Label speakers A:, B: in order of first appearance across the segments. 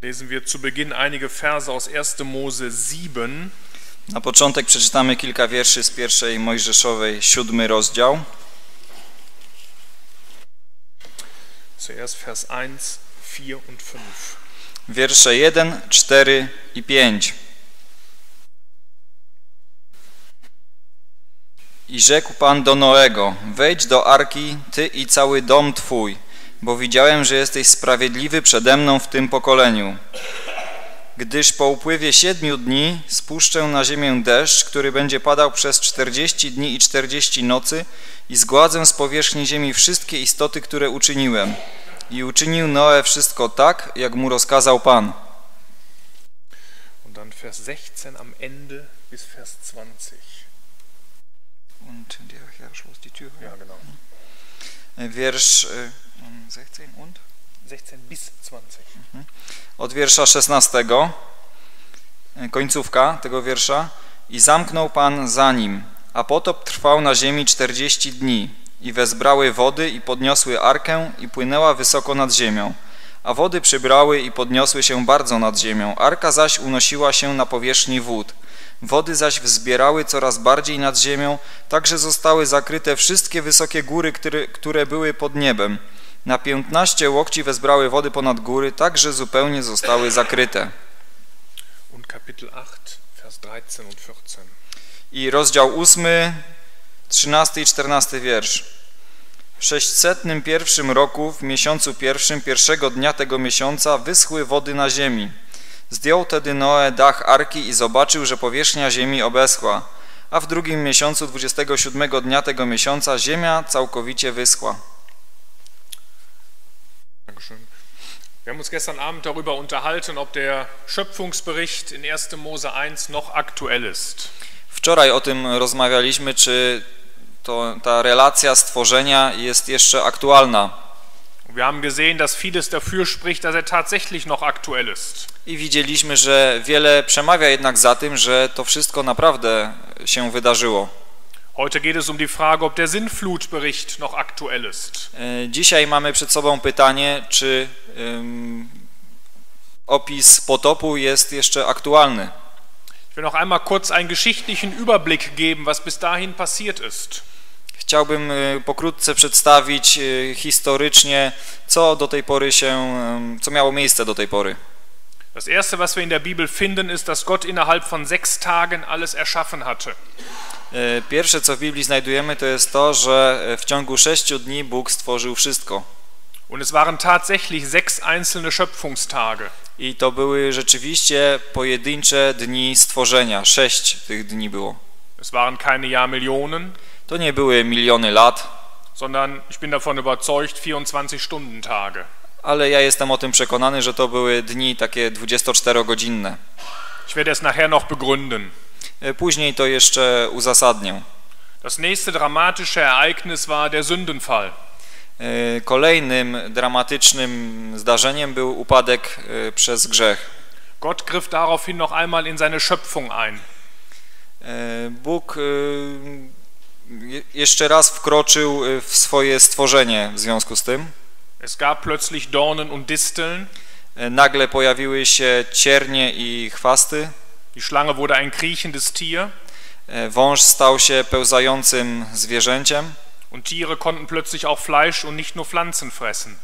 A: lesen wir zu Beginn einige Verse aus 1. Mose 7.
B: Na początek przeczytamy kilka wierszy z pierwszej Mojżeszowej, siódmy rozdział.
A: Zuerst Vers 1, 4 und 5.
B: Wiersze 1, 4 i 5. I rzekł Pan do Noego, wejdź do Arki, ty i cały dom twój, bo widziałem, że jesteś sprawiedliwy przede mną w tym pokoleniu. Gdyż po upływie siedmiu dni spuszczę na ziemię deszcz, który będzie padał przez czterdzieści dni i czterdzieści nocy i zgładzę z powierzchni ziemi wszystkie istoty, które uczyniłem. I uczynił Noe wszystko tak, jak mu rozkazał Pan.
A: Und dann Vers 16 am Ende bis Vers 20.
B: Und der Herr schloss die Tür.
A: Ja, genau.
B: Wiersz y, 16 und?
A: 16 bis 20.
B: Od wiersza 16, y, końcówka tego wiersza. I zamknął Pan za nim, a potop trwał na ziemi 40 dni. I wezbrały wody i podniosły arkę i płynęła wysoko nad ziemią. A wody przybrały i podniosły się bardzo nad ziemią. Arka zaś unosiła się na powierzchni wód. Wody zaś wzbierały coraz bardziej nad ziemią, tak że zostały zakryte wszystkie wysokie góry, które, które były pod niebem. Na piętnaście łokci wezbrały wody ponad góry, tak że zupełnie zostały zakryte.
A: Und Kapitel 8, Vers 13 und 14.
B: I rozdział ósmy, trzynasty i czternasty wiersz. W sześćsetnym pierwszym roku, w miesiącu pierwszym, pierwszego dnia tego miesiąca, wyschły wody na ziemi. Zdjął tedy Noe dach arki i zobaczył, że powierzchnia ziemi obeschła, a w drugim miesiącu, 27 dnia tego miesiąca, ziemia całkowicie wyschła.
A: Dankeschön. Wir haben uns gestern Abend darüber unterhalten, ob der Schöpfungsbericht in 1. Mose 1 noch aktuell ist.
B: Wczoraj o tym rozmawialiśmy, czy to, ta relacja stworzenia jest jeszcze aktualna.
A: Wir haben gesehen, dass vieles dafür spricht, dass er tatsächlich noch aktuell ist.
B: I widzieliśmy, że wiele przemawia jednak za tym, że to wszystko naprawdę się wydarzyło.
A: Heute geht es um die Frage, ob der Sintflutbericht noch aktuell ist.
B: E, Dzisiaj mamy przed sobą pytanie, czy ym, opis potopu jest jeszcze aktualny.
A: Ich will noch einmal kurz einen geschichtlichen Überblick geben, was bis dahin passiert ist.
B: Chciałbym y, pokrótce przedstawić y, historycznie, co do tej pory się, co miało miejsce do tej pory.
A: Das erste, was wir in der Bibel finden, ist, dass Gott innerhalb von sechs Tagen alles erschaffen hatte.
B: E, Pierwsze, co w Biblii znajdujemy, to jest to, że e, w ciągu sześciu dni Bóg stworzył wszystko.
A: Und es waren tatsächlich sechs einzelne Schöpfungstage.
B: I to były rzeczywiście pojedyncze dni stworzenia. Sześć tych dni było.
A: Es waren keine Jahrmillionen,
B: To nie były miliony lat,
A: sondern ich bin davon überzeugt, 24-Stunden-Tage.
B: ale ja jestem o tym przekonany, że to były dni takie 24-godzinne.
A: Ich werde es nachher noch begründen.
B: E, Później to jeszcze uzasadnię.
A: Das nächste dramatische Ereignis war der Sündenfall.
B: E, Kolejnym dramatycznym zdarzeniem był upadek e, przez grzech.
A: Gott griff daraufhin noch einmal in seine Schöpfung ein.
B: Bóg je- jeszcze raz wkroczył w swoje stworzenie w związku z tym.
A: Es gab plötzlich Dornen und Disteln.
B: Nagle pojawiły się ciernie i chwasty.
A: Die Schlange wurde ein kriechendes Tier
B: E, Wąż stał się pełzającym zwierzęciem
A: und Tiere konnten plötzlich auch Fleisch und nicht nur Pflanzen fressen.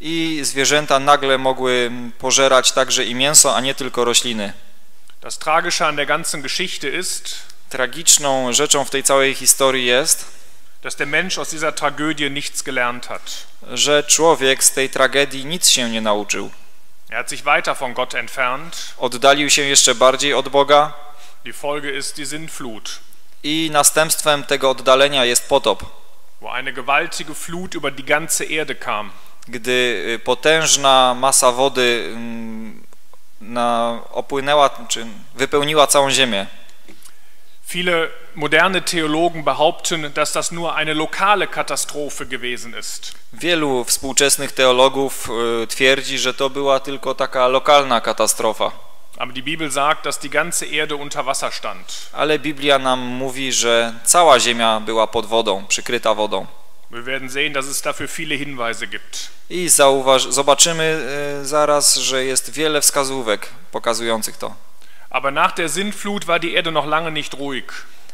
B: i zwierzęta nagle mogły pożerać także i mięso, a nie tylko rośliny.
A: Das Tragische an der ganzen Geschichte ist,
B: Tragiczną rzeczą w tej całej historii jest,
A: dass der Mensch aus dieser Tragödie nichts gelernt hat.
B: że człowiek z tej tragedii nic się nie nauczył.
A: Er hat sich weiter von Gott entfernt.
B: Oddalił się jeszcze bardziej od Boga
A: Die Folge ist die Sintflut,
B: i następstwem tego oddalenia jest potop,
A: wo eine gewaltige Flut über die ganze Erde kam.
B: gdy y, potężna masa wody mm, na, opłynęła, czy wypełniła całą ziemię.
A: Viele moderne Theologen behaupten, dass das nur eine lokale Katastrophe gewesen ist.
B: Wielu współczesnych teologów y, twierdzi, że to była tylko taka lokalna katastrofa.
A: Aber die Bibel sagt, dass die ganze Erde unter Wasser stand.
B: Ale Biblia nam mówi, że cała ziemia była pod wodą, przykryta wodą.
A: Wir werden sehen, dass es dafür viele Hinweise gibt.
B: I zobaczymy e, zaraz, że jest wiele wskazówek pokazujących to.
A: Aber nach der Sintflut war die Erde noch lange nicht ruhig.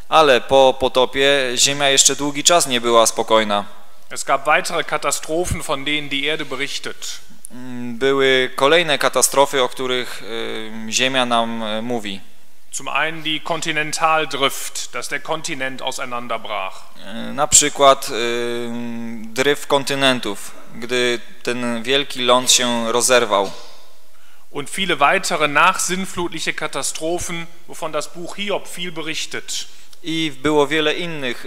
B: Ale po potopie ziemia jeszcze długi czas nie była spokojna.
A: Es gab weitere Katastrophen, von denen die Erde berichtet.
B: Mm, Były kolejne katastrofy, o których ziemia nam e, mówi.
A: Zum einen die Kontinentaldrift, dass der Kontinent auseinanderbrach.
B: E, Na przykład dryf kontynentów, gdy ten wielki ląd się rozerwał.
A: Und viele weitere nachsinnflutliche Katastrophen, wovon das Buch Hiob viel berichtet.
B: I było wiele innych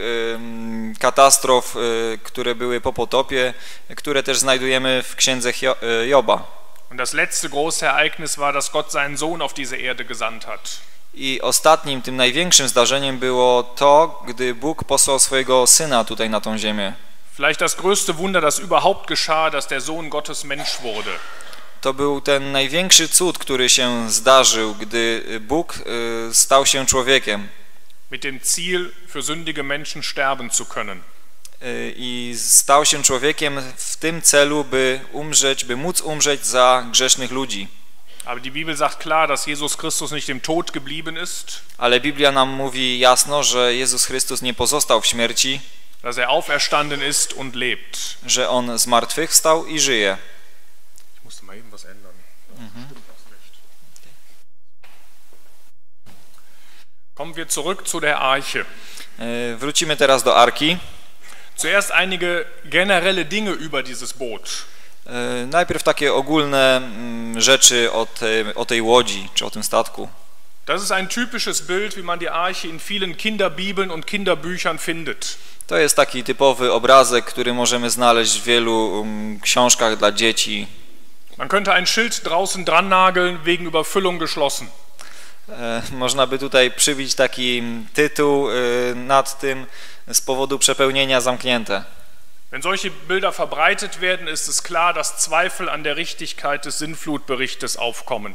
B: katastrof, e, które były po potopie, które też znajdujemy w księdze Hio- e, Joba.
A: Und das letzte große Ereignis war, dass Gott seinen Sohn auf diese Erde gesandt hat.
B: I ostatnim, tym największym zdarzeniem było to, gdy Bóg posłał swojego Syna tutaj na tą ziemię.
A: Vielleicht das größte Wunder, das überhaupt geschah, dass der Sohn Gottes Mensch wurde.
B: To był ten największy cud, który się zdarzył, gdy Bóg e, stał się człowiekiem
A: mit dem Ziel, für sündige Menschen sterben zu können.
B: e, i stał się człowiekiem w tym celu, by umrzeć, by móc umrzeć za grzesznych ludzi.
A: Aber die Bibel sagt klar, dass Jesus Christus nicht im Tod geblieben ist,
B: Ale Biblia nam mówi jasno, że Jezus Chrystus nie pozostał w śmierci,
A: dass er auferstanden ist und lebt.
B: że On zmartwychwstał i żyje.
A: Mal eben was ändern. Stimmt das nicht. Kommen wir zurück zu der Arche.
B: E, Wrócimy teraz do Arki.
A: Zuerst einige generelle Dinge über dieses Boot.
B: E, Najpierw takie ogólne mm, rzeczy o tej, o tej łodzi, czy o tym statku.
A: Das ist ein typisches Bild, wie man die Arche in vielen Kinderbibeln und Kinderbüchern findet.
B: To jest taki typowy obrazek, który możemy znaleźć w wielu um, książkach dla dzieci.
A: Man könnte ein Schild draußen dran nageln, wegen Überfüllung geschlossen.
B: E, Można by tutaj przybić taki tytuł e, nad tym z powodu przepełnienia zamknięte.
A: Wenn solche Bilder verbreitet werden, ist es klar, dass Zweifel an der Richtigkeit des Sinnflutberichtes aufkommen.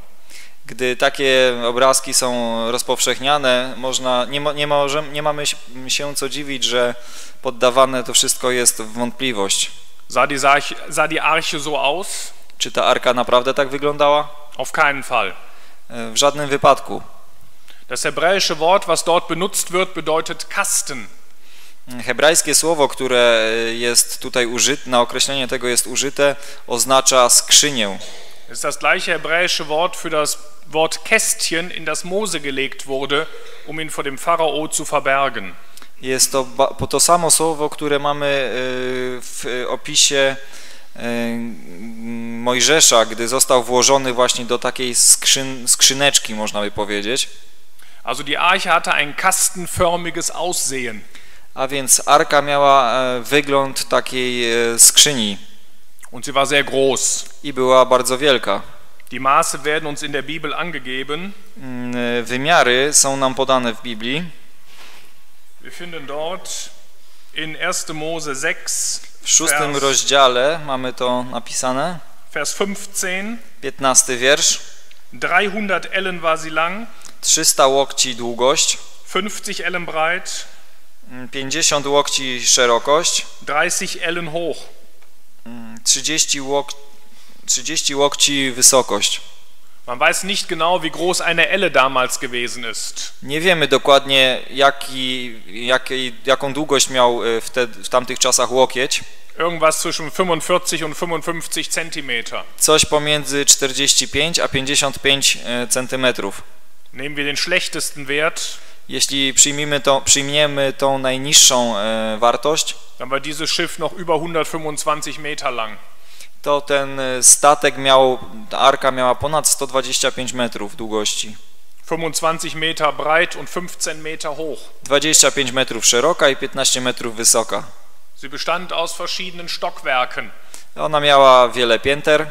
B: Gdy takie obrazki są rozpowszechniane, można, nie, nie, może, nie mamy się- co dziwić, że poddawane to wszystko jest w wątpliwość.
A: Sah die Arche so aus?
B: Czy ta arka naprawdę tak wyglądała?
A: Auf keinen Fall.
B: E, W żadnym wypadku.
A: Das hebräische Wort, was dort benutzt wird, bedeutet Kasten.
B: Hebrajskie słowo, które jest tutaj użyte, na określenie tego jest użyte, oznacza skrzynię.
A: Es ist das gleiche hebräische Wort für das Wort Kästchen, in das Mose gelegt wurde, um ihn vor dem Pharao zu verbergen.
B: Jest to to samo słowo, które mamy y, w opisie Mojżesza, gdy został włożony właśnie do takiej skrzyn, skrzyneczki, można by powiedzieć.
A: Also die Arche hatte ein kastenförmiges Aussehen.
B: A więc arka miała e, wygląd takiej e, skrzyni
A: Und sie war sehr groß.
B: i była bardzo wielka.
A: Die Maße werden uns in der Bibel angegeben.
B: Mm, e, Wymiary są nam podane w Biblii.
A: Wir finden dort in 1. Mose 6,
B: W szóstym
A: Vers-
B: rozdziale mamy to napisane,
A: Vers 15.
B: 15 wiersz.
A: 300 Ellen war sie lang,
B: 300 łokci długość,
A: 50 Ellen breit,
B: mm, 50 łokci szerokość,
A: 30 Ellen hoch.
B: mm, 30, łok, 30 łokci wysokość.
A: Man weiß nicht genau, wie groß eine Elle damals gewesen ist.
B: Nie wiemy dokładnie, jaki, jakiej, jaką długość miał e, wtedy, w tamtych czasach łokieć.
A: Irgendwas zwischen 45 und 55 Zentimeter.
B: Coś pomiędzy 45 a 55 e, centymetrów.
A: Nehmen wir den schlechtesten Wert,
B: Jeśli przyjmiemy, to, przyjmiemy tą najniższą e, wartość,
A: dann war dieses Schiff noch über 125 Meter lang.
B: To ten e, statek miał, arka miała ponad 125 metrów długości.
A: 25 Meter breit und 15 Meter hoch.
B: 25 metrów szeroka i 15 metrów wysoka.
A: Sie bestand aus verschiedenen Stockwerken.
B: Ona miała wiele pięter.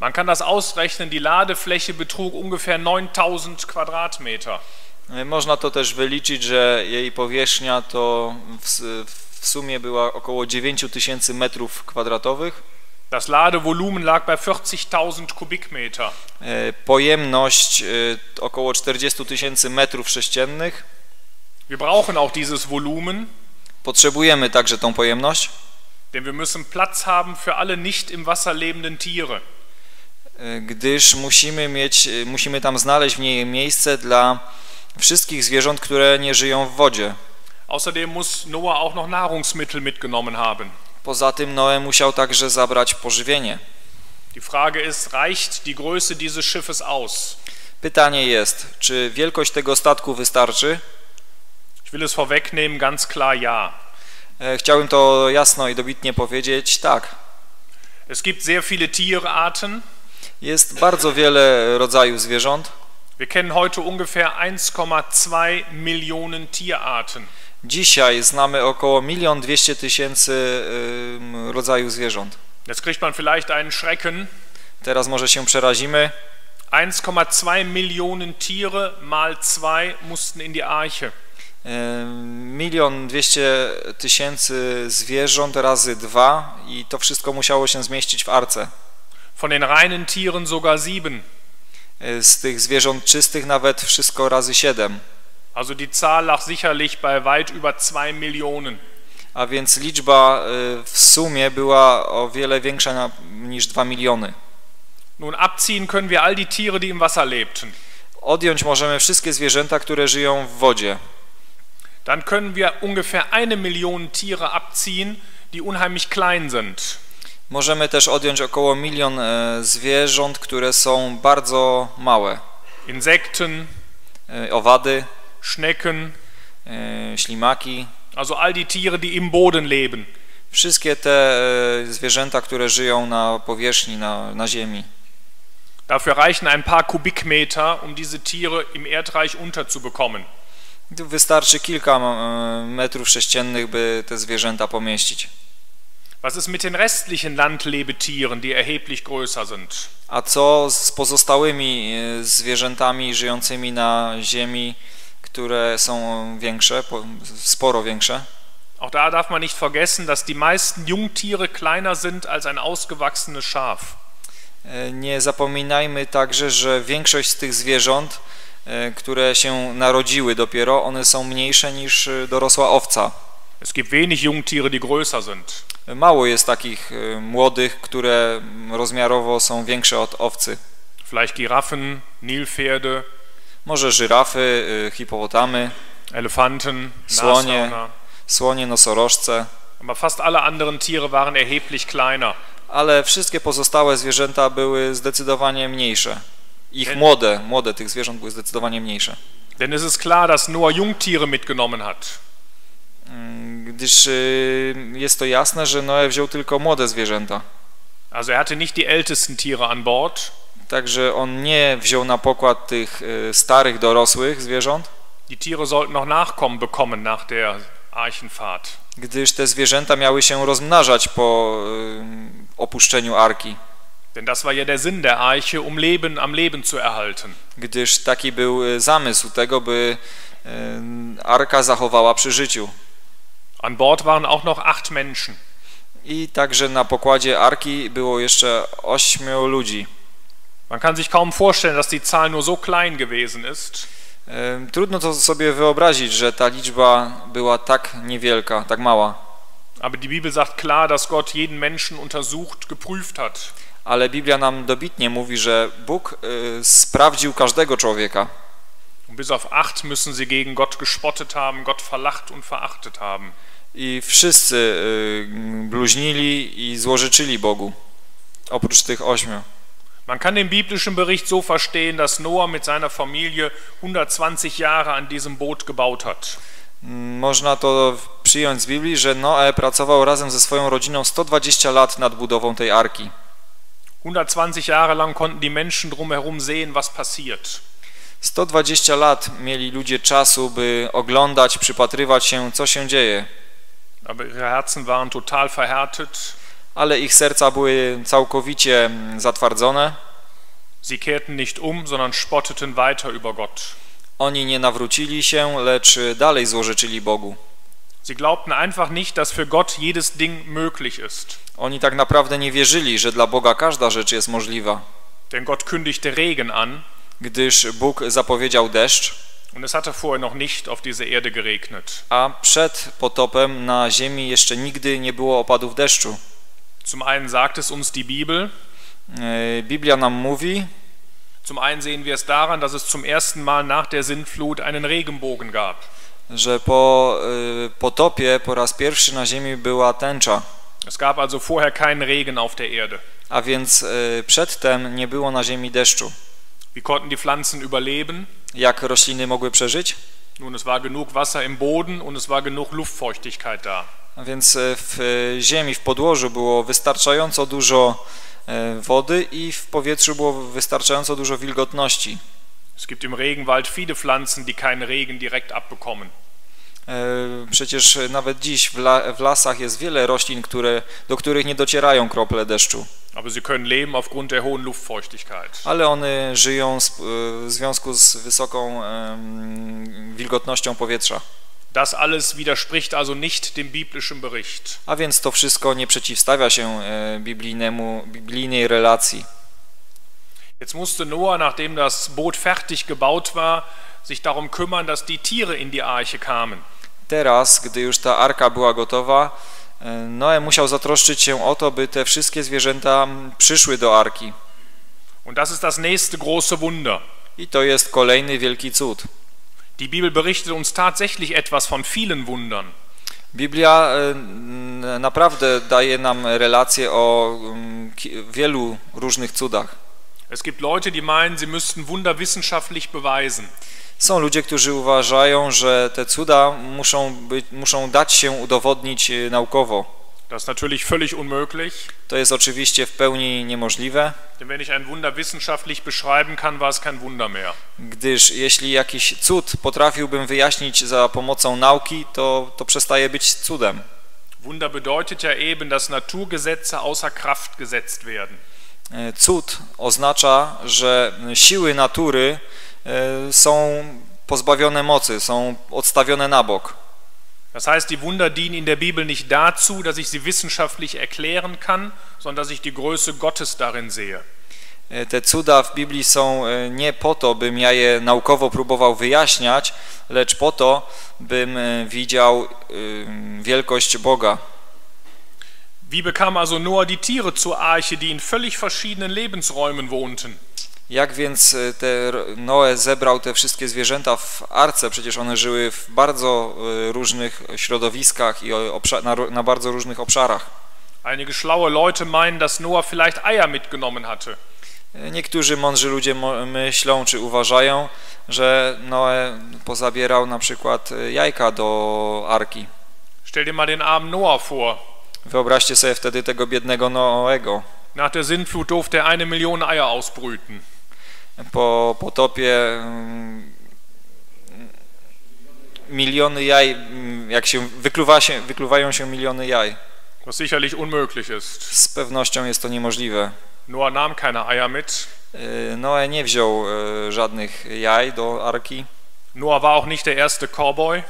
A: Man kann das ausrechnen, die Ladefläche betrug ungefähr 9000 Quadratmeter.
B: E, Można to też wyliczyć, że jej powierzchnia to w, s- w sumie była około 9000 metrów kwadratowych.
A: Das Ladevolumen lag bei 40.000 Kubikmeter.
B: E, Pojemność e, około 40 tysięcy metrów sześciennych.
A: Wir brauchen auch dieses Volumen,
B: Potrzebujemy także tą pojemność,
A: denn wir müssen Platz haben für alle nicht im Wasser lebenden Tiere.
B: y, gdyż musimy mieć, musimy tam znaleźć w niej miejsce dla wszystkich zwierząt, które nie żyją w wodzie.
A: Außerdem muss Noah auch noch Nahrungsmittel mitgenommen haben.
B: Poza tym Noe musiał także zabrać pożywienie.
A: Die Frage ist, reicht die Größe dieses Schiffes aus?
B: Pytanie jest, czy wielkość tego statku wystarczy?
A: Ich will es vorwegnehmen, ganz klar ja.
B: E, Chciałbym to jasno i dobitnie powiedzieć, tak.
A: Es gibt sehr viele Tierarten.
B: Jest bardzo wiele rodzajów zwierząt.
A: Wir kennen heute ungefähr 1,2 Millionen Tierarten.
B: Dzisiaj znamy około 1 200 tysięcy rodzajów zwierząt.
A: Jetzt kriegt man vielleicht einen Schrecken.
B: Teraz może się przerazimy.
A: 1,2 Millionen Tiere mal 2 mussten in die Arche.
B: Milion dwieście tysięcy zwierząt razy dwa i to wszystko musiało się zmieścić w arce.
A: Von den reinen Tieren sogar sieben.
B: Y, Z tych zwierząt czystych nawet wszystko razy siedem.
A: Also die Zahl lag sicherlich bei weit über 2 Millionen.
B: A więc liczba y, w sumie była o wiele większa niż 2 miliony.
A: Nun abziehen können wir all die Tiere, die im Wasser lebten.
B: Odjąć możemy wszystkie zwierzęta, które żyją w wodzie.
A: Dann können wir ungefähr eine Million Tiere abziehen, die unheimlich klein sind.
B: Możemy też odjąć około milion e, zwierząt, które są bardzo małe.
A: Insekten,
B: E, Owady,
A: Schnecken,
B: e, ślimaki,
A: also all die Tiere, die im Boden leben.
B: wszystkie te e, zwierzęta, które żyją na powierzchni, na, na ziemi.
A: Dafür reichen ein paar Kubikmeter, um diese Tiere im Erdreich unterzubekommen.
B: Tu wystarczy kilka e, metrów sześciennych, by te zwierzęta pomieścić.
A: Was ist mit den restlichen Landlebetieren, die erheblich größer sind?
B: A co z pozostałymi e, zwierzętami żyjącymi na ziemi, które są większe, po- sporo większe?
A: Auch da darf man nicht vergessen, dass die meisten Jungtiere kleiner sind als ein ausgewachsenes Schaf.
B: E, Nie zapominajmy także, że większość z tych zwierząt, e, które się narodziły dopiero, one są mniejsze niż e, dorosła owca.
A: Es gibt wenig Jungtiere, die größer sind.
B: Mało jest takich młodych, które rozmiarowo są większe od owcy.
A: Vielleicht Giraffen, Nilpferde,
B: Może żyrafy, e, hipopotamy,
A: Elefanten,
B: Słonie. Słonie, nosorożce,
A: Aber fast alle anderen Tiere waren erheblich kleiner.
B: ale wszystkie pozostałe zwierzęta były zdecydowanie mniejsze. Ich
A: Ten-
B: młode, młode tych zwierząt były zdecydowanie mniejsze.
A: Denn es ist klar, dass Noah Jungtiere mitgenommen hat.
B: Mm, Gdyż y, jest to jasne, że Noe wziął tylko młode zwierzęta.
A: Also er hatte nicht die ältesten Tiere an Bord.
B: Także on nie wziął na pokład tych y, starych, dorosłych zwierząt,
A: Die Tiere sollten noch Nachkommen bekommen nach der Archenfahrt.
B: gdyż te zwierzęta miały się rozmnażać po y, opuszczeniu arki.
A: Denn das war ja der Sinn der Arche, um Leben am Leben zu erhalten.
B: Gdyż taki był y, zamysł tego, by arka zachowała przy życiu.
A: An Bord waren auch noch acht Menschen.
B: I także na pokładzie arki było jeszcze ośmiu ludzi.
A: Man kann sich kaum vorstellen, dass die Zahl nur so klein gewesen ist.
B: Trudno to sobie wyobrazić, że ta liczba była tak niewielka, tak mała.
A: Aber die Bibel sagt klar, dass Gott jeden Menschen untersucht, geprüft hat.
B: Ale Biblia nam dobitnie mówi, że Bóg y, sprawdził każdego człowieka.
A: Und bis auf acht müssen sie gegen Gott gespottet haben, Gott verlacht und verachtet haben.
B: I wszyscy y, bluźnili i złożyczyli Bogu, oprócz tych ośmiu.
A: Man kann den biblischen Bericht so verstehen, dass Noah mit seiner Familie 120 Jahre an diesem Boot gebaut hat.
B: Można to przyjąć z Biblii, że Noe pracował razem ze swoją rodziną 120 lat nad budową tej arki.
A: 120 Jahre lang konnten die Menschen drumherum sehen, was passiert.
B: 120 lat mieli ludzie czasu, by oglądać, przypatrywać się, co się dzieje,
A: Aber ihre Herzen waren total verhärtet.
B: Ale ich serca były całkowicie mm, zatwardzone.
A: Sie kehrten nicht um, sondern spotteten weiter über Gott.
B: Oni nie nawrócili się, lecz dalej złożyczyli Bogu.
A: Sie glaubten einfach nicht, dass für Gott jedes Ding möglich ist.
B: Oni tak naprawdę nie wierzyli, że dla Boga każda rzecz jest możliwa,
A: Denn Gott kündigte Regen an
B: gdyż Bóg zapowiedział deszcz
A: Und es hatte vorher noch nicht auf diese Erde geregnet.
B: a przed potopem na ziemi jeszcze nigdy nie było opadów deszczu.
A: Zum einen sagt es uns die Bibel,
B: E, Biblia nam mówi,
A: zum einen sehen wir es daran, dass es zum ersten Mal nach der Sintflut einen Regenbogen gab.
B: że po e, potopie po raz pierwszy na ziemi była tęcza,
A: Es gab also vorher keinen Regen auf der Erde.
B: a więc e, przedtem nie było na ziemi deszczu.
A: Wie konnten die Pflanzen überleben?
B: Jak rośliny mogły przeżyć?
A: Nun, es war genug Wasser im Boden und es war genug Luftfeuchtigkeit da.
B: A więc e, w e, ziemi, w podłożu było wystarczająco dużo e, wody i w powietrzu było wystarczająco dużo wilgotności.
A: Es gibt im Regenwald viele Pflanzen, die keinen Regen direkt abbekommen.
B: Przecież nawet dziś w, la, w lasach jest wiele roślin, które, do których nie docierają krople deszczu,
A: Aber sie können leben aufgrund der hohen Luftfeuchtigkeit.
B: ale one żyją e, w związku z wysoką em, wilgotnością powietrza.
A: Das alles widerspricht also nicht dem biblischen Bericht.
B: A więc to wszystko nie przeciwstawia się e, biblijnemu, biblijnej relacji.
A: Jetzt musste Noah, nachdem das Boot fertig gebaut war, sich darum kümmern, dass die Tiere in die Arche kamen.
B: Teraz, gdy już ta arka była gotowa, e, Noe musiał zatroszczyć się o to, by te wszystkie zwierzęta przyszły do arki.
A: Und das ist das nächste große Wunder.
B: I to jest kolejny wielki cud.
A: Die Bibel berichtet uns tatsächlich etwas von vielen Wundern.
B: Biblia e, naprawdę daje nam relacje o wielu różnych cudach.
A: Es gibt Leute, die meinen, sie müssten Wunder wissenschaftlich beweisen.
B: Są ludzie, którzy uważają, że te cuda muszą, być, muszą dać się udowodnić e, naukowo.
A: Das ist natürlich völlig unmöglich,
B: To jest oczywiście w pełni niemożliwe,
A: denn wenn ich ein Wunder wissenschaftlich beschreiben kann, war es kein Wunder mehr.
B: gdyż jeśli jakiś cud potrafiłbym wyjaśnić za pomocą nauki, to, to przestaje być cudem.
A: Wunder bedeutet ja eben, dass Naturgesetze außer Kraft gesetzt werden.
B: E, Cud oznacza, że siły natury e, są pozbawione mocy, są odstawione na bok.
A: Das heißt, die Wunder dienen in der Bibel nicht dazu, dass ich sie wissenschaftlich erklären kann, sondern dass ich die Größe Gottes darin sehe.
B: E, Te cuda w Biblii są e, nie po to, bym ja je naukowo próbował wyjaśniać, lecz po to, bym e, widział wielkość Boga.
A: Wie bekam also Noah die Tiere zur Arche, die in völlig verschiedenen Lebensräumen wohnten?
B: Jak więc e, te, Noe zebrał te wszystkie zwierzęta w arce? Przecież one żyły w bardzo e, różnych środowiskach i na, bardzo różnych obszarach.
A: Einige schlaue Leute meinen, dass Noah vielleicht Eier mitgenommen hatte.
B: E, Niektórzy mądrzy ludzie myślą czy uważają, że Noe pozabierał na przykład jajka do arki.
A: Stell dir mal den armen Noah vor.
B: Wyobraźcie sobie wtedy tego biednego Noego.
A: Nach der Sintflut durfte er eine Million Eier ausbrüten.
B: Po potopie mm, miliony jaj, mm, jak się wykluwa się, wykluwają się miliony jaj.
A: Was sicherlich unmöglich ist.
B: Z pewnością jest to niemożliwe.
A: Noah nahm keine Eier mit.
B: E, Noe nie wziął e, żadnych jaj do arki.
A: Noah war auch nicht der erste Cowboy,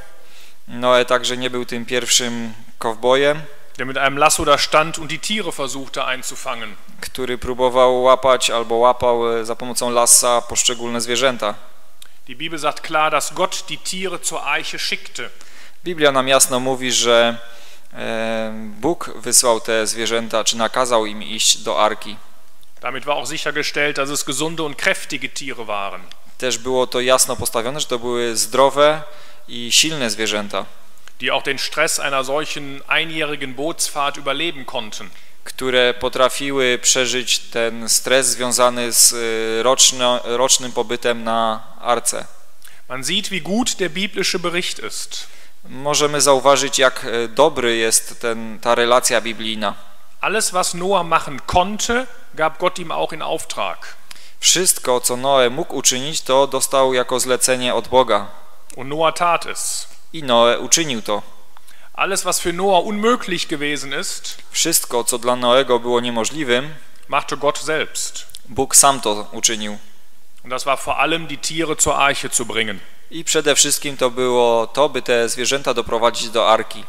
B: Noe także nie był tym pierwszym kowbojem,
A: der mit einem Lasso da stand und die Tiere versuchte einzufangen.
B: który próbował łapać albo łapał e, za pomocą lasa poszczególne zwierzęta.
A: Die Bibel sagt klar, dass Gott die Tiere zur Eiche schickte.
B: Biblia nam jasno mówi, że e, Bóg wysłał te zwierzęta, czy nakazał im iść do arki.
A: Damit war auch sichergestellt, dass es gesunde und kräftige Tiere waren.
B: Też było to jasno postawione, że to były zdrowe i silne zwierzęta,
A: die auch den Stress einer solchen einjährigen Bootsfahrt überleben konnten.
B: które potrafiły przeżyć ten stres związany z e, roczno, rocznym pobytem na arce.
A: Man sieht, wie gut der biblische Bericht ist.
B: Możemy zauważyć, jak e, dobry jest ten, ta relacja biblijna.
A: Alles, was Noah machen konnte, gab Gott ihm auch in Auftrag.
B: Wszystko, co Noe mógł uczynić, to dostał jako zlecenie od Boga.
A: Und Noah tat es.
B: I Noe uczynił to.
A: Alles, was für Noah unmöglich gewesen ist,
B: Wszystko, co dla Noego było niemożliwym,
A: machte Gott selbst.
B: Bóg sam to uczynił.
A: Und das war vor allem, die Tiere zur Arche zu bringen.
B: I przede wszystkim to było to, by te zwierzęta doprowadzić do arki.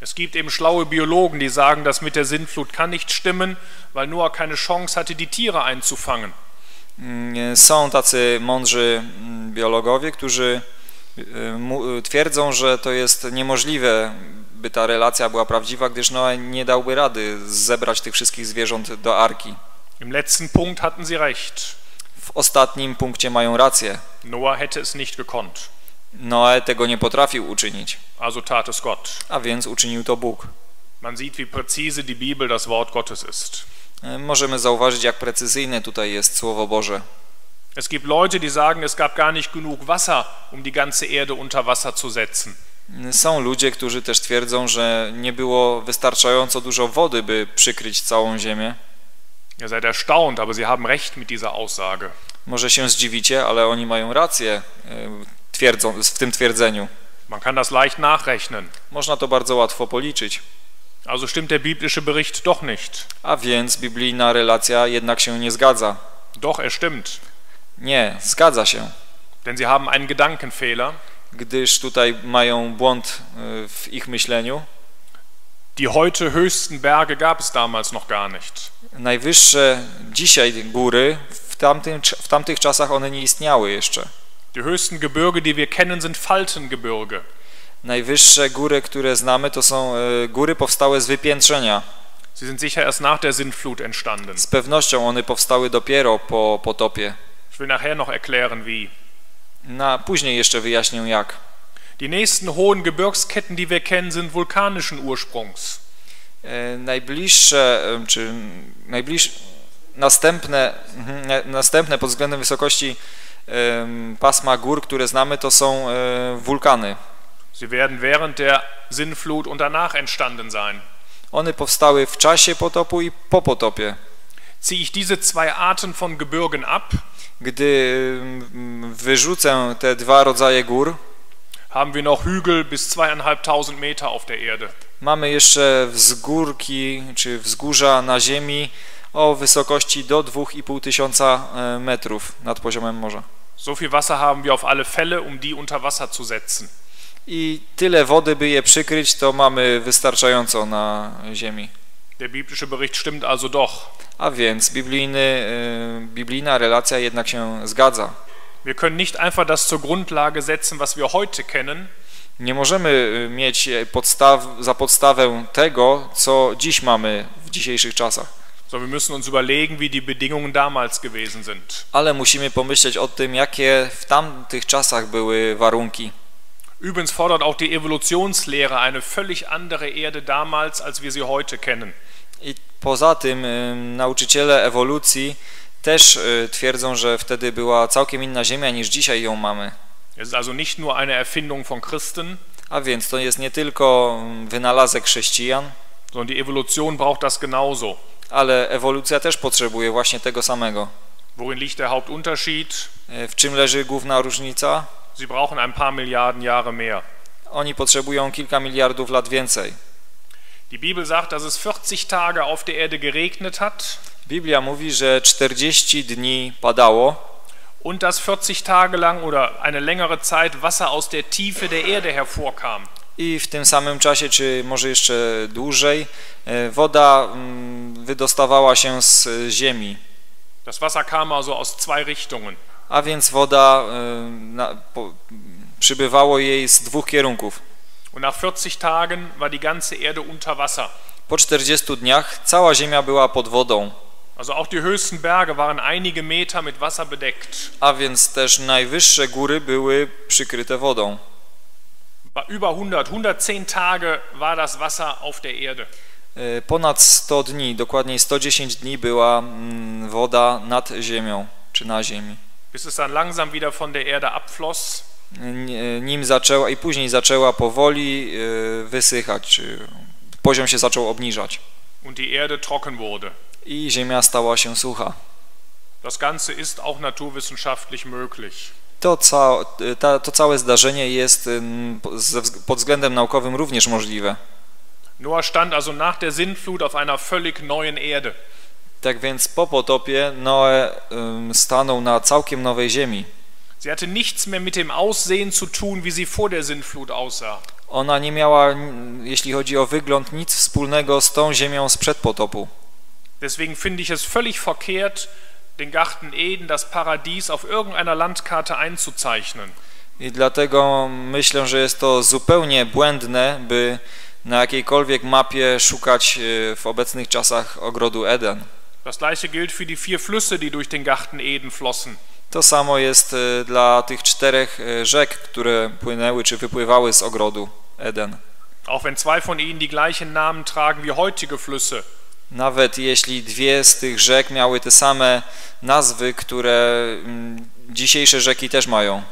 A: Es gibt eben schlaue Biologen, die sagen, das mit der Sintflut kann nicht stimmen, weil Noah keine Chance hatte, die Tiere einzufangen.
B: Mm, Są tacy mądrzy mm, biologowie, którzy twierdzą, że to jest niemożliwe, by ta relacja była prawdziwa, gdyż Noe nie dałby rady zebrać tych wszystkich zwierząt do arki.
A: Im letzten Punkt hatten sie recht.
B: W ostatnim punkcie mają rację.
A: Noah hätte es nicht gekonnt.
B: Noe tego nie potrafił uczynić,
A: Also tat es Gott.
B: a więc uczynił to Bóg.
A: Man sieht, wie präzise die Bibel das Wort Gottes ist.
B: Y, Możemy zauważyć, jak precyzyjne tutaj jest Słowo Boże.
A: Es gibt Leute, die sagen, es gab gar nicht genug Wasser, um die ganze Erde unter Wasser zu setzen.
B: Są ludzie, którzy też twierdzą, że nie było wystarczająco dużo wody, by przykryć całą ziemię.
A: Ihr seid erstaunt, aber sie haben recht mit dieser Aussage.
B: Może się zdziwicie, ale oni mają rację y, twierdzą, w tym twierdzeniu.
A: Man kann das leicht nachrechnen.
B: Można to bardzo łatwo policzyć.
A: Also stimmt der biblische Bericht doch nicht.
B: A więc biblijna relacja jednak się nie zgadza.
A: Doch, er stimmt.
B: Nie, zgadza się,
A: Denn sie haben einen Gedankenfehler.
B: gdyż tutaj mają błąd y, w ich myśleniu.
A: Die heute höchsten Berge gab es damals noch gar nicht.
B: Najwyższe dzisiaj góry, w, tamtym, w tamtych czasach one nie istniały jeszcze.
A: Die höchsten Gebirge, die wir kennen, sind Faltengebirge.
B: Najwyższe góry, które znamy, to są y, góry powstałe z wypiętrzenia.
A: Sie sind sicher erst nach der Sintflut entstanden.
B: Z pewnością one powstały dopiero po potopie.
A: Ich will nachher noch erklären, wie.
B: Na, później jeszcze wyjaśnię jak.
A: Die nächsten hohen Gebirgsketten, die wir kennen, sind vulkanischen Ursprungs.
B: E, Najbliższe, em, czy najbliż, następne, mhm, na- następne pod względem wysokości em, pasma gór, które znamy, to są e, wulkany.
A: Sie werden während der Sintflut und danach entstanden sein.
B: One powstały w czasie potopu i po potopie.
A: Ziehe ich diese zwei Arten von Gebirgen ab,
B: Gdy em, wyrzucę te dwa rodzaje gór,
A: haben wir noch Hügel bis zweieinhalbtausend Meter auf der Erde.
B: mamy jeszcze wzgórki czy wzgórza na ziemi o wysokości do 2,5 tysiąca e, metrów nad poziomem morza.
A: So viel Wasser haben wir auf alle Fälle, um die unter Wasser zu setzen.
B: I tyle wody, by je przykryć, to mamy wystarczająco na ziemi.
A: Der biblische Bericht stimmt also doch.
B: A więc biblijny, y, biblijna relacja jednak się zgadza.
A: Wir können nicht einfach das zur Grundlage setzen, was wir heute kennen,
B: Nie możemy y, mieć podstaw, za podstawę tego, co dziś mamy w dzisiejszych czasach,
A: sondern wir müssen uns überlegen, wie die Bedingungen damals gewesen sind.
B: ale musimy pomyśleć o tym, jakie w tamtych czasach były warunki.
A: Übrigens fordert auch die Evolutionslehre eine völlig andere Erde damals, als wir sie heute kennen.
B: I poza tym nauczyciele ewolucji też y, twierdzą, że wtedy była całkiem inna ziemia niż dzisiaj ją mamy.
A: Es ist also nicht nur eine Erfindung von Christen,
B: A więc to jest nie tylko mm, wynalazek chrześcijan,
A: sondern die Evolution braucht das genauso.
B: ale ewolucja też potrzebuje właśnie tego samego.
A: Worin liegt der Hauptunterschied?
B: E, W czym leży główna różnica?
A: Sie brauchen ein paar Milliarden Jahre mehr.
B: Oni potrzebują kilka miliardów lat więcej.
A: Die Bibel sagt, dass es 40 Tage auf der Erde geregnet hat
B: Biblia mówi, że 40 dni padało
A: und dass 40 Tage lang oder eine längere Zeit Wasser aus der Tiefe der Erde hervorkam.
B: i w tym samym czasie, czy może jeszcze dłużej, e, woda mm, wydostawała się z ziemi.
A: Das Wasser kam also aus zwei Richtungen.
B: A więc woda na, po, przybywało jej z dwóch kierunków.
A: Und nach 40 Tagen war die ganze Erde unter Wasser.
B: Po 40 dniach cała ziemia była pod wodą,
A: Also auch die höchsten Berge waren einige Meter mit Wasser bedeckt.
B: a więc też najwyższe góry były przykryte wodą.
A: Über 100, 110 Tage war das Wasser auf der Erde.
B: E, Ponad 100 dni, dokładniej 110 dni była mm, woda nad ziemią, czy na ziemi.
A: bis es dann langsam wieder von der Erde abfloss
B: N- Nim zaczęła i później zaczęła powoli e, wysychać, poziom się zaczął obniżać
A: und die Erde trocken wurde.
B: i ziemia stała się sucha.
A: Das Ganze ist auch naturwissenschaftlich möglich.
B: To, ca, to całe zdarzenie jest pod względem naukowym również możliwe.
A: Noah stand also nach der Sintflut auf einer völlig neuen Erde.
B: Tak więc po potopie Noe ym, stanął na całkiem nowej ziemi.
A: Sie hatte nichts mehr mit dem Aussehen zu tun, wie sie vor der Sintflut aussah.
B: Ona nie miała, jeśli chodzi o wygląd, nic wspólnego z tą ziemią sprzed potopu.
A: Deswegen finde ich es völlig verkehrt, den Garten Eden, das Paradies, auf irgendeiner Landkarte einzuzeichnen.
B: I dlatego myślę, że jest to zupełnie błędne, by na jakiejkolwiek mapie szukać e, w obecnych czasach ogrodu Eden.
A: Das gleiche gilt für die vier Flüsse, die durch den Garten Eden flossen.
B: To samo jest e, dla tych czterech e, rzek, które płynęły czy wypływały z ogrodu Eden.
A: Auch wenn zwei von ihnen die gleichen Namen tragen wie heutige Flüsse.
B: Nawet jeśli dwie z tych rzek miały te same nazwy, które mm, dzisiejsze rzeki też mają,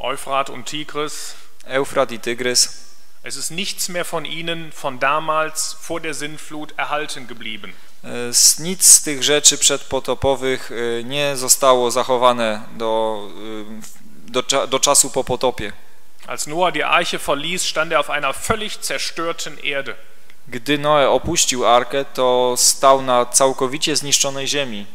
A: Euphrat und Tigris.
B: Eufrat i Tygrys,
A: Es ist nichts mehr von ihnen von damals vor der Sintflut erhalten geblieben.
B: e, nic z tych rzeczy przedpotopowych e, nie zostało zachowane do, e, do, do czasu po potopie.
A: Als Noah die Arche verließ, stand er auf einer völlig zerstörten Erde.
B: Gdy Noe opuścił arkę, to stał na całkowicie zniszczonej ziemi.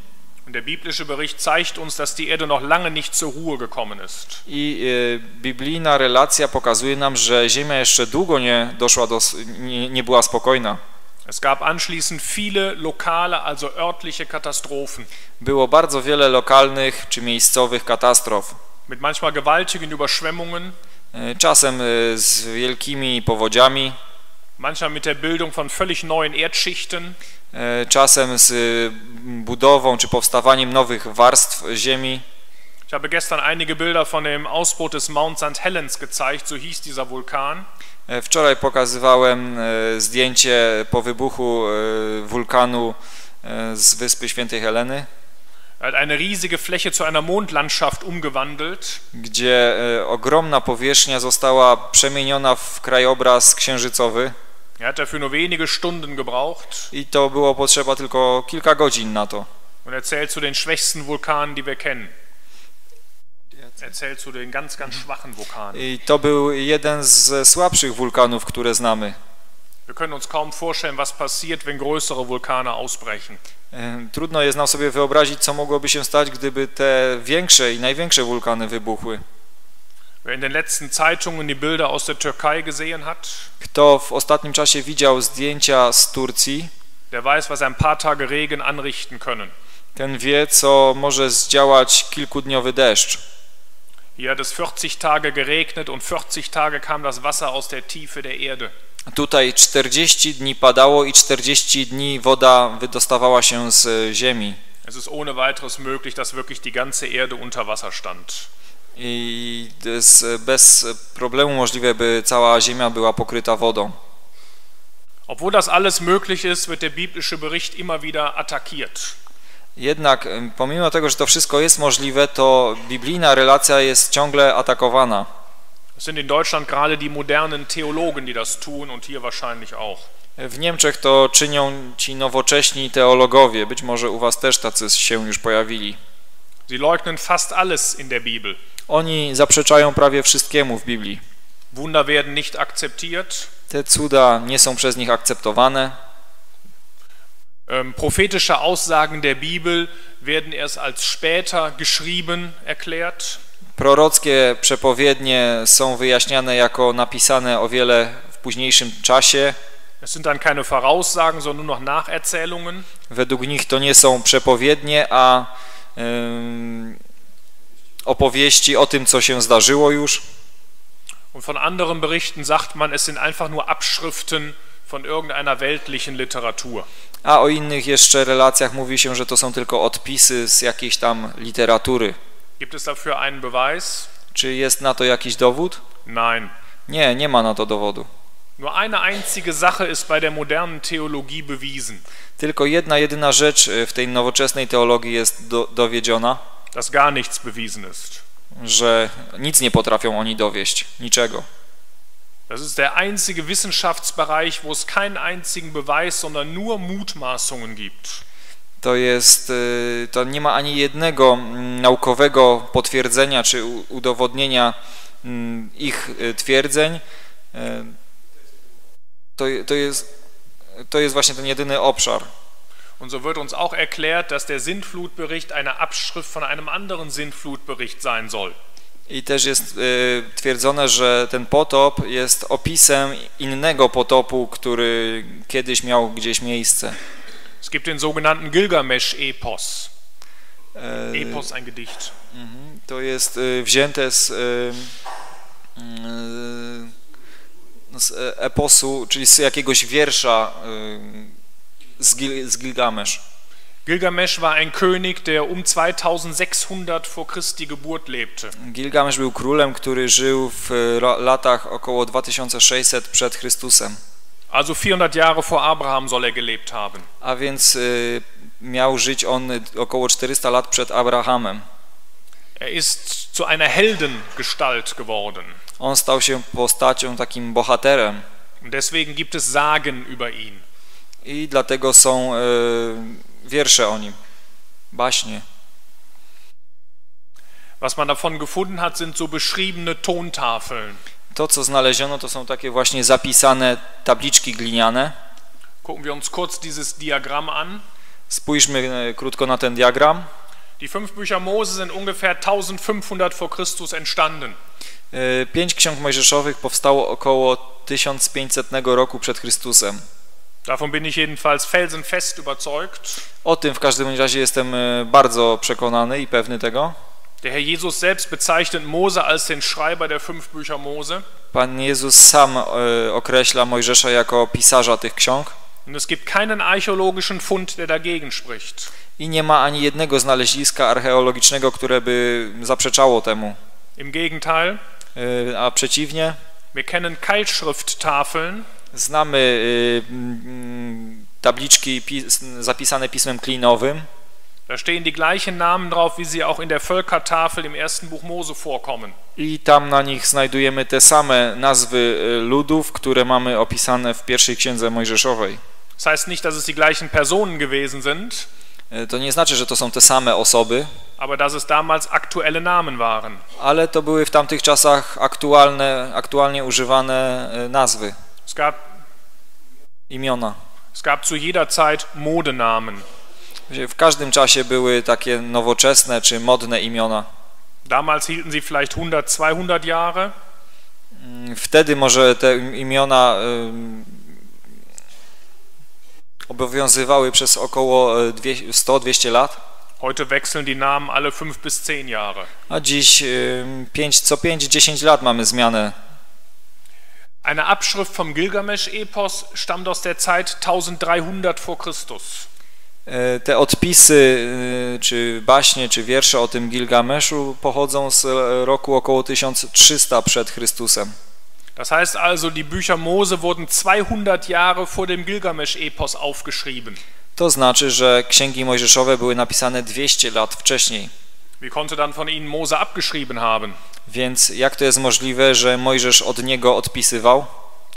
A: Und der biblische Bericht zeigt uns, dass die Erde noch lange nicht zur Ruhe gekommen ist.
B: I e, biblijna relacja pokazuje nam, że ziemia jeszcze długo nie doszła do, nie, nie była spokojna.
A: Es gab anschließend viele lokale, also örtliche Katastrophen
B: Było bardzo wiele lokalnych czy miejscowych katastrof.
A: mit manchmal gewaltigen Überschwemmungen,
B: E, Czasem e, z wielkimi powodziami,
A: manchmal mit der Bildung von völlig neuen Erdschichten,
B: czasem z e, budową czy powstawaniem nowych warstw ziemi.
A: Ich habe gestern einige Bilder von dem Ausbruch des Mount St. Helens gezeigt, so hieß dieser Vulkan.
B: E, Wczoraj pokazywałem e, zdjęcie po wybuchu e, wulkanu e, z wyspy Świętej Heleny,
A: hat eine riesige Fläche zu einer Mondlandschaft umgewandelt.
B: gdzie e, ogromna powierzchnia została przemieniona w krajobraz księżycowy
A: Er hat dafür nur wenige Stunden gebraucht
B: i to było potrzeba tylko kilka godzin na to.
A: und er zählt zu den schwächsten Vulkanen, die wir kennen. Er zählt zu den ganz, ganz schwachen Vulkanen.
B: I to był jeden z słabszych wulkanów, które znamy.
A: Wir können uns kaum vorstellen, was passiert, wenn größere Vulkane ausbrechen.
B: E, Trudno jest nam sobie wyobrazić, co mogłoby się stać, gdyby te większe i największe wulkany wybuchły.
A: Wer in den letzten Zeitungen die Bilder aus der Türkei gesehen hat,
B: Kto w ostatnim czasie widział zdjęcia z Turcji,
A: der weiß, was ein paar Tage Regen anrichten können.
B: ten wie, co może zdziałać kilkudniowy deszcz.
A: Hier hat es 40 Tage geregnet und 40 Tage kam das Wasser aus der Tiefe der Erde.
B: Tutaj 40 dni padało i 40 dni woda wydostawała się z ziemi.
A: Es ist ohne weiteres möglich, dass wirklich die ganze Erde unter Wasser stand.
B: I e, bez problemu możliwe, by cała ziemia była pokryta wodą.
A: Obwohl das alles möglich ist, wird der biblische Bericht immer wieder attackiert.
B: Jednak pomimo tego, że to wszystko jest możliwe, to biblijna relacja jest ciągle atakowana.
A: Es sind in Deutschland gerade die modernen Theologen, die das tun und hier wahrscheinlich auch.
B: W Niemczech to czynią ci nowocześni teologowie, być może u was też tacy się już pojawili.
A: Sie leugnen fast alles in der Bibel.
B: Oni zaprzeczają prawie wszystkiemu w Biblii.
A: Wunder werden nicht akzeptiert.
B: Te cuda nie są przez nich akceptowane.
A: Ähm, prophetische Aussagen der Bibel werden erst als später geschrieben erklärt.
B: Prorockie przepowiednie są wyjaśniane jako napisane o wiele w późniejszym czasie.
A: Es sind dann keine Voraussagen, sondern nur noch Nacherzählungen.
B: Według nich to nie są przepowiednie, a ym, opowieści o tym, co się zdarzyło już.
A: Und von anderen Berichten sagt man, es sind einfach nur Abschriften von irgendeiner weltlichen Literatur.
B: A o innych jeszcze relacjach mówi się, że to są tylko odpisy z jakiejś tam literatury.
A: Gibt es dafür einen Beweis?
B: Czy jest na to jakiś dowód?
A: Nein.
B: Nie, nie ma na to dowodu.
A: Nur eine einzige Sache ist bei der modernen Theologie bewiesen,
B: Tylko jedna, jedyna rzecz y, w tej nowoczesnej teologii jest do, dowiedziona,
A: dass gar nichts bewiesen ist.
B: że nic nie potrafią oni dowieść, niczego.
A: Das ist der einzige Wissenschaftsbereich, wo es keinen einzigen Beweis, sondern nur Mutmaßungen gibt.
B: To jest, y, to nie ma ani jednego mm, naukowego potwierdzenia czy udowodnienia mm, ich y, twierdzeń. Y, To, to, jest, to jest właśnie ten jedyny obszar.
A: Und so wird uns auch erklärt, dass der Sintflutbericht eine Abschrift von einem anderen Sintflutbericht sein soll.
B: I też jest y, twierdzone, że ten potop jest opisem innego potopu, który kiedyś miał gdzieś miejsce.
A: Es gibt den sogenannten Gilgamesch-Epos.
B: E,
A: Epos, ein Gedicht.
B: To jest y, wzięte z, y, y, z e- eposu, czyli z jakiegoś wiersza z, Gil, z Gilgamesz.
A: Gilgamesch war ein König, der um 2600 vor Christi Geburt lebte.
B: Gilgamesz był królem, który żył w latach około 2600 przed Chrystusem,
A: Also 400 Jahre vor Abraham soll er gelebt haben.
B: a więc y, miał żyć on około 400 lat przed Abrahamem.
A: Er ist zu einer Heldengestalt geworden.
B: On stał się postacią, takim bohaterem
A: Und deswegen gibt es Sagen über ihn.
B: I dlatego są y, wiersze o nim, baśnie.
A: Was man davon gefunden hat, sind so beschriebene Tontafeln.
B: To, co znaleziono, to są takie właśnie zapisane tabliczki gliniane.
A: Gucken wir uns kurz dieses Diagramm an.
B: Spójrzmy e, krótko na ten diagram.
A: Die fünf Bücher Mose sind ungefähr 1500 vor Christus entstanden.
B: E, Pięć ksiąg mojżeszowych powstało około 1500 roku przed Chrystusem.
A: Davon bin ich jedenfalls felsenfest überzeugt.
B: O tym w każdym razie jestem e, bardzo przekonany i pewny tego.
A: Der Herr Jesus selbst bezeichnet Mose als den Schreiber der fünf Bücher Mose.
B: Pan Jezus sam e, określa Mojżesza jako pisarza tych ksiąg
A: Und es gibt keinen archäologischen Fund, der dagegen spricht.
B: i nie ma ani jednego znaleziska archeologicznego, które by zaprzeczało temu.
A: Im Gegenteil,
B: E, A przeciwnie,
A: wir kennen Keilschrifttafeln,
B: znamy e, mm, tabliczki pis zapisane pismem klinowym.
A: da stehen die gleichen Namen drauf, wie sie auch in der Völkertafel im ersten Buch Mose vorkommen.
B: I tam na nich znajdujemy te same nazwy e, ludów, które mamy opisane w pierwszej księdze Mojżeszowej.
A: Das heißt nicht, dass es die gleichen Personen gewesen sind,
B: E, To nie znaczy, że to są te same osoby,
A: aber dass es damals aktuelle Namen waren.
B: ale to były w tamtych czasach aktualne, aktualnie używane nazwy,
A: Es gab,
B: imiona.
A: es gab zu jeder Zeit Modenamen.
B: W każdym czasie były takie nowoczesne czy modne imiona.
A: Damals hielten sie vielleicht 100, 200 Jahre.
B: Mm, Wtedy może te imiona obowiązywały przez około e, dwie- 100-200 lat,
A: Heute wechseln die Namen alle 5 bis 10 Jahre.
B: a dziś ym, pięć, co 5-10 lat mamy zmianę.
A: Eine Abschrift vom Gilgamesch-Epos stammt aus der Zeit 1300 vor Christus.
B: E, Te odpisy, y, czy baśnie, czy wiersze o tym Gilgameszu pochodzą z e, roku około 1300 przed Chrystusem.
A: Das heißt also, die Bücher Mose wurden 200 Jahre vor dem Gilgamesch-Epos aufgeschrieben.
B: To znaczy, że księgi mojżeszowe były napisane 200 lat wcześniej.
A: Wie konnte dann von ihnen Mose abgeschrieben haben?
B: Więc jak to jest możliwe, że Mojżesz od niego odpisywał?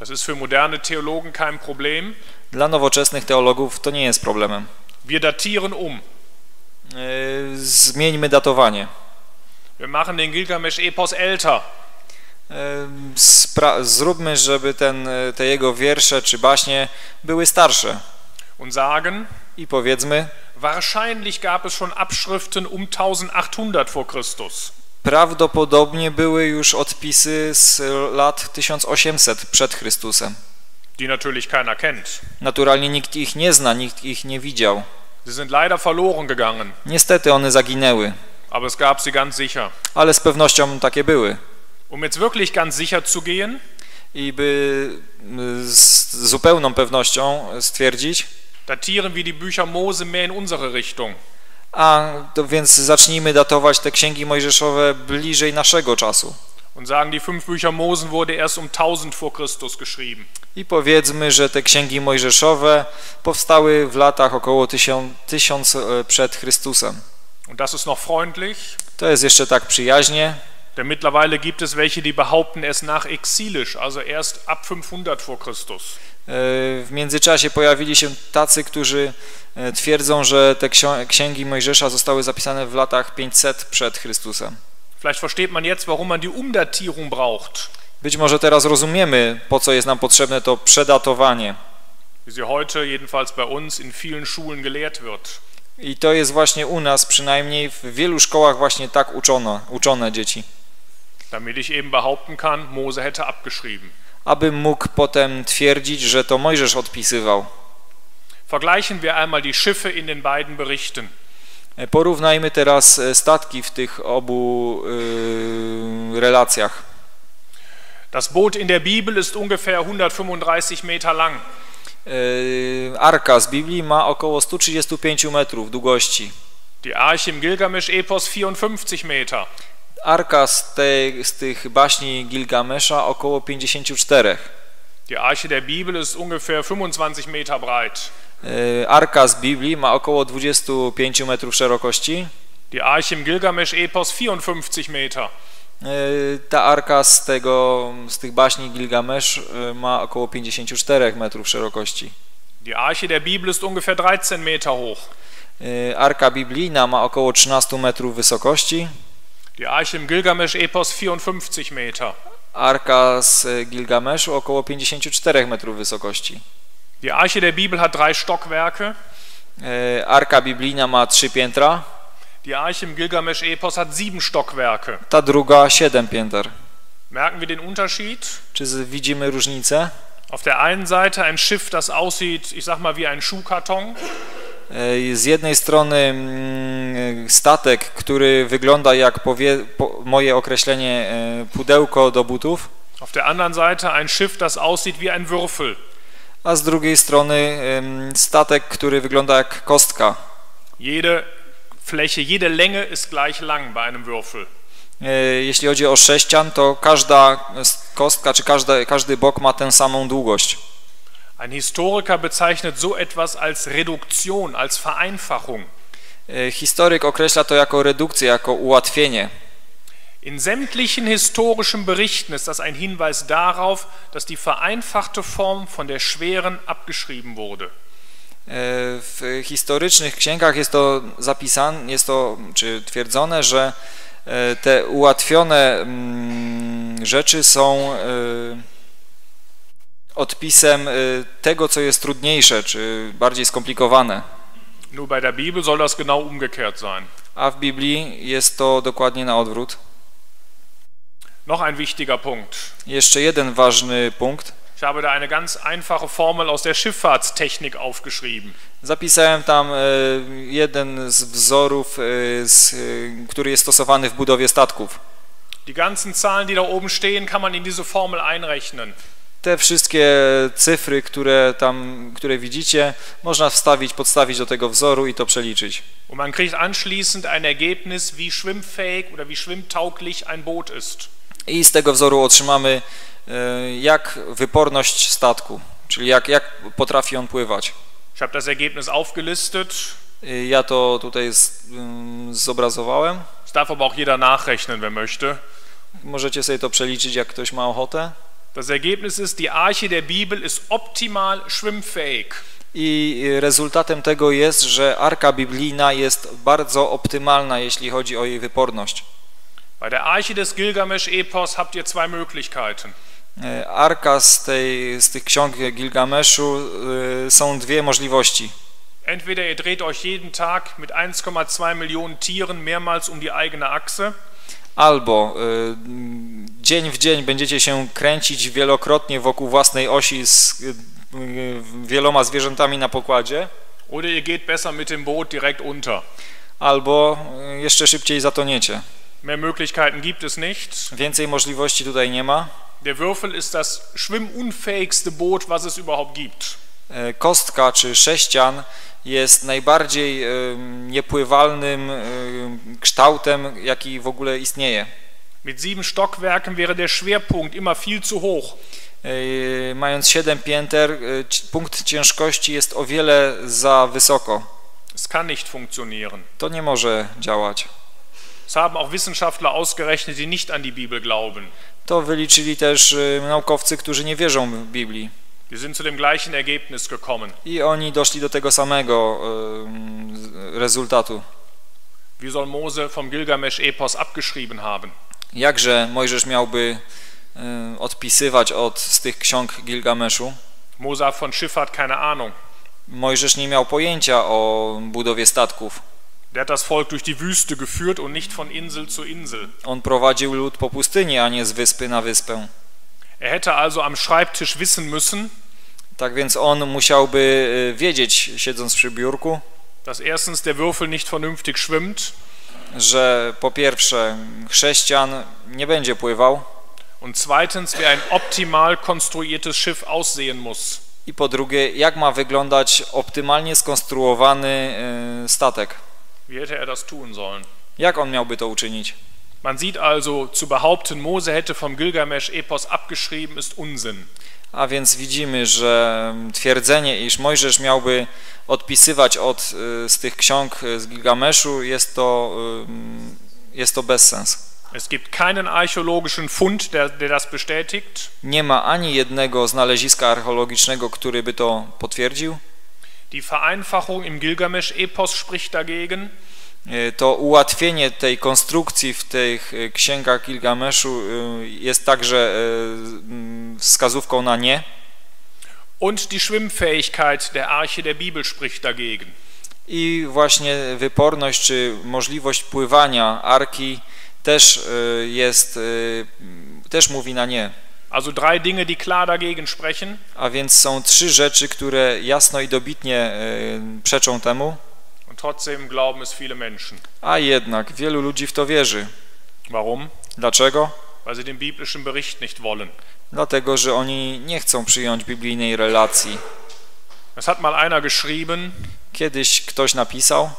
A: Das ist für moderne Theologen kein Problem.
B: Dla nowoczesnych teologów to nie jest problemem.
A: Wir datieren um.
B: E, Zmieńmy datowanie.
A: Wir machen den Gilgamesch-Epos älter.
B: E, Spra- zróbmy, żeby ten, e, te jego wiersze czy baśnie były starsze.
A: und sagen,
B: I powiedzmy,
A: wahrscheinlich gab es schon Abschriften um 1800 vor Christus.
B: prawdopodobnie były już odpisy z lat 1800 przed Chrystusem.
A: die natürlich keiner kennt.
B: Naturalnie nikt ich nie zna, nikt ich nie widział.
A: Sie sind leider verloren gegangen,
B: Niestety one zaginęły,
A: aber es gab sie ganz sicher.
B: ale z pewnością takie były.
A: Um jetzt wirklich ganz sicher zu gehen,
B: I by y, z zupełną pewnością stwierdzić,
A: datieren wir die Bücher Mose mehr in unsere Richtung.
B: a więc zacznijmy datować te księgi mojżeszowe bliżej naszego czasu.
A: Und sagen, die fünf Bücher Mosen wurde erst um 1000 vor Christus geschrieben.
B: I powiedzmy, że te księgi mojżeszowe powstały w latach około 1000 1000 e, przed Chrystusem.
A: Und das ist noch freundlich,
B: To jest jeszcze tak przyjaźnie,
A: denn mittlerweile gibt es welche, die behaupten, es nach exilisch, also erst ab 500 vor Christus.
B: E, W międzyczasie pojawili się tacy, którzy e, twierdzą, że te księgi Mojżesza zostały zapisane w latach 500 przed Chrystusem.
A: Vielleicht versteht man jetzt, warum man die Umdatierung braucht,
B: Być może teraz rozumiemy, po co jest nam potrzebne to przedatowanie.
A: wie sie heute jedenfalls bei uns in vielen Schulen gelehrt wird.
B: I to jest właśnie u nas, przynajmniej w wielu szkołach właśnie tak uczono, uczone dzieci.
A: Damit ich eben behaupten kann, Mose hätte abgeschrieben.
B: Abym mógł potem twierdzić, że to Mojżesz odpisywał.
A: Vergleichen wir einmal die Schiffe in den beiden Berichten.
B: E, Porównajmy teraz e, statki w tych obu y, relacjach.
A: Das Boot in der Bibel ist ungefähr 135 Meter lang.
B: Yy, Arka z Biblii ma około 135 metrów długości.
A: Die Arche im Gilgamesch-Epos 54 Meter.
B: Arka z, tej, z tych baśni Gilgamesza około 54.
A: Die Arche der Bibel ist ungefähr 25 Meter breit.
B: Yy, Arka z Biblii ma około 25 metrów szerokości.
A: Die Arche im Gilgamesch-Epos 54 Meter.
B: Yy, Ta arka z, tego, z tych baśni Gilgamesz yy, ma około 54 metrów szerokości.
A: Die Arche der Bibel ist ungefähr 13 Meter hoch.
B: Arka biblijna ma około 13 metrów wysokości.
A: Die Arche im Gilgamesch-Epos 54 Meter.
B: Arka z Gilgameszu około 54 metrów wysokości.
A: Die Arche der Bibel hat drei Stockwerke.
B: Yy, Arka biblijna ma trzy piętra,
A: Die Arche im Gilgamesch-Epos hat sieben Stockwerke.
B: ta druga 7 pięter.
A: Merken wir den Unterschied?
B: Czy widzimy różnicę?
A: Auf der einen Seite ein Schiff, das aussieht, ich sag mal, wie ein Schuhkarton.
B: Z jednej strony mm, statek, który wygląda jak powie, po, moje określenie yy, pudełko do butów,
A: Auf der anderen Seite ein Schiff, das aussieht wie ein Würfel.
B: a z drugiej strony statek, który wygląda jak kostka.
A: Jede Fläche, jede Länge ist gleich lang bei einem Würfel.
B: Yy, Jeśli chodzi o sześcian, to każda kostka czy każdy, każdy bok ma tę samą długość.
A: Ein Historiker bezeichnet so etwas als Reduktion, als Vereinfachung.
B: Yy, Historyk określa to jako redukcję, jako ułatwienie.
A: In sämtlichen historischen Berichten ist das ein Hinweis darauf, dass die vereinfachte Form von der schweren abgeschrieben wurde.
B: Yy, W historycznych księgach jest to zapisane, jest to czy twierdzone, że yy, te ułatwione mm, rzeczy są odpisem yy, tego, co jest trudniejsze, czy bardziej skomplikowane.
A: Nur bei der Bibel soll das genau umgekehrt sein.
B: A w Biblii jest to dokładnie na odwrót.
A: Noch ein wichtiger Punkt.
B: Jeszcze jeden ważny punkt.
A: Ich habe da eine ganz einfache Formel aus der Schifffahrtstechnik aufgeschrieben.
B: Zapisałem tam e, jeden z wzorów, e, który jest stosowany w budowie statków.
A: Die ganzen Zahlen, die da oben stehen, kann man in diese Formel einrechnen.
B: Te wszystkie cyfry, które tam, które widzicie, można wstawić, podstawić do tego wzoru i to przeliczyć.
A: Und man kriegt anschließend ein Ergebnis, wie schwimmfähig oder wie schwimmtauglich ein Boot ist.
B: I z tego wzoru otrzymamy e, jak wyporność statku, czyli jak, jak potrafi on pływać.
A: Ich habe das Ergebnis aufgelistet.
B: E, Ja to tutaj z, mm, zobrazowałem.
A: Das darf aber auch jeder nachrechnen, wer möchte.
B: Możecie sobie to przeliczyć, jak ktoś ma ochotę.
A: Das Ergebnis ist, die Arche der Bibel ist optimal schwimmfähig.
B: I rezultatem tego jest, że arka biblijna jest bardzo optymalna, jeśli chodzi o jej wyporność.
A: Bei der Arche des Gilgamesch-Epos habt ihr zwei Möglichkeiten.
B: E, Arka z, tej, z tych ksiąg Gilgameszu e, są dwie możliwości.
A: Entweder ihr dreht euch jeden Tag mit 1,2 Millionen Tieren mehrmals um die eigene Achse,
B: Albo e, dzień w dzień będziecie się kręcić wielokrotnie wokół własnej osi z e, wieloma zwierzętami na pokładzie,
A: oder ihr geht besser mit dem Boot direkt unter.
B: albo e, jeszcze szybciej zatoniecie.
A: Mehr Möglichkeiten gibt es nicht.
B: Więcej możliwości tutaj nie ma.
A: Der Würfel ist das schwimmunfähigste Boot, was es überhaupt gibt.
B: Kostka czy sześcian jest najbardziej niepływalnym em, kształtem, jaki w ogóle istnieje.
A: Mit sieben Stockwerken wäre der Schwerpunkt immer viel zu hoch.
B: E, Mając 7 pięter, e, punkt ciężkości jest o wiele za wysoko.
A: Es kann nicht funktionieren.
B: To nie może działać.
A: Das haben auch Wissenschaftler ausgerechnet, die nicht an die Bibel glauben.
B: To wyliczyli też naukowcy, którzy nie wierzą w Biblii.
A: Die sind zu dem gleichen Ergebnis gekommen.
B: I oni doszli do tego samego z- rezultatu.
A: Wie soll Mose vom Gilgamesch-Epos abgeschrieben haben?
B: Jakże Mojżesz miałby e, odpisywać od z tych ksiąg Gilgameszu?
A: Mose von Schifffahrt keine Ahnung.
B: Mojżesz nie miał pojęcia o budowie statków.
A: Der hat das Volk durch die Wüste geführt und nicht von Insel zu Insel.
B: On prowadził lud po pustyni, a nie z wyspy na wyspę.
A: Er hätte also am Schreibtisch wissen müssen,
B: Tak więc on musiałby y, wiedzieć, siedząc przy biurku,
A: dass erstens der Würfel nicht vernünftig schwimmt
B: że po pierwsze chrześcijan nie będzie pływał
A: Und zweitens, wie ein optimal konstruiertes Schiff aussehen muss.
B: I po drugie, jak ma wyglądać optymalnie skonstruowany y, statek?
A: Wie hätte er das tun sollen?
B: Jak on miałby to uczynić?
A: Man sieht also, zu behaupten, Mose hätte vom Gilgamesch-Epos abgeschrieben, ist Unsinn.
B: A więc widzimy, że twierdzenie, iż Mojżesz miałby odpisywać od, y, z tych ksiąg y, z Gilgameszu, jest to, y, jest to bezsens.
A: Es gibt keinen archäologischen Fund, der, der das bestätigt.
B: Nie ma ani jednego znaleziska archeologicznego, który by to potwierdził.
A: Die Vereinfachung im Gilgamesch-Epos spricht dagegen.
B: Y, To ułatwienie tej konstrukcji w tych y, księgach Gilgameszu y, jest także wskazówką na nie.
A: Und die Schwimmfähigkeit der Arche der Bibel spricht dagegen.
B: I właśnie wyporność czy możliwość pływania arki też jest, też mówi na nie.
A: Also drei Dinge, die klar dagegen sprechen.
B: A więc są trzy rzeczy, które jasno i dobitnie przeczą temu,
A: trotzdem glauben es viele Menschen.
B: a jednak wielu ludzi w to wierzy.
A: Warum?
B: Dlaczego?
A: Weil sie den biblischen Bericht nicht wollen.
B: Dlatego, że oni nie chcą przyjąć biblijnej relacji.
A: Es hat mal einer geschrieben,
B: Kiedyś ktoś napisał,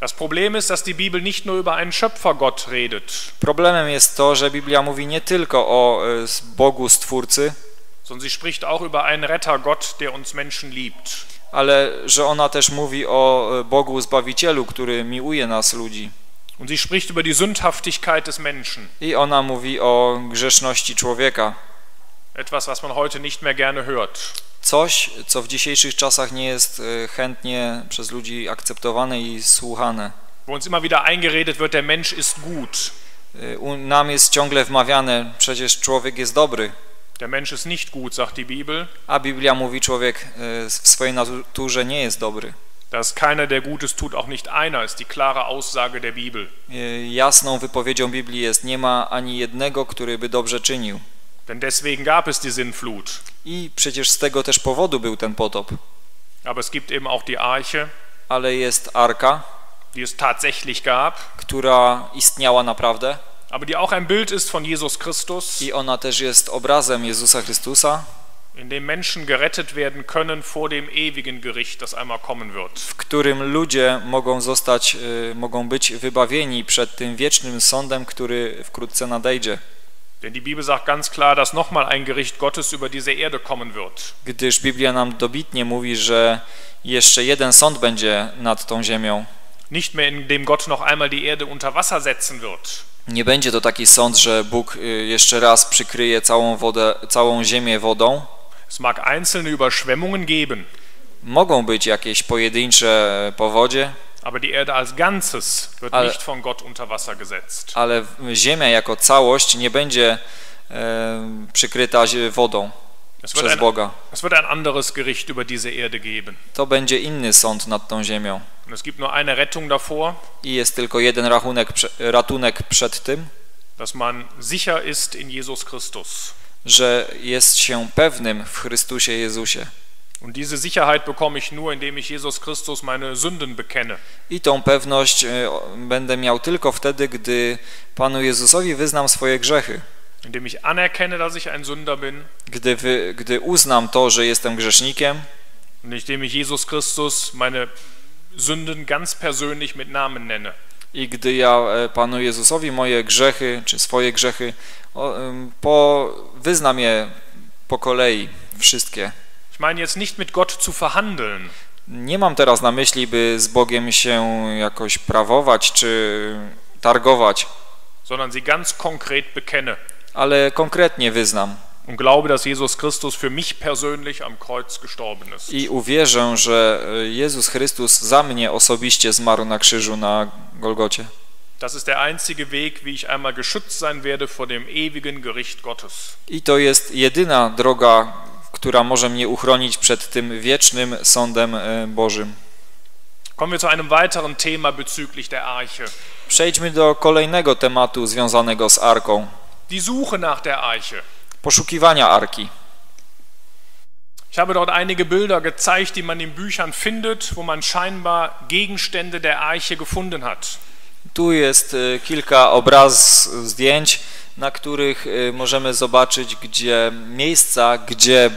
A: das Problem ist, dass die Bibel nicht nur über einen Schöpfergott redet,
B: problemem jest to, że Biblia mówi nie tylko o s- Bogu Stwórcy,
A: sondern sie spricht auch über einen Rettergott, der uns Menschen liebt.
B: Ale że ona też mówi o y, Bogu Zbawicielu, który miłuje nas ludzi.
A: Und sie spricht über die Sündhaftigkeit des Menschen.
B: I ona mówi o grzeszności człowieka.
A: Etwas, was man heute nicht mehr gerne hört.
B: Coś, co w dzisiejszych czasach nie jest y, chętnie przez ludzi akceptowane i słuchane.
A: Wo uns immer wieder eingeredet wird, der Mensch ist gut.
B: U- Nam jest ciągle wmawiane, przecież człowiek jest dobry,
A: Der Mensch ist nicht gut, sagt die Bibel.
B: a Biblia mówi, człowiek y, w swojej naturze nie jest dobry.
A: Da ist keiner, der Gutes tut, auch nicht einer, ist die klare Aussage der Bibel.
B: Y, Jasną wypowiedzią Biblii jest, nie ma ani jednego, który by dobrze czynił.
A: Denn deswegen gab es die Sinnflut.
B: I przecież z tego też powodu był ten potop.
A: Aber es gibt eben auch die Arche,
B: Ale jest arka,
A: die es tatsächlich gab,
B: która istniała naprawdę
A: aber die auch ein Bild ist von Jesus Christus,
B: i ona też jest obrazem Jezusa Chrystusa,
A: in dem Menschen gerettet werden können vor dem ewigen Gericht, das einmal kommen wird.
B: w którym ludzie mogą zostać, mogą być wybawieni przed tym wiecznym sądem, który wkrótce nadejdzie.
A: Denn die Bibel sagt ganz klar, dass nochmal ein Gericht Gottes über diese Erde kommen wird.
B: Gdyż Biblia nam dobitnie mówi, że jeszcze jeden sąd będzie nad tą ziemią.
A: Nicht mehr, in dem Gott noch einmal die Erde unter Wasser setzen wird,
B: Nie będzie to taki sąd, że Bóg y, jeszcze raz przykryje całą wodę, całą ziemię wodą.
A: Es mag einzelne Überschwemmungen geben,
B: Mogą być jakieś pojedyncze powodzie,
A: aber die Erde als Ganzes wird
B: Ale-
A: nicht von Gott unter Wasser gesetzt.
B: ale ziemia jako całość nie będzie e, przykryta wodą przez
A: ein,
B: Boga. To będzie inny sąd nad tą ziemią. I jest tylko jeden rachunek, ratunek przed tym, że jest się pewnym w Chrystusie Jezusie.
A: Und diese Sicherheit bekomme ich nur, indem ich Jesus Christus meine Sünden bekenne.
B: I tą pewność e, będę miał tylko wtedy, gdy Panu Jezusowi wyznam swoje grzechy.
A: Indem ich anerkenne, dass ich ein Sünder bin.
B: Gdy, wy, gdy uznam to, że jestem grzesznikiem
A: Und indem ich Jesus Christus meine Sünden ganz persönlich mit Namen nenne.
B: i gdy ja e, Panu Jezusowi moje grzechy, czy swoje grzechy, o, po, wyznam je po kolei, wszystkie.
A: Ich meine jetzt nicht mit Gott zu verhandeln,
B: Nie mam teraz na myśli, by z Bogiem się jakoś prawować czy targować,
A: sondern sie ganz konkret bekenne
B: ale konkretnie wyznam
A: und glaube, dass Jesus Christus für mich persönlich am Kreuz gestorben ist.
B: i uwierzę, że e, Jezus Chrystus za mnie osobiście zmarł na krzyżu na Golgocie.
A: Das ist der einzige Weg, wie ich einmal geschützt sein werde vor dem ewigen Gericht Gottes.
B: I to jest jedyna droga, która może mnie uchronić przed tym wiecznym sądem e, Bożym.
A: Kommen wir zu einem weiteren Thema bezüglich der Arche.
B: Przejdźmy do kolejnego tematu związanego z arką.
A: Die Suche nach der Arche.
B: Poszukiwania arki.
A: Ich habe dort einige Bilder gezeigt, die man in Büchern findet, wo man scheinbar Gegenstände der Arche gefunden hat.
B: Tu jest e, kilka obraz, zdjęć, na których y, możemy zobaczyć, gdzie miejsca, gdzie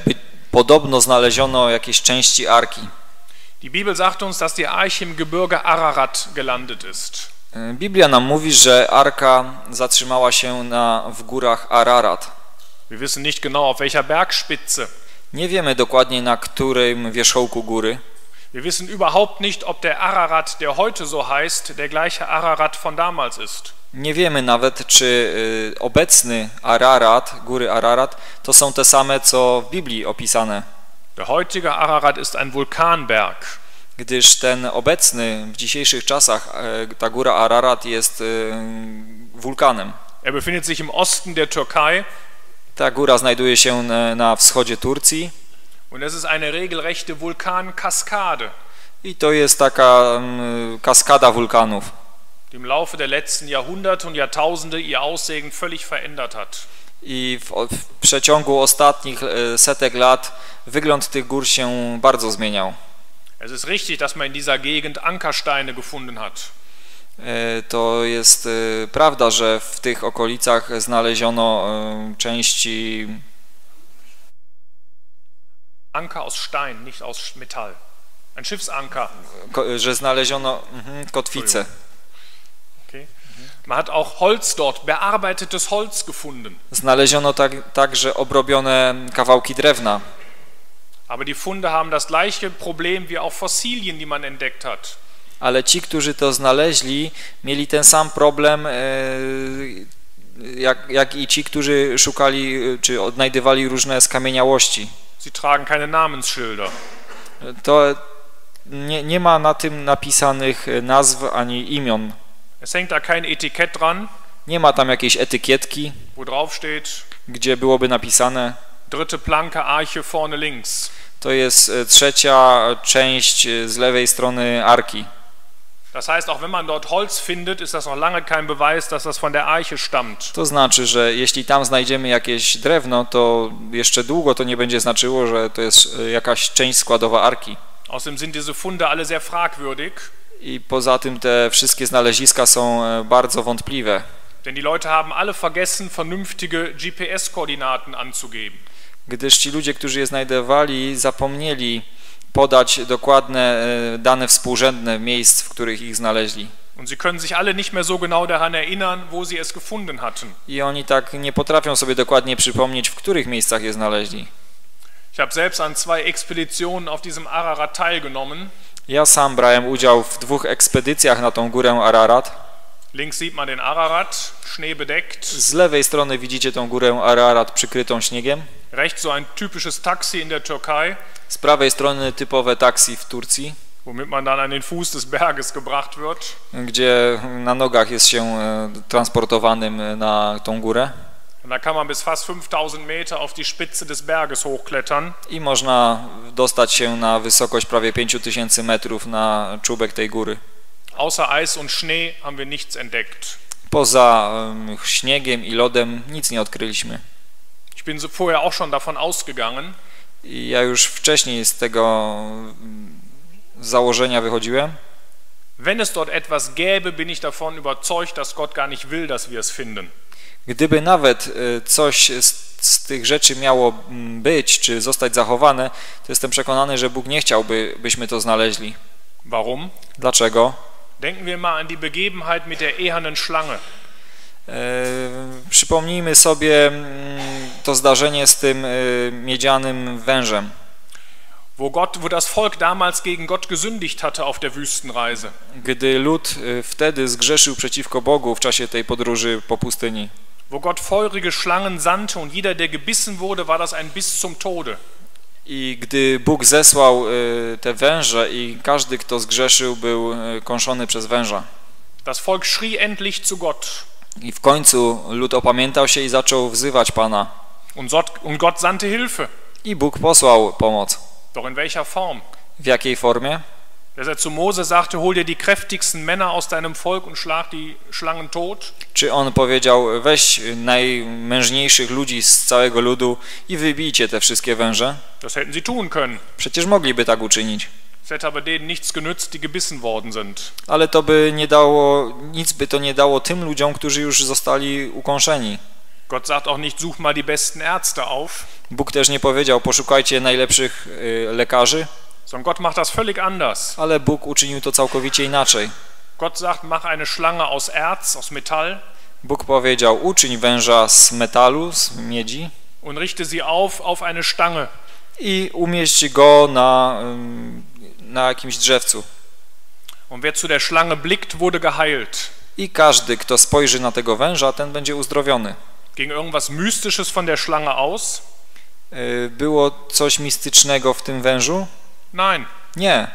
B: podobno znaleziono jakieś części arki.
A: Die Bibel sagt uns, dass die Arche im Gebirge Ararat gelandet ist.
B: Y, Biblia nam mówi, że arka zatrzymała się na, w górach Ararat.
A: Wir wissen nicht genau, auf welcher Bergspitze.
B: Nie wiemy dokładnie na którym wierzchołku góry.
A: Wir wissen überhaupt nicht, ob der Ararat, der heute so heißt, der gleiche Ararat von damals ist.
B: Nie wiemy nawet, czy y, obecny Ararat, góry Ararat, to są te same, co w Biblii opisane.
A: Der heutige Ararat ist ein Vulkanberg.
B: Gdyż ten obecny w dzisiejszych czasach, e, ta góra Ararat jest y, wulkanem.
A: Er befindet sich im Osten der Türkei
B: Ta góra znajduje się na, wschodzie Turcji
A: und es ist eine regelrechte Vulkankaskade,
B: i to jest taka mm, kaskada wulkanów,
A: die im Laufe der letzten Jahrhunderte und Jahrtausende ihr Aussehen völlig verändert hat.
B: I w, w przeciągu ostatnich e, setek lat wygląd tych gór się bardzo zmieniał.
A: Es ist richtig, dass man in dieser Gegend Ankersteine gefunden hat.
B: E, To jest e, prawda, że w tych okolicach znaleziono e, części,
A: Anker aus Stein, nicht aus Metall. Ein Schiffsanker.
B: ko- że znaleziono mhm, kotwice.
A: Okay. Man hat auch Holz dort, bearbeitetes Holz gefunden.
B: Znaleziono tak, także obrobione kawałki drewna,
A: Aber die Funde haben das gleiche Problem wie auch Fossilien, die man entdeckt hat.
B: ale ci, którzy to znaleźli, mieli ten sam problem e, jak, jak i ci, którzy szukali e, czy odnajdywali różne skamieniałości.
A: Sie tragen keine Namensschilder.
B: To nie, nie ma na tym napisanych e, nazw ani imion.
A: Es hängt da kein Etikett dran,
B: Nie ma tam jakiejś etykietki,
A: wo drauf steht,
B: gdzie byłoby napisane
A: dritte Planke, Arche vorne links.
B: to jest e, trzecia część e, z lewej strony arki.
A: Das heißt, auch wenn man dort Holz findet, ist das noch lange kein Beweis, dass das von der Arche stammt.
B: To znaczy, że jeśli tam znajdziemy jakieś drewno, to jeszcze długo to nie będzie znaczyło, że to jest e, jakaś część składowa arki.
A: Außerdem sind diese Funde alle sehr fragwürdig,
B: I poza tym te wszystkie znaleziska są bardzo wątpliwe,
A: denn die Leute haben alle vergessen, vernünftige GPS-Koordinaten anzugeben.
B: Gdyż ci ludzie, którzy je znajdowali, zapomnieli podać dokładne e, dane współrzędne miejsc, w których ich znaleźli.
A: Und sie können sich alle nicht mehr so genau daran erinnern, wo sie es gefunden hatten.
B: I oni tak nie potrafią sobie dokładnie przypomnieć, w których miejscach je znaleźli.
A: Ich habe selbst an zwei Expeditionen auf diesem Ararat teilgenommen.
B: Ja sam brałem udział w dwóch ekspedycjach na tą górę Ararat.
A: Links sieht man den Ararat, schneebedeckt.
B: Z lewej strony widzicie tą górę Ararat przykrytą śniegiem.
A: Rechts so ein typisches Taxi in der Türkei,
B: Z prawej strony typowe taksi w Turcji,
A: womit man dann an den Fuß des Berges gebracht wird.
B: gdzie na nogach jest się e, transportowanym e, na tą górę
A: Und da kann man bis fast 5000 Meter auf die Spitze des Berges hochklettern.
B: i można dostać się na wysokość prawie 5000 metrów na czubek tej góry.
A: Außer Eis und Schnee haben wir nichts entdeckt.
B: Poza em, śniegiem i lodem nic nie odkryliśmy.
A: Ich bin so vorher auch schon davon ausgegangen,
B: I ja już wcześniej z tego założenia wychodziłem,
A: wenn es dort etwas gäbe, bin ich davon überzeugt, dass Gott gar nicht will, dass wir es finden.
B: Gdyby nawet y, coś z, z tych rzeczy miało być, czy zostać zachowane, to jestem przekonany, że Bóg nie chciałby, byśmy to znaleźli.
A: Warum?
B: Dlaczego?
A: Denken wir mal an die Begebenheit mit der ehernen Schlange.
B: E, przypomnijmy sobie mm, to zdarzenie z tym e, miedzianym wężem,
A: wo Gott, wo das Volk damals gegen Gott gesündigt hatte auf der Wüstenreise.
B: gdy lud e, wtedy zgrzeszył przeciwko Bogu w czasie tej podróży po pustyni.
A: Wo Gott feurige Schlangen sandte und jeder, der gebissen wurde, war das ein Biss zum Tode.
B: I gdy Bóg zesłał e, te węże i każdy, kto zgrzeszył, był e, kąszony przez węża.
A: Das Volk schrie endlich zu Gott.
B: I w końcu lud opamiętał się i zaczął wzywać Pana.
A: Und Gott, und Gott sandte Hilfe.
B: I Bóg posłał pomoc.
A: Doch in welcher Form?
B: W jakiej formie?
A: Dass er zu Mose sagte, hol dir die kräftigsten Männer aus deinem Volk und schlag die Schlangen tot.
B: Czy on powiedział, weź najmężniejszych ludzi z całego ludu i wybijcie te wszystkie węże?
A: Das hätten sie tun können.
B: Przecież mogliby tak uczynić.
A: Es hätte aber denen nichts genützt, die gebissen worden sind.
B: Ale to by nie dało, nic by to nie dało tym ludziom, którzy już zostali ukąszeni.
A: Gott sagt auch nicht, such mal die besten Ärzte auf,
B: Bóg też nie powiedział, poszukajcie najlepszych y, lekarzy,
A: sondern Gott macht das völlig anders.
B: ale Bóg uczynił to całkowicie inaczej.
A: Gott sagt, mach eine Schlange aus Erz, aus Metall
B: Bóg powiedział, uczyń węża z metalu, z miedzi
A: und richte sie auf auf eine Stange.
B: i umieść go na, na jakimś drzewcu.
A: Und wer zu der Schlange blickt, wurde geheilt.
B: I każdy, kto spojrzy na tego węża, ten będzie uzdrowiony.
A: Ging irgendwas Mystisches von der Schlange aus?
B: Y, Było coś mistycznego w tym wężu?
A: Nein.
B: Nie.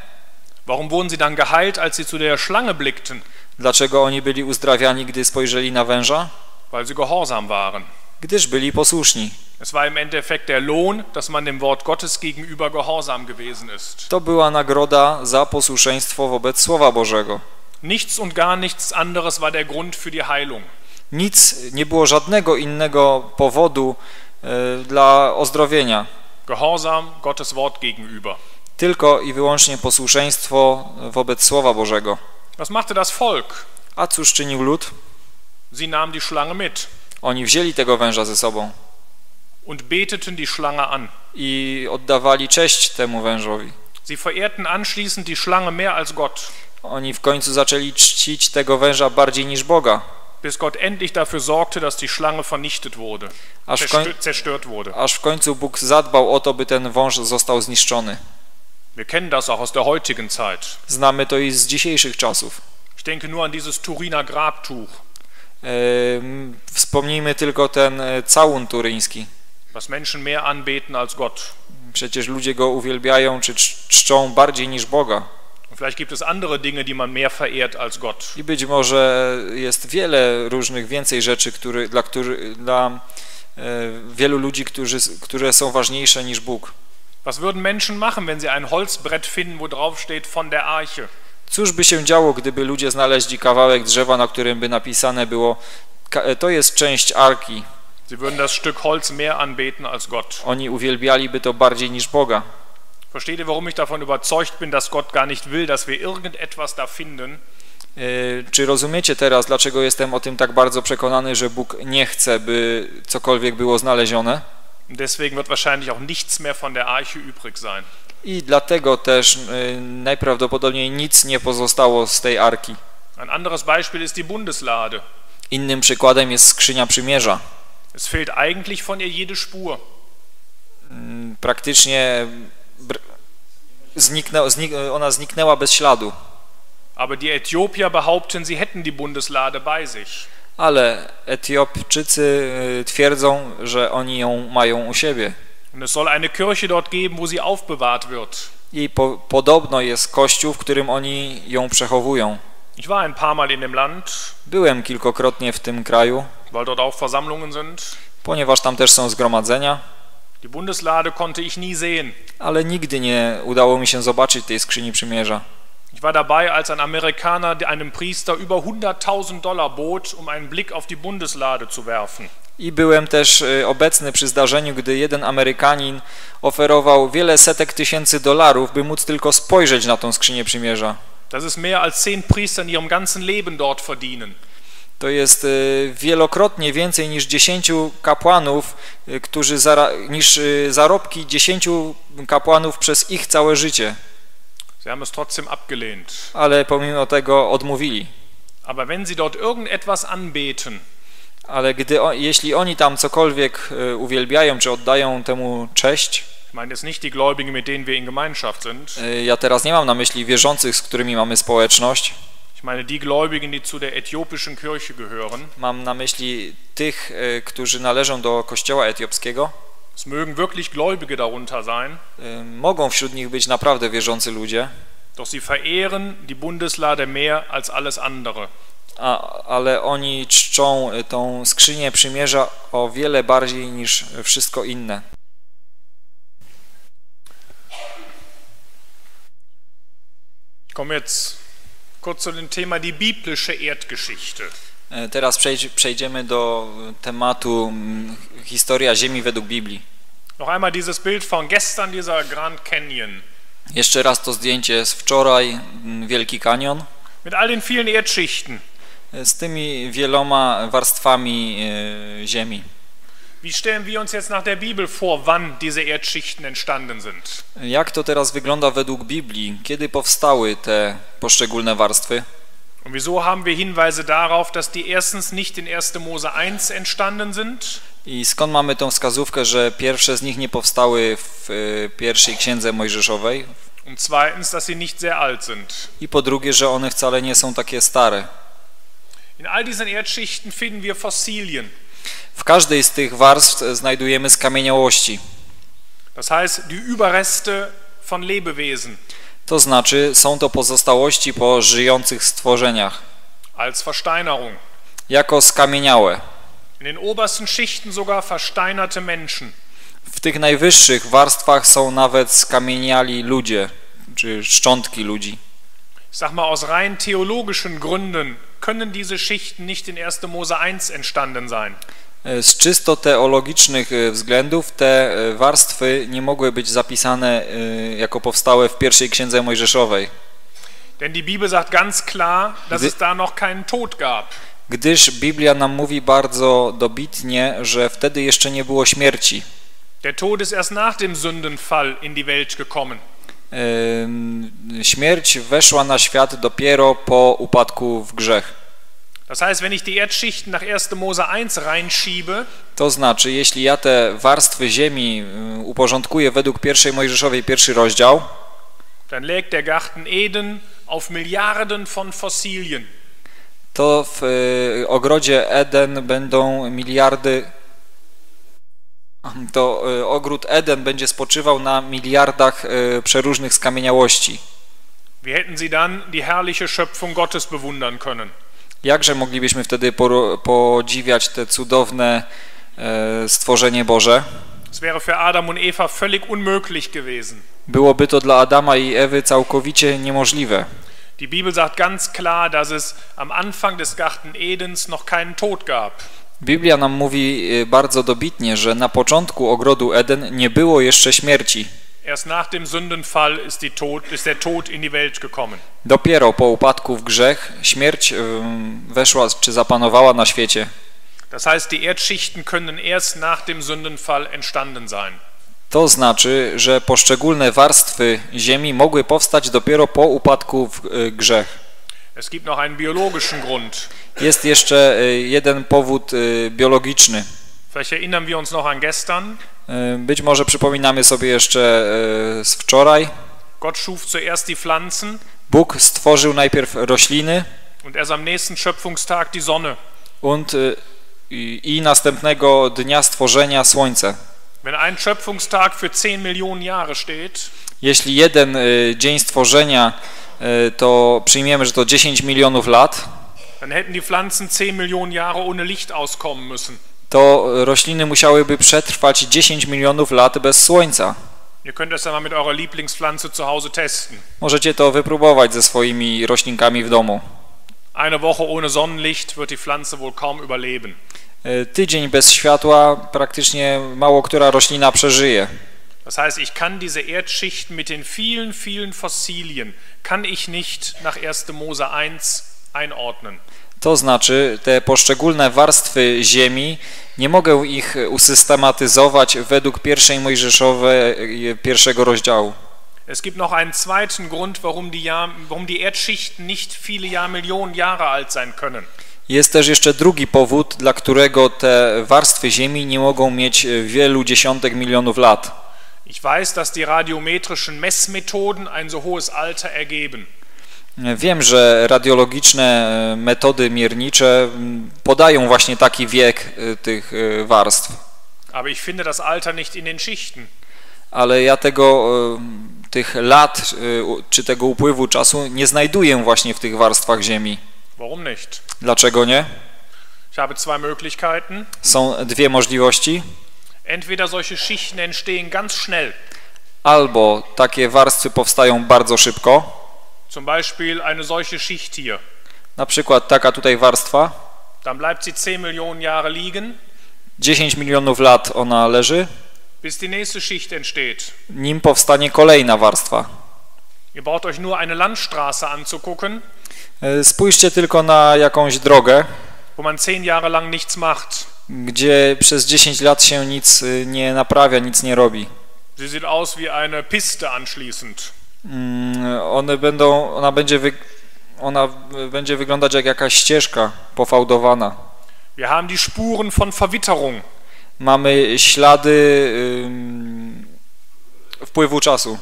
A: Warum wurden sie dann geheilt, als sie zu der Schlange blickten?
B: Dlaczego oni byli uzdrawiani, gdy spojrzeli na węża?
A: Weil sie gehorsam waren.
B: Gdyż byli posłuszni.
A: Es war im Endeffekt der Lohn, dass man dem Wort Gottes gegenüber gehorsam gewesen ist.
B: To była nagroda za posłuszeństwo wobec Słowa Bożego.
A: Nichts und gar nichts anderes war der Grund für die Heilung.
B: Nic, nie było żadnego innego powodu y, dla ozdrowienia.
A: Gehorsam Gottes Wort gegenüber.
B: Tylko i wyłącznie posłuszeństwo wobec Słowa Bożego.
A: Was machte das Volk?
B: A cóż czynił lud?
A: Sie nahmen die Schlange mit
B: Oni wzięli tego węża ze sobą
A: und beteten die Schlange an.
B: i oddawali cześć temu wężowi.
A: Sie verehrten anschließend die Schlange mehr als Gott,
B: Oni w końcu zaczęli czcić tego węża bardziej niż Boga,
A: bis Gott endlich dafür sorgte, dass die Schlange vernichtet wurde,
B: aż
A: zerstört wurde.
B: aż w końcu Bóg zadbał o to, by ten wąż został zniszczony.
A: Wir kennen das auch aus der heutigen Zeit.
B: Znamy to i z dzisiejszych czasów.
A: Ich denke nur an dieses Turiner Grabtuch,
B: Ehm, Wspomnijmy tylko ten e, całun turyński.
A: was Menschen mehr anbeten als Gott.
B: Przecież ludzie go uwielbiają czy cz- czczą bardziej niż Boga.
A: Und vielleicht gibt es andere Dinge, die man mehr verehrt als Gott.
B: I być może jest wiele różnych więcej rzeczy, który, dla, który, dla e, wielu ludzi, którzy, które są ważniejsze niż Bóg.
A: Was würden Menschen machen, wenn sie ein Holzbrett finden, wo drauf steht von der Arche?
B: Cóż by się działo, gdyby ludzie znaleźli kawałek drzewa, na którym by napisane było "Ka- e, to jest część arki.
A: Sie würden das Stück Holz mehr anbeten als Gott.
B: Oni uwielbialiby to bardziej niż Boga.
A: Versteht ihr, warum ich davon überzeugt bin, dass Gott gar nicht will, dass wir irgendetwas da finden,
B: E, Czy rozumiecie teraz, dlaczego jestem o tym tak bardzo przekonany, że Bóg nie chce, by cokolwiek było znalezione?
A: Und deswegen wird wahrscheinlich auch nichts mehr von der Arche übrig sein.
B: I dlatego też e, najprawdopodobniej nic nie pozostało z tej arki.
A: Ein anderes Beispiel ist die Bundeslade.
B: Innym przykładem jest skrzynia przymierza.
A: Es fehlt eigentlich von ihr jede Spur.
B: Mm, Praktycznie br- zniknę, znik, ona zniknęła bez śladu,
A: Aber die Äthiopier behaupten, sie hätten die Bundeslade bei sich.
B: Ale Etiopczycy e, twierdzą, że oni ją mają u siebie.
A: Und es soll eine Kirche dort geben, wo sie aufbewahrt wird.
B: I po, podobno jest kościół, w którym oni ją przechowują.
A: Ich war ein paar Mal in dem Land,
B: Byłem kilkokrotnie w tym kraju,
A: weil dort auch Versammlungen sind.
B: ponieważ tam też są zgromadzenia,
A: Die Bundeslade konnte ich nie sehen.
B: ale nigdy nie udało mi się zobaczyć tej skrzyni przymierza.
A: Ich war dabei, als ein Amerikaner einem Priester über 100.000 Dollar bot, um einen Blick auf die Bundeslade zu werfen.
B: I byłem też y, obecny przy zdarzeniu, gdy jeden Amerykanin oferował wiele setek tysięcy dolarów, by móc tylko spojrzeć na tą skrzynię przymierza.
A: Das ist mehr als zehn Priester in ihrem ganzen Leben dort verdienen.
B: To jest y, wielokrotnie więcej niż dziesięciu kapłanów, y, którzy zara, niż zarobki dziesięciu kapłanów przez ich całe życie,
A: Sie haben es trotzdem abgelehnt.
B: ale pomimo tego odmówili.
A: Aber wenn sie dort irgendetwas anbeten,
B: Ale gdy, jeśli oni tam cokolwiek y, uwielbiają czy oddają temu cześć, y, ja teraz nie mam na myśli wierzących, z którymi mamy społeczność, mam na myśli tych, y, którzy należą do kościoła etiopskiego,
A: es mögen wirklich Gläubige darunter sein,
B: y, mogą wśród nich być naprawdę wierzący ludzie,
A: doch sie verehren die Bundeslade mehr als alles andere.
B: a, ale oni czczą y, tą skrzynię przymierza o wiele bardziej niż wszystko inne.
A: Ich komme jetzt kurz zu dem Thema die biblische Erdgeschichte.
B: E, Teraz przejdziemy do tematu mm, historia Ziemi według Biblii.
A: Noch einmal dieses Bild von gestern, dieser Grand Canyon,
B: Jeszcze raz to zdjęcie z wczoraj, mm, Wielki Kanion,
A: mit all den vielen Erdschichten.
B: e, z tymi wieloma warstwami e, ziemi.
A: Wie stellen wir uns jetzt nach der Bibel vor, wann diese Erdschichten entstanden sind?
B: Jak to teraz wygląda według Biblii? Kiedy powstały te poszczególne warstwy?
A: Und wieso haben wir Hinweise darauf, dass die erstens nicht in 1. Mose 1 entstanden sind
B: I skąd mamy tą wskazówkę, że pierwsze z nich nie powstały w e, pierwszej księdze mojżeszowej?
A: und zweitens, dass sie nicht sehr alt sind?
B: I po drugie, że one wcale nie są takie stare.
A: In all diesen Erdschichten finden wir Fossilien.
B: W każdej z tych warstw znajdujemy skamieniałości.
A: Das heißt, die Überreste von Lebewesen
B: To znaczy, są to pozostałości po żyjących stworzeniach,
A: als Versteinerung.
B: jako skamieniałe.
A: In den obersten Schichten sogar versteinerte Menschen.
B: W tych najwyższych warstwach są nawet skamieniali ludzie, czy szczątki ludzi.
A: Sag mal, aus rein theologischen Gründen können diese Schichten nicht in 1. Mose 1 entstanden sein.
B: E, Z czysto teologicznych e, względów te e, warstwy nie mogły być zapisane jako powstałe w pierwszej księdze mojżeszowej,
A: Denn die Bibel sagt ganz klar, dass es da noch keinen Tod gab.
B: gdyż Biblia nam mówi bardzo dobitnie, że wtedy jeszcze nie było śmierci.
A: Der Tod ist erst nach dem Sündenfall in die Welt gekommen.
B: Śmierć weszła na świat dopiero po upadku w grzech.
A: Das heißt, wenn ich die Erdschichten nach 1. Mose 1 reinschiebe,
B: To znaczy, jeśli ja te warstwy ziemi y, uporządkuję według pierwszej Mojżeszowej, pierwszy rozdział,
A: dann legt der Garten Eden auf Milliarden von Fossilien.
B: to w y, ogrodzie Eden będą miliardy. To y, ogród Eden będzie spoczywał na miliardach y, przeróżnych skamieniałości.
A: Wie hätten sie dann die herrliche Schöpfung Gottes bewundern können?
B: Jakże moglibyśmy wtedy podziwiać te cudowne e, stworzenie Boże? Byłoby to dla Adama i Ewy całkowicie niemożliwe.
A: Die Bibel sagt ganz klar, dass es am Anfang des Garten Edens noch keinen Tod gab.
B: Biblia nam mówi y, bardzo dobitnie, że na początku ogrodu Eden nie było jeszcze śmierci.
A: Erst nach dem Sündenfall ist, die Tod, ist der Tod in die Welt gekommen.
B: Dopiero po upadku w grzech śmierć weszła czy zapanowała na świecie.
A: Das heißt, die Erdschichten können erst nach dem Sündenfall entstanden sein.
B: To znaczy, że poszczególne warstwy ziemi mogły powstać dopiero po upadku w y, grzech.
A: Es gibt noch einen biologischen Grund.
B: Jest jeszcze y, jeden powód y, biologiczny.
A: Vielleicht erinnern wir uns noch an gestern.
B: Być może przypominamy sobie jeszcze y, z wczoraj.
A: Gott schuf zuerst die Pflanzen
B: Bóg stworzył najpierw rośliny
A: und erst am nächsten Schöpfungstag die Sonne.
B: und, y, i, i następnego dnia stworzenia słońce.
A: Wenn ein Schöpfungstag für 10 Millionen Jahre steht,
B: Jeśli jeden y, dzień stworzenia y, to przyjmiemy, że to 10 milionów lat,
A: dann hätten die Pflanzen 10 Millionen Jahre ohne Licht auskommen müssen.
B: To rośliny musiałyby przetrwać 10 milionów lat bez słońca. Możecie to wypróbować ze swoimi roślinkami w domu.
A: Eine Woche ohne Sonnenlicht wird die Pflanze wohl kaum überleben.
B: Y, Tydzień bez światła praktycznie mało która roślina przeżyje.
A: Das heißt, ich kann diese Erdschichten mit den vielen, vielen Fossilien, kann ich nicht nach 1. Mose 1 einordnen.
B: To znaczy, te poszczególne warstwy ziemi, nie mogę ich usystematyzować według pierwszej Mojżeszowej pierwszego rozdziału.
A: Es gibt noch einen zweiten Grund, warum die, Jahr, warum die Erdschichten nicht viele Jahrmillionen Jahre alt sein können.
B: Jest też jeszcze drugi powód, dla którego te warstwy ziemi nie mogą mieć wielu dziesiątek milionów lat.
A: Ich weiß, dass die radiometrischen Messmethoden ein so hohes Alter ergeben.
B: Wiem, że radiologiczne y, metody miernicze podają właśnie taki wiek y, tych y, warstw,
A: Aber ich finde das Alter nicht in den Schichten.
B: ale ja tego, tych lat czy tego upływu czasu nie znajduję właśnie w tych warstwach ziemi.
A: Warum nicht?
B: Dlaczego nie?
A: Ich habe zwei Möglichkeiten.
B: Są dwie możliwości.
A: Entweder solche Schichten entstehen ganz schnell,
B: Albo takie warstwy powstają bardzo szybko,
A: zum Beispiel eine solche Schicht hier.
B: na przykład taka tutaj warstwa,
A: Dann bleibt sie 10 Millionen Jahre liegen,
B: 10 milionów lat ona leży,
A: bis die nächste Schicht entsteht.
B: nim powstanie kolejna warstwa.
A: Ihr braucht euch nur eine Landstraße anzugucken,
B: E, Spójrzcie tylko na jakąś drogę,
A: wo man 10 Jahre lang nichts macht.
B: gdzie przez 10 lat się nic y, nie naprawia, nic nie robi.
A: Sie sieht aus wie eine Piste anschließend.
B: Mm, One będą, ona będzie, wy, ona będzie wyglądać jak jakaś ścieżka pofałdowana.
A: Wir haben die Spuren von Verwitterung.
B: Mamy ślady wpływu czasu,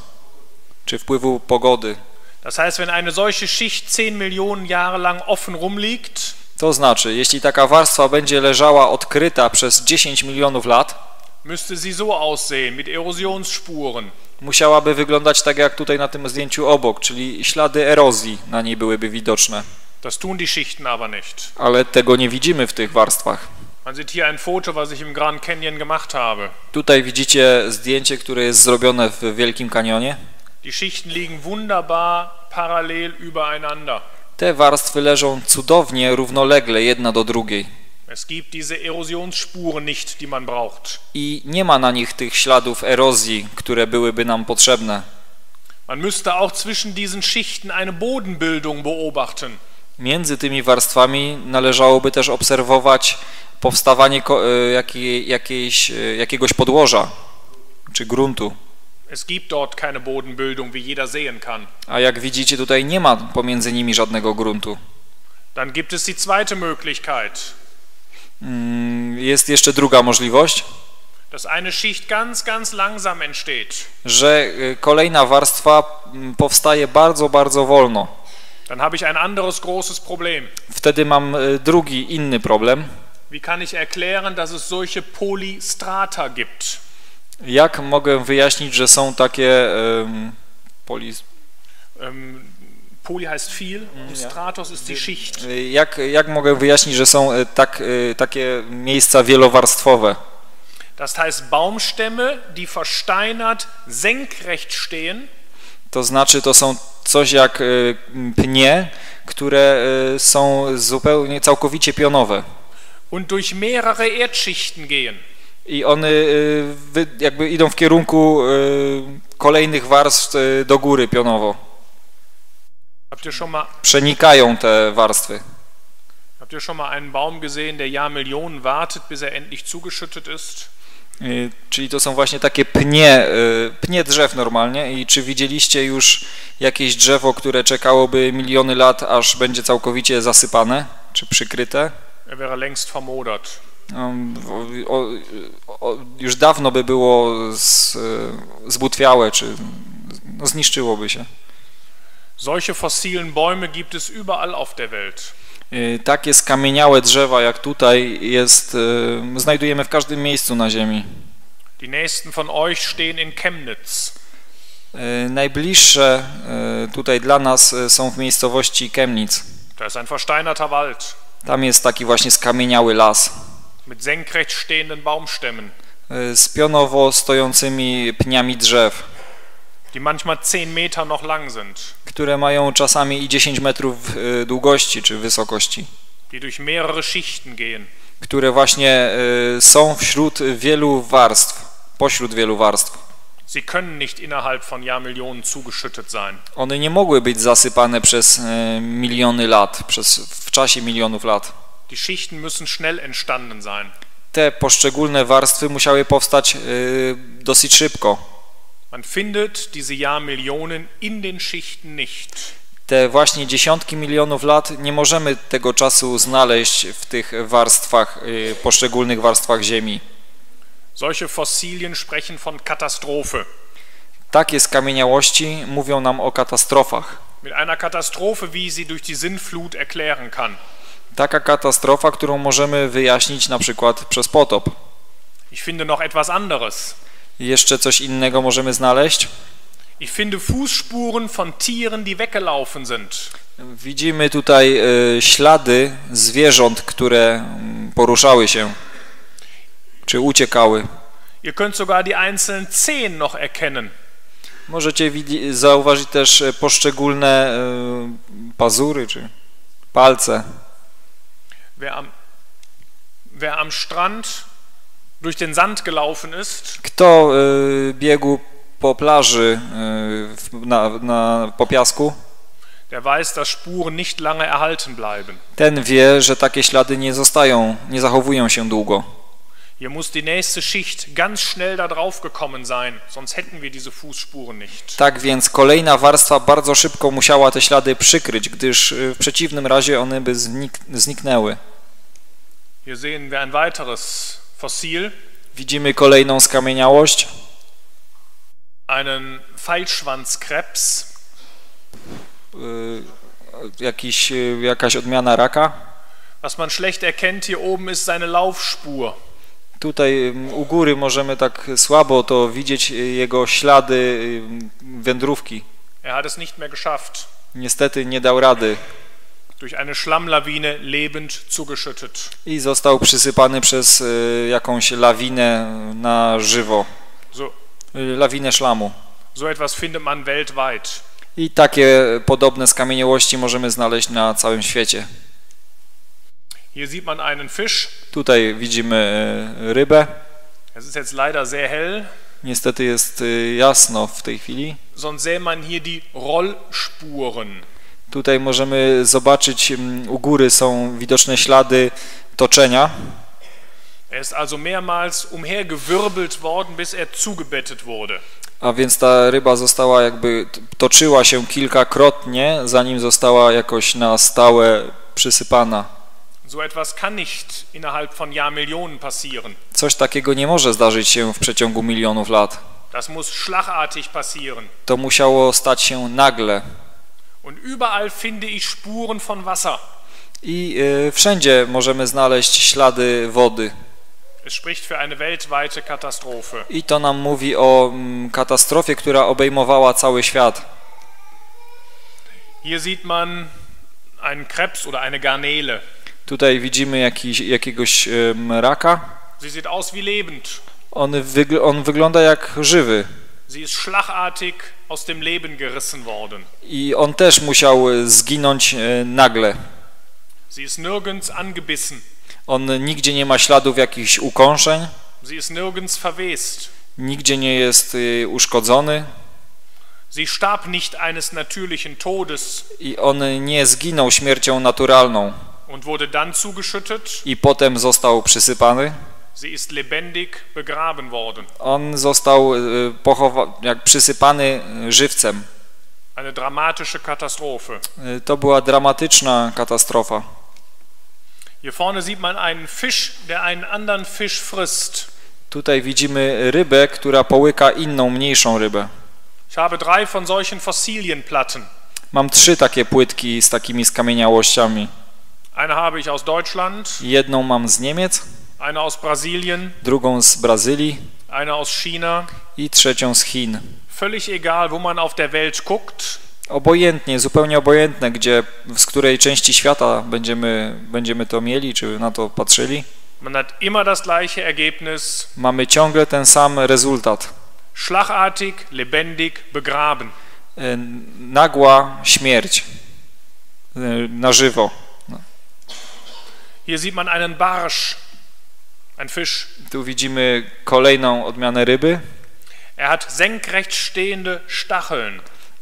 B: czy wpływu pogody.
A: Das heißt, wenn eine solche Schicht 10 Millionen Jahre lang offen rumliegt,
B: To znaczy, jeśli taka warstwa będzie leżała odkryta przez 10 milionów lat,
A: müsste sie so aussehen, mit Erosionsspuren.
B: musiałaby wyglądać tak jak tutaj na tym zdjęciu obok, czyli ślady erozji na niej byłyby widoczne.
A: Das tun die Schichten aber nicht.
B: Ale tego nie widzimy w tych warstwach.
A: Man sieht hier ein Foto, was ich im Grand Canyon gemacht habe.
B: Tutaj widzicie zdjęcie, które jest zrobione w Wielkim Kanionie.
A: Die Schichten liegen wunderbar parallel übereinander.
B: Te warstwy leżą cudownie, równolegle jedna do drugiej.
A: Es gibt diese Erosionsspuren nicht, die man braucht.
B: I nie ma na nich tych śladów erozji, które byłyby nam potrzebne.
A: Man müsste auch zwischen diesen Schichten eine Bodenbildung beobachten.
B: Między tymi warstwami należałoby też obserwować powstawanie e, jakiej, jakiejś, e, jakiegoś podłoża czy gruntu.
A: Es gibt dort keine Bodenbildung, wie jeder sehen kann.
B: A jak widzicie, tutaj nie ma pomiędzy nimi żadnego gruntu.
A: Dann gibt es die zweite Möglichkeit,
B: Jest jeszcze druga możliwość,
A: dass eine Schicht ganz, ganz langsam entsteht.
B: że e, kolejna warstwa mm, powstaje bardzo, bardzo wolno.
A: Dann habe ich ein anderes großes Problem.
B: Wtedy mam e, drugi, inny problem.
A: Wie kann ich erklären, dass es solche Polystrata gibt?
B: Jak mogę wyjaśnić, że są takie um, polis...
A: Ähm, Poly heißt viel und Stratos ist die Schicht.
B: e, jak, jak mogę wyjaśnić, że są e, tak, e, takie miejsca wielowarstwowe?
A: Das heißt Baumstämme, die versteinert senkrecht stehen
B: To znaczy, to są coś jak pnie, które są zupełnie, całkowicie pionowe.
A: und durch mehrere Erdschichten gehen.
B: I one jakby idą w kierunku kolejnych warstw do góry pionowo.
A: Habt ihr schon mal,
B: Przenikają te warstwy.
A: habt ihr schon mal einen Baum gesehen, der Jahrmillionen wartet, bis er endlich zugeschüttet ist?
B: Czyli to są właśnie takie pnie, y, pnie drzew normalnie i czy widzieliście już jakieś drzewo, które czekałoby miliony lat, aż będzie całkowicie zasypane czy przykryte?
A: Er wäre längst vermodert.
B: Um, o, o, o, już dawno by było z, y, zbutwiałe, czy no, zniszczyłoby się.
A: Solche fossilen Bäume gibt es überall auf der Welt.
B: Y, Takie skamieniałe drzewa jak tutaj jest, y, znajdujemy w każdym miejscu na Ziemi.
A: Die nächsten von euch stehen in Chemnitz.
B: Y, Najbliższe tutaj dla nas są w miejscowości Chemnitz.
A: Da ist ein versteinerter Wald
B: Tam jest taki właśnie skamieniały las
A: mit senkrecht stehenden Baumstämmen,
B: z pionowo stojącymi pniami drzew,
A: die manchmal 10 Meter noch lang sind,
B: które mają czasami i 10 metrów y, długości czy wysokości,
A: die durch mehrere Schichten gehen.
B: które właśnie y, są wśród wielu warstw, pośród wielu warstw.
A: Sie können nicht innerhalb von Jahrmillionen zugeschüttet sein.
B: One nie mogły być zasypane przez y, miliony lat, przez, w czasie milionów lat.
A: Die Schichten müssen schnell entstanden sein.
B: Te poszczególne warstwy musiały powstać dosyć szybko.
A: Man findet diese Jahrmillionen in den Schichten nicht.
B: Te właśnie dziesiątki milionów lat nie możemy tego czasu znaleźć w tych warstwach, y, poszczególnych warstwach Ziemi.
A: Solche Fossilien sprechen von Katastrophe.
B: Takie skamieniałości mówią nam o katastrofach.
A: Mit einer Katastrophe, wie sie durch die Sintflut erklären kann.
B: Taka katastrofa, którą możemy wyjaśnić na przykład przez potop.
A: Ich finde noch etwas anderes.
B: Jeszcze coś innego możemy znaleźć.
A: Ich finde Fußspuren von Tieren, die weggelaufen sind.
B: Widzimy tutaj y, ślady zwierząt, które mm, poruszały się czy uciekały.
A: Ihr könnt sogar die einzelnen Zehen noch erkennen.
B: Możecie zauważyć też e, poszczególne y, pazury czy palce.
A: Wer am, wer am Strand durch den Sand gelaufen ist,
B: Kto y, biegł po plaży y, na, na, po piasku,
A: der weiß, dass Spuren nicht lange erhalten bleiben.
B: Ten wie, że takie ślady nie zostają, nie zachowują się długo.
A: Hier muss die nächste Schicht ganz schnell da drauf gekommen sein, sonst hätten wir diese Fußspuren nicht.
B: Tak więc kolejna warstwa bardzo szybko musiała te ślady przykryć, gdyż y, w przeciwnym razie one by znik zniknęły.
A: Hier sehen wir ein weiteres Fossil,
B: Widzimy kolejną skamieniałość,
A: einen Pfeilschwanzkrebs.
B: y, jakiś, y, jakaś odmiana raka.
A: Was man schlecht erkennt hier oben ist seine Laufspur.
B: Tutaj u góry możemy tak słabo to widzieć y, jego ślady wędrówki.
A: Er hat es nicht mehr geschafft,
B: Niestety nie dał rady
A: durch eine Schlammlawine lebend zugeschüttet.
B: i został przysypany przez y, jakąś lawinę na żywo,
A: So,
B: y, lawinę szlamu.
A: so etwas findet man weltweit.
B: I takie podobne skamieniałości możemy znaleźć na całym świecie.
A: Hier sieht man einen Fisch.
B: Tutaj widzimy y, rybę.
A: Es ist jetzt leider sehr hell,
B: Niestety jest jasno w tej chwili.
A: sonst sähe man hier die Rollspuren.
B: Tutaj możemy zobaczyć, mm, u góry są widoczne ślady toczenia.
A: Er ist also mehrmals umhergewirbelt worden, bis er zugebettet wurde.
B: A więc ta ryba została jakby, toczyła się kilkakrotnie, zanim została jakoś na stałe przysypana.
A: So etwas kann nicht innerhalb von Jahrmillionen passieren.
B: Coś takiego nie może zdarzyć się w przeciągu milionów lat.
A: Das muss schlagartig passieren.
B: To musiało stać się nagle.
A: Und überall finde ich Spuren von Wasser.
B: I y, wszędzie możemy znaleźć ślady wody.
A: Es spricht für eine weltweite Katastrophe.
B: I to nam mówi o mm, katastrofie, która obejmowała cały świat.
A: Hier sieht man einen Krebs oder eine Garnele.
B: Tutaj widzimy jakiś, jakiegoś em, raka.
A: Sie sieht aus wie lebend.
B: On, wygl- on wygląda jak żywy.
A: Sie ist schlagartig aus dem Leben gerissen worden.
B: I on też musiał e, zginąć e, nagle.
A: Sie ist nirgends angebissen.
B: On nigdzie nie ma śladów jakichś ukąszeń,
A: Sie ist nirgends verwest.
B: nigdzie nie jest e, uszkodzony
A: Sie starb nicht eines natürlichen Todes
B: i on nie zginął śmiercią naturalną
A: und wurde dann zugeschüttet.
B: i potem został przysypany.
A: Sie ist lebendig begraben worden.
B: On został pochowa- jak przysypany e, żywcem.
A: Eine dramatische Katastrophe.
B: E, To była dramatyczna katastrofa.
A: Hier vorne sieht man einen Fisch, der einen anderen Fisch frisst.
B: Tutaj widzimy rybę, która połyka inną, mniejszą rybę.
A: Ich habe drei von solchen Fossilienplatten.
B: Mam trzy takie płytki z takimi skamieniałościami.
A: Eine habe ich aus Deutschland,
B: Jedną mam z Niemiec,
A: eine aus Brasilien,
B: drugą z Brazylii
A: eine aus China.
B: i trzecią z Chin.
A: Völlig egal, wo man auf der Welt guckt.
B: Obojętnie, zupełnie obojętne, gdzie, z której części świata będziemy, będziemy to mieli, czy na to patrzyli.
A: Man hat immer das gleiche Ergebnis.
B: Mamy ciągle ten sam rezultat.
A: Schlagartig, lebendig, begraben.
B: E, Nagła śmierć e, na żywo.
A: Hier sieht man einen Barsch, ein Fisch.
B: Tu widzimy kolejną odmianę ryby.
A: Er hat senkrecht stehende Stacheln.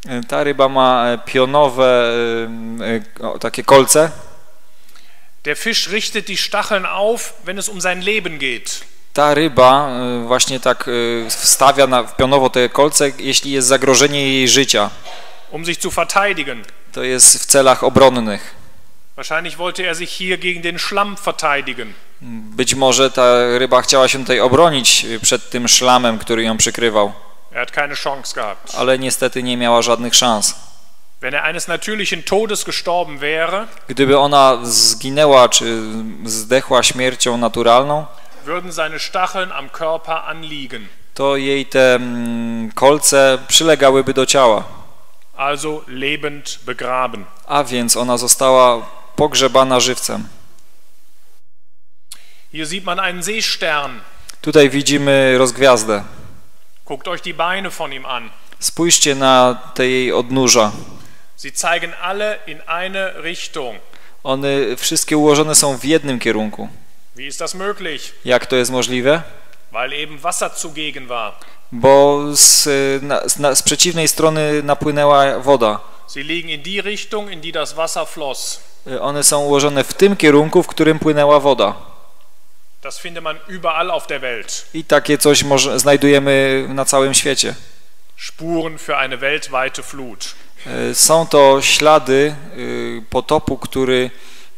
B: E, Ta ryba ma e, pionowe e, takie kolce.
A: Der Fisch richtet die Stacheln auf, wenn es um sein Leben geht.
B: Ta ryba właśnie tak wstawia na, pionowo te kolce, jeśli jest zagrożenie jej życia.
A: um sich zu verteidigen.
B: To jest w celach obronnych.
A: Wahrscheinlich wollte er sich hier gegen den Schlamm verteidigen.
B: Być może ta ryba chciała się tutaj obronić przed tym szlamem, który ją przykrywał,
A: Er hat keine Chance gehabt.
B: ale niestety nie miała żadnych szans.
A: Wenn er eines natürlichen Todes gestorben wäre,
B: Gdyby ona zginęła czy zdechła śmiercią naturalną,
A: würden seine Stacheln am Körper anliegen.
B: to jej te mm, kolce przylegałyby do ciała,
A: Also lebend begraben.
B: a więc ona została pogrzebana żywcem.
A: Hier sieht man einen Seestern.
B: Tutaj widzimy rozgwiazdę.
A: Guckt euch die Beine von ihm an.
B: Spójrzcie na te jej odnóża.
A: Sie zeigen alle in eine Richtung.
B: One wszystkie ułożone są w jednym kierunku.
A: Wie ist das möglich?
B: Jak to jest możliwe?
A: Weil eben Wasser zugegen war.
B: Bo z, na, z, na, z przeciwnej strony napłynęła woda.
A: Sie liegen in die Richtung, in die das Wasser floss.
B: Y, One są ułożone w tym kierunku, w którym płynęła woda.
A: Das findet man überall auf der Welt.
B: I takie coś może, znajdujemy na całym świecie.
A: Spuren für eine weltweite Flut.
B: Y, Są to ślady potopu, który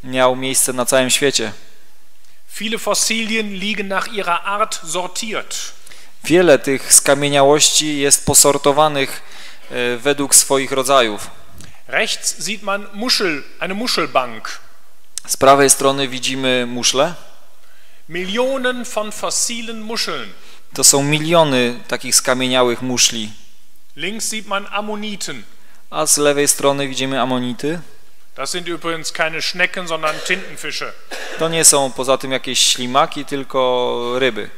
B: miał miejsce na całym świecie.
A: Viele Fossilien liegen nach ihrer Art sortiert.
B: Wiele tych skamieniałości jest posortowanych y, według swoich rodzajów.
A: Rechts sieht man Muschel, eine Muschelbank.
B: Z prawej strony widzimy muszle.
A: Millionen von fossilen Muscheln.
B: To są miliony takich skamieniałych muszli.
A: Links sieht man Ammoniten.
B: A z lewej strony widzimy amonity.
A: Das sind übrigens keine Schnecken, sondern Tintenfische.
B: To nie są poza tym jakieś ślimaki, tylko ryby.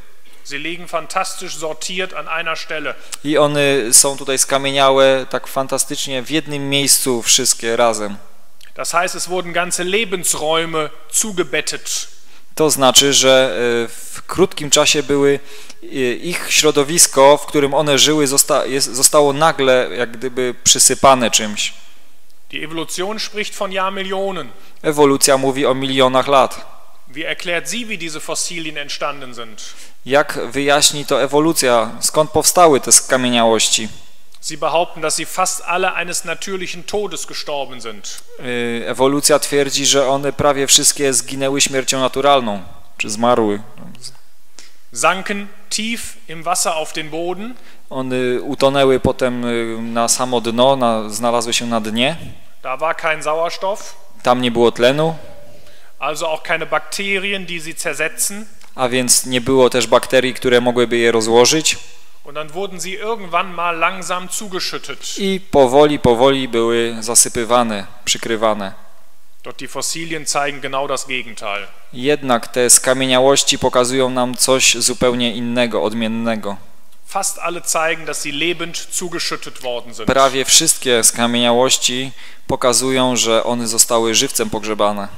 A: Sie liegen fantastisch sortiert an einer Stelle.
B: I one są tutaj skamieniałe tak fantastycznie w jednym miejscu wszystkie razem.
A: Das heißt, es wurden ganze Lebensräume zugebettet.
B: To znaczy, że e, w krótkim czasie były e, ich środowisko, w którym one żyły, zosta jest, zostało nagle jak gdyby przysypane czymś.
A: Die Evolution spricht von Jahrmillionen.
B: Ewolucja mówi o milionach lat.
A: Wie erklärt sie, wie diese Fossilien entstanden sind?
B: Jak wyjaśni to ewolucja? Skąd powstały te skamieniałości?
A: Sie behaupten, dass sie fast alle eines natürlichen Todes gestorben sind.
B: Y, Ewolucja twierdzi, że one prawie wszystkie zginęły śmiercią naturalną, czy zmarły.
A: Sanken tief im Wasser auf den Boden,
B: One utonęły potem y, na samo dno, na, znalazły się na dnie.
A: da war kein Sauerstoff,
B: Tam nie było tlenu,
A: also auch keine Bakterien, die sie zersetzen.
B: a więc nie było też bakterii, które mogłyby je rozłożyć.
A: Und dann wurden sie irgendwann mal langsam zugeschüttet.
B: I powoli, powoli były zasypywane, przykrywane.
A: Doch die Fossilien zeigen genau das Gegenteil.
B: Jednak te skamieniałości pokazują nam coś zupełnie innego, odmiennego.
A: Fast alle zeigen, dass sie lebend zugeschüttet worden sind.
B: Prawie wszystkie skamieniałości pokazują, że one zostały żywcem pogrzebane.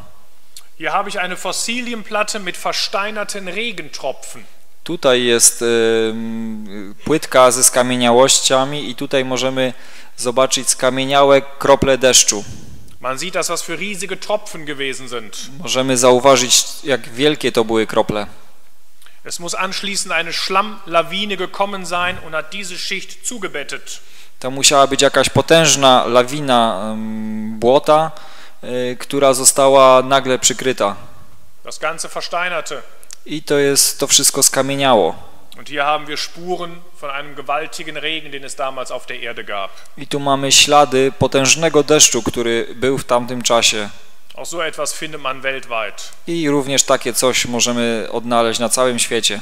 A: Hier habe ich eine Fossilienplatte mit versteinerten Regentropfen.
B: Tutaj jest ym, płytka ze skamieniałościami i tutaj możemy zobaczyć skamieniałe krople deszczu.
A: Man sieht, das für riesige Tropfen gewesen sind.
B: Możemy zauważyć, jak wielkie to były krople.
A: Es muss anschließend eine Schlammlawine gekommen sein und hat diese Schicht zugebettet.
B: To musiała być jakaś potężna lawina ym, błota, y, która została nagle przykryta.
A: Das Ganze versteinerte.
B: I to jest, to wszystko skamieniało.
A: Und hier haben wir Spuren von einem gewaltigen Regen, den es damals auf der Erde gab.
B: I tu mamy ślady potężnego deszczu, który był w tamtym czasie.
A: Auch so etwas findet man weltweit.
B: I również takie coś możemy odnaleźć na całym świecie.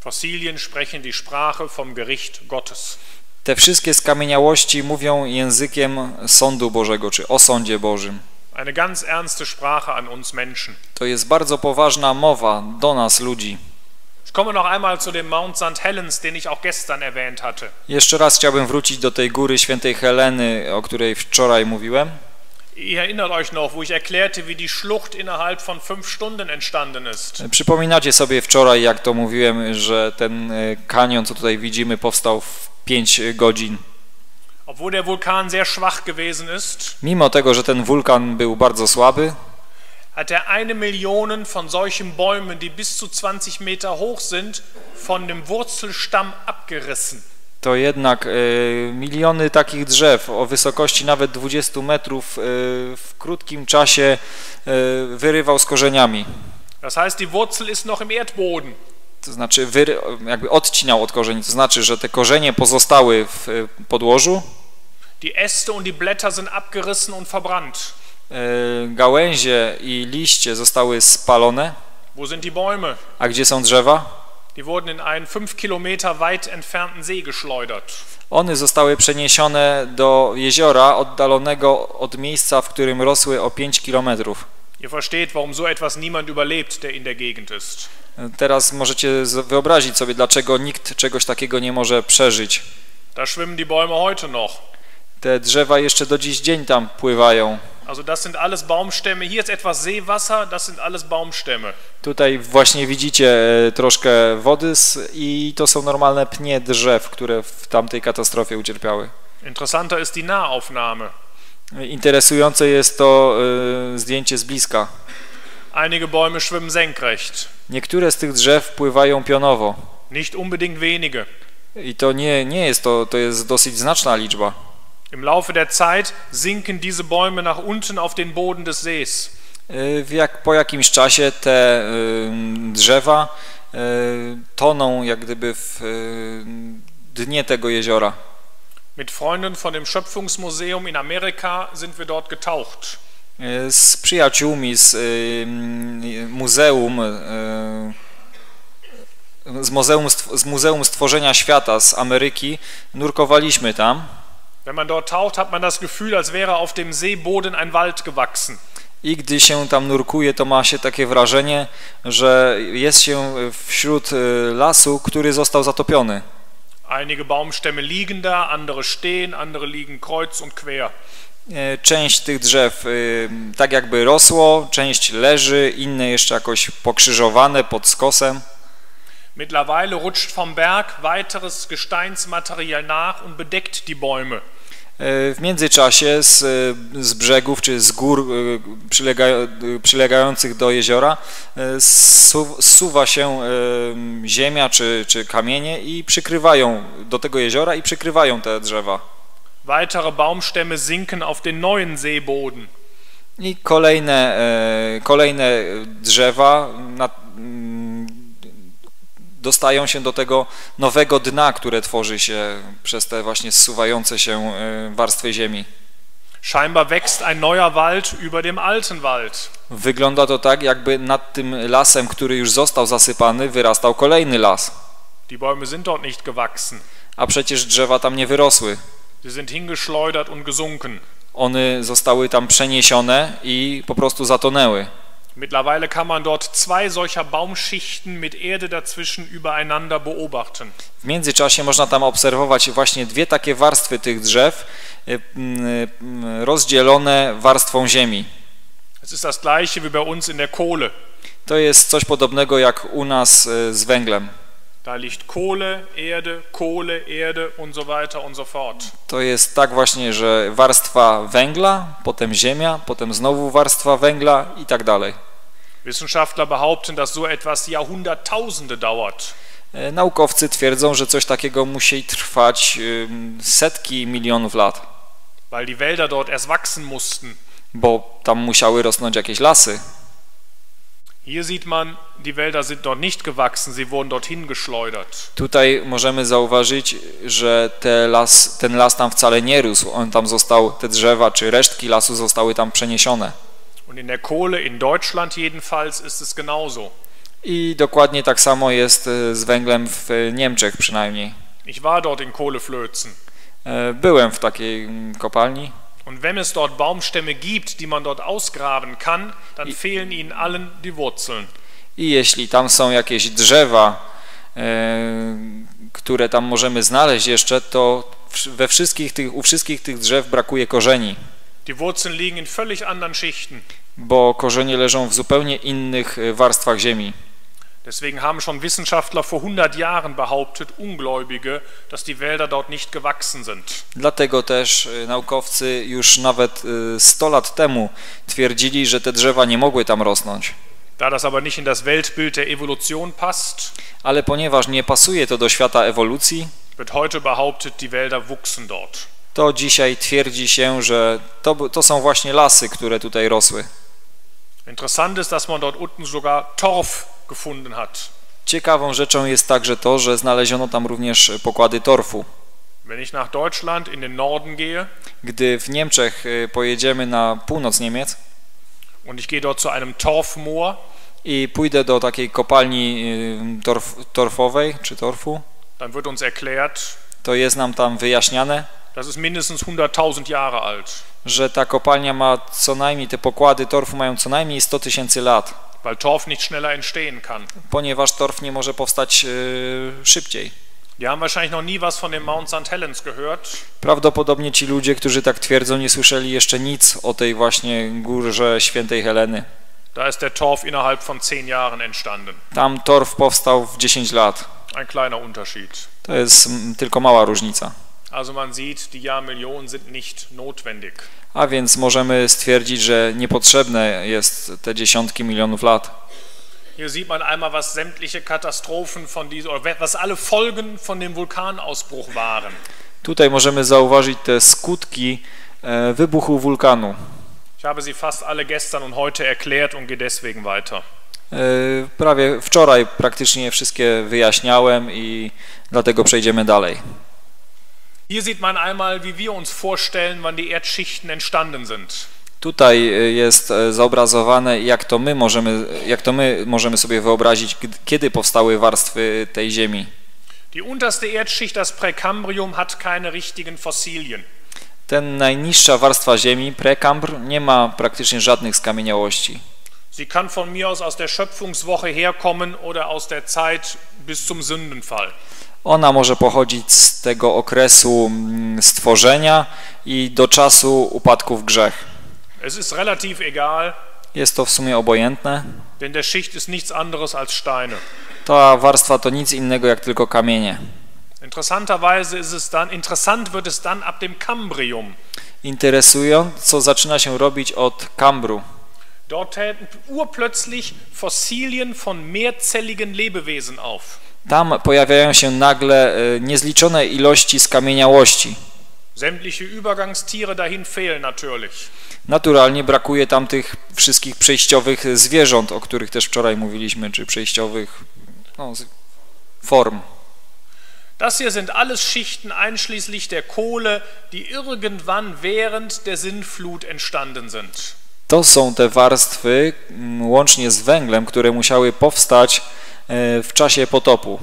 A: Fossilien sprechen die Sprache vom Gericht Gottes.
B: Te wszystkie skamieniałości mówią językiem sądu Bożego, czy o sądzie Bożym.
A: Eine ganz ernste Sprache an uns Menschen.
B: To jest bardzo poważna mowa do nas, ludzi.
A: Ich komme noch einmal zu dem Mount St. Helens, den ich auch gestern erwähnt hatte.
B: Jeszcze raz chciałbym wrócić do tej góry świętej Heleny, o której wczoraj mówiłem.
A: Ihr erinnert euch noch, wo ich erklärte, wie die Schlucht innerhalb von fünf Stunden entstanden ist.
B: Przypominacie sobie wczoraj, jak to mówiłem, że ten e, kanion, co tutaj widzimy, powstał w 5 godzin.
A: Obwohl der Vulkan sehr schwach gewesen ist,
B: Mimo tego, że ten wulkan był bardzo słaby,
A: hat er eine Million von solchen Bäumen, die bis zu 20 Meter hoch sind, von dem Wurzelstamm abgerissen.
B: to jednak e, miliony takich drzew o wysokości nawet 20 metrów e, w krótkim czasie e, wyrywał z korzeniami.
A: Das heißt, die Wurzel ist noch im Erdboden.
B: To znaczy wyry, jakby odcinał od korzeni, to znaczy, że te korzenie pozostały w podłożu,
A: Die Äste und die Blätter sind abgerissen und verbrannt.
B: e, gałęzie i liście zostały spalone,
A: Wo sind die Bäume?
B: a gdzie są drzewa?
A: Die wurden in einen fünf Kilometer weit entfernten See geschleudert.
B: One zostały przeniesione do jeziora oddalonego od miejsca, w którym rosły o 5 kilometrów.
A: Ihr versteht, warum so etwas niemand überlebt, der in der Gegend ist.
B: Teraz możecie wyobrazić sobie, dlaczego nikt czegoś takiego nie może przeżyć.
A: Da schwimmen die Bäume heute noch.
B: Te drzewa jeszcze do dziś dzień tam pływają.
A: Also das sind alles Baumstämme. Hier ist etwas Seewasser, das sind alles Baumstämme.
B: Tutaj właśnie widzicie e, troszkę wody i to są normalne pnie drzew, które w tamtej katastrofie ucierpiały.
A: Interessanter ist die Nahaufnahme.
B: Interesujące jest to y, zdjęcie z bliska.
A: Einige Bäume schwimmen senkrecht,
B: Niektóre z tych drzew pływają pionowo
A: nicht unbedingt wenige.
B: i to nie, nie jest to, to jest dosyć znaczna liczba.
A: Im Laufe der Zeit sinken diese Bäume nach unten auf den Boden des Sees.
B: W jak, po jakimś czasie te y, drzewa y, toną jak gdyby w y, dnie tego jeziora.
A: Mit Freunden von dem Schöpfungsmuseum in Amerika sind wir dort getaucht.
B: Z przyjaciółmi z muzeum z muzeum, z muzeum Stworzenia Świata z Ameryki nurkowaliśmy tam
A: Wenn man dort taucht, hat man das Gefühl, als wäre auf dem Seeboden ein Wald gewachsen.
B: i gdy się tam nurkuje, to ma się takie wrażenie, że jest się wśród y, lasu, który został zatopiony.
A: Einige Baumstämme liegen da, andere stehen, andere liegen kreuz und quer.
B: E, Część tych drzew y, tak jakby rosło, część leży, inne jeszcze jakoś pokrzyżowane pod skosem.
A: Mittlerweile rutscht vom Berg weiteres Gesteinsmaterial nach und bedeckt die Bäume.
B: E, W międzyczasie z, z brzegów czy z gór y, przylega, przylegających do jeziora zsu- zsuwa się ziemia czy, czy kamienie i przykrywają do tego jeziora i przykrywają te drzewa.
A: Weitere Baumstämme sinken auf den neuen Seeboden.
B: I kolejne, e, kolejne drzewa na, dostają się do tego nowego dna, które tworzy się przez te właśnie zsuwające się e, warstwy ziemi.
A: Scheinbar wächst ein neuer Wald über dem alten Wald.
B: Wygląda to tak, jakby nad tym lasem, który już został zasypany, wyrastał kolejny las.
A: Die Bäume sind dort nicht gewachsen.
B: A przecież drzewa tam nie wyrosły.
A: Sie sind hingeschleudert und gesunken.
B: One zostały tam przeniesione i po prostu zatonęły.
A: Mittlerweile kann man dort zwei solcher Baumschichten mit Erde dazwischen übereinander beobachten.
B: W międzyczasie można tam obserwować właśnie dwie takie warstwy tych drzew, y, mm, y, rozdzielone warstwą ziemi.
A: Es ist das gleiche wie bei uns in der Kohle.
B: To jest coś podobnego jak u nas y, z węglem.
A: Da liegt Kohle, Erde, Kohle, Erde und so weiter und so fort.
B: To jest tak właśnie, że warstwa węgla, potem ziemia, potem znowu warstwa węgla i tak dalej.
A: Wissenschaftler behaupten, dass so etwas Jahrhunderttausende dauert.
B: E, Naukowcy twierdzą, że coś takiego musi trwać setki milionów lat,
A: weil die Wälder dort erst wachsen mussten.
B: bo tam musiały rosnąć jakieś lasy.
A: Hier sieht man, die Wälder sind dort nicht gewachsen, sie wurden dorthin geschleudert.
B: Tutaj możemy zauważyć, że te las, ten las tam wcale nie rósł, on tam został, te drzewa czy resztki lasu zostały tam przeniesione.
A: Und in der Kohle in Deutschland jedenfalls ist es genauso.
B: I dokładnie tak samo jest e, z węglem w Niemczech przynajmniej.
A: Ich war dort in Kohleflözen.
B: E, Byłem w takiej kopalni
A: Und wenn es dort Baumstämme gibt, die man dort ausgraben kann, dann fehlen ihnen allen die Wurzeln.
B: i jeśli tam są jakieś drzewa, e, które tam możemy znaleźć jeszcze, to we wszystkich tych, u wszystkich tych drzew brakuje korzeni,
A: Die Wurzeln liegen in völlig anderen Schichten.
B: bo korzenie leżą w zupełnie innych e, warstwach ziemi.
A: Deswegen haben schon Wissenschaftler vor 100 Jahren behauptet, Ungläubige, dass die Wälder dort nicht gewachsen sind.
B: Dlatego też e, naukowcy już nawet e, 100 lat temu twierdzili, że te drzewa nie mogły tam rosnąć.
A: Da das aber nicht in das Weltbild der Evolution passt,
B: Ale ponieważ nie pasuje to do świata ewolucji,
A: wird heute behauptet, die Wälder wuchsen dort.
B: To dzisiaj twierdzi się, że to, to są właśnie lasy, które tutaj rosły.
A: Interessant ist, dass man dort unten sogar Torf gefunden hat.
B: Ciekawą rzeczą jest także to, że znaleziono tam również pokłady torfu.
A: Wenn ich nach Deutschland in den Norden gehe
B: Gdy w Niemczech y, pojedziemy na północ Niemiec
A: und ich gehe dort zu einem Torfmoor,
B: i pójdę do takiej kopalni y, torf, torfowej czy torfu,
A: dann wird uns erklärt,
B: to jest nam tam wyjaśniane,
A: das ist mindestens 100.000 Jahre alt,
B: że ta kopalnia ma co najmniej, te pokłady torfu mają co najmniej 100 tysięcy lat,
A: weil Torf nicht schneller entstehen kann.
B: ponieważ torf nie może powstać y, szybciej.
A: Die haben wahrscheinlich noch nie was von dem Mount St. Helens gehört.
B: Prawdopodobnie ci ludzie, którzy tak twierdzą, nie słyszeli jeszcze nic o tej właśnie górze świętej Heleny.
A: Da ist der Torf innerhalb von 10 Jahren entstanden.
B: Tam torf powstał w 10 lat.
A: Ein kleiner Unterschied.
B: To jest tylko mała różnica.
A: Also man sieht, die Jahrmillionen sind nicht notwendig.
B: A więc możemy stwierdzić, że niepotrzebne jest te dziesiątki milionów lat.
A: Hier sieht man einmal, was sämtliche Katastrophen von diesem, oder was alle Folgen von dem Vulkanausbruch waren.
B: Tutaj możemy zauważyć te skutki e, wybuchu wulkanu.
A: Ich habe sie fast alle gestern und heute erklärt und gehe deswegen weiter.
B: E, Prawie wczoraj praktycznie wszystkie wyjaśniałem i dlatego przejdziemy dalej.
A: Hier sieht man einmal, wie wir uns vorstellen, wann die Erdschichten entstanden sind.
B: Tutaj e, jest e, zobrazowane, jak to my możemy, jak to my możemy sobie wyobrazić, kiedy powstały warstwy tej ziemi.
A: Die unterste Erdschicht, das Präkambrium, hat keine richtigen Fossilien.
B: Ten najniższa warstwa ziemi, prekambr, nie ma praktycznie żadnych skamieniałości.
A: Sie kann von mir aus aus der Schöpfungswoche herkommen oder aus der Zeit bis zum Sündenfall.
B: Ona może pochodzić z tego okresu mm, stworzenia i do czasu upadku w grzech. Jest to w sumie obojętne.
A: denn der Schicht ist nichts anderes als Steine.
B: Ta warstwa to nic innego jak tylko kamienie.
A: Interessanterweise ist es dann, interessant wird es dann ab dem Kambrium.
B: Interesująco zaczyna się robić od kambru.
A: Dort treten urplötzlich Fossilien von mehrzelligen Lebewesen auf.
B: Tam pojawiają się nagle e, niezliczone ilości skamieniałości.
A: Sämtliche Übergangstiere dahin fehlen natürlich.
B: Naturalnie brakuje tam tych wszystkich przejściowych zwierząt, o których też wczoraj mówiliśmy, czy przejściowych no, form.
A: Das hier sind alles Schichten einschließlich der Kohle, die irgendwann während der Sintflut entstanden sind.
B: To są te warstwy, mm, łącznie z węglem, które musiały powstać w czasie potopu.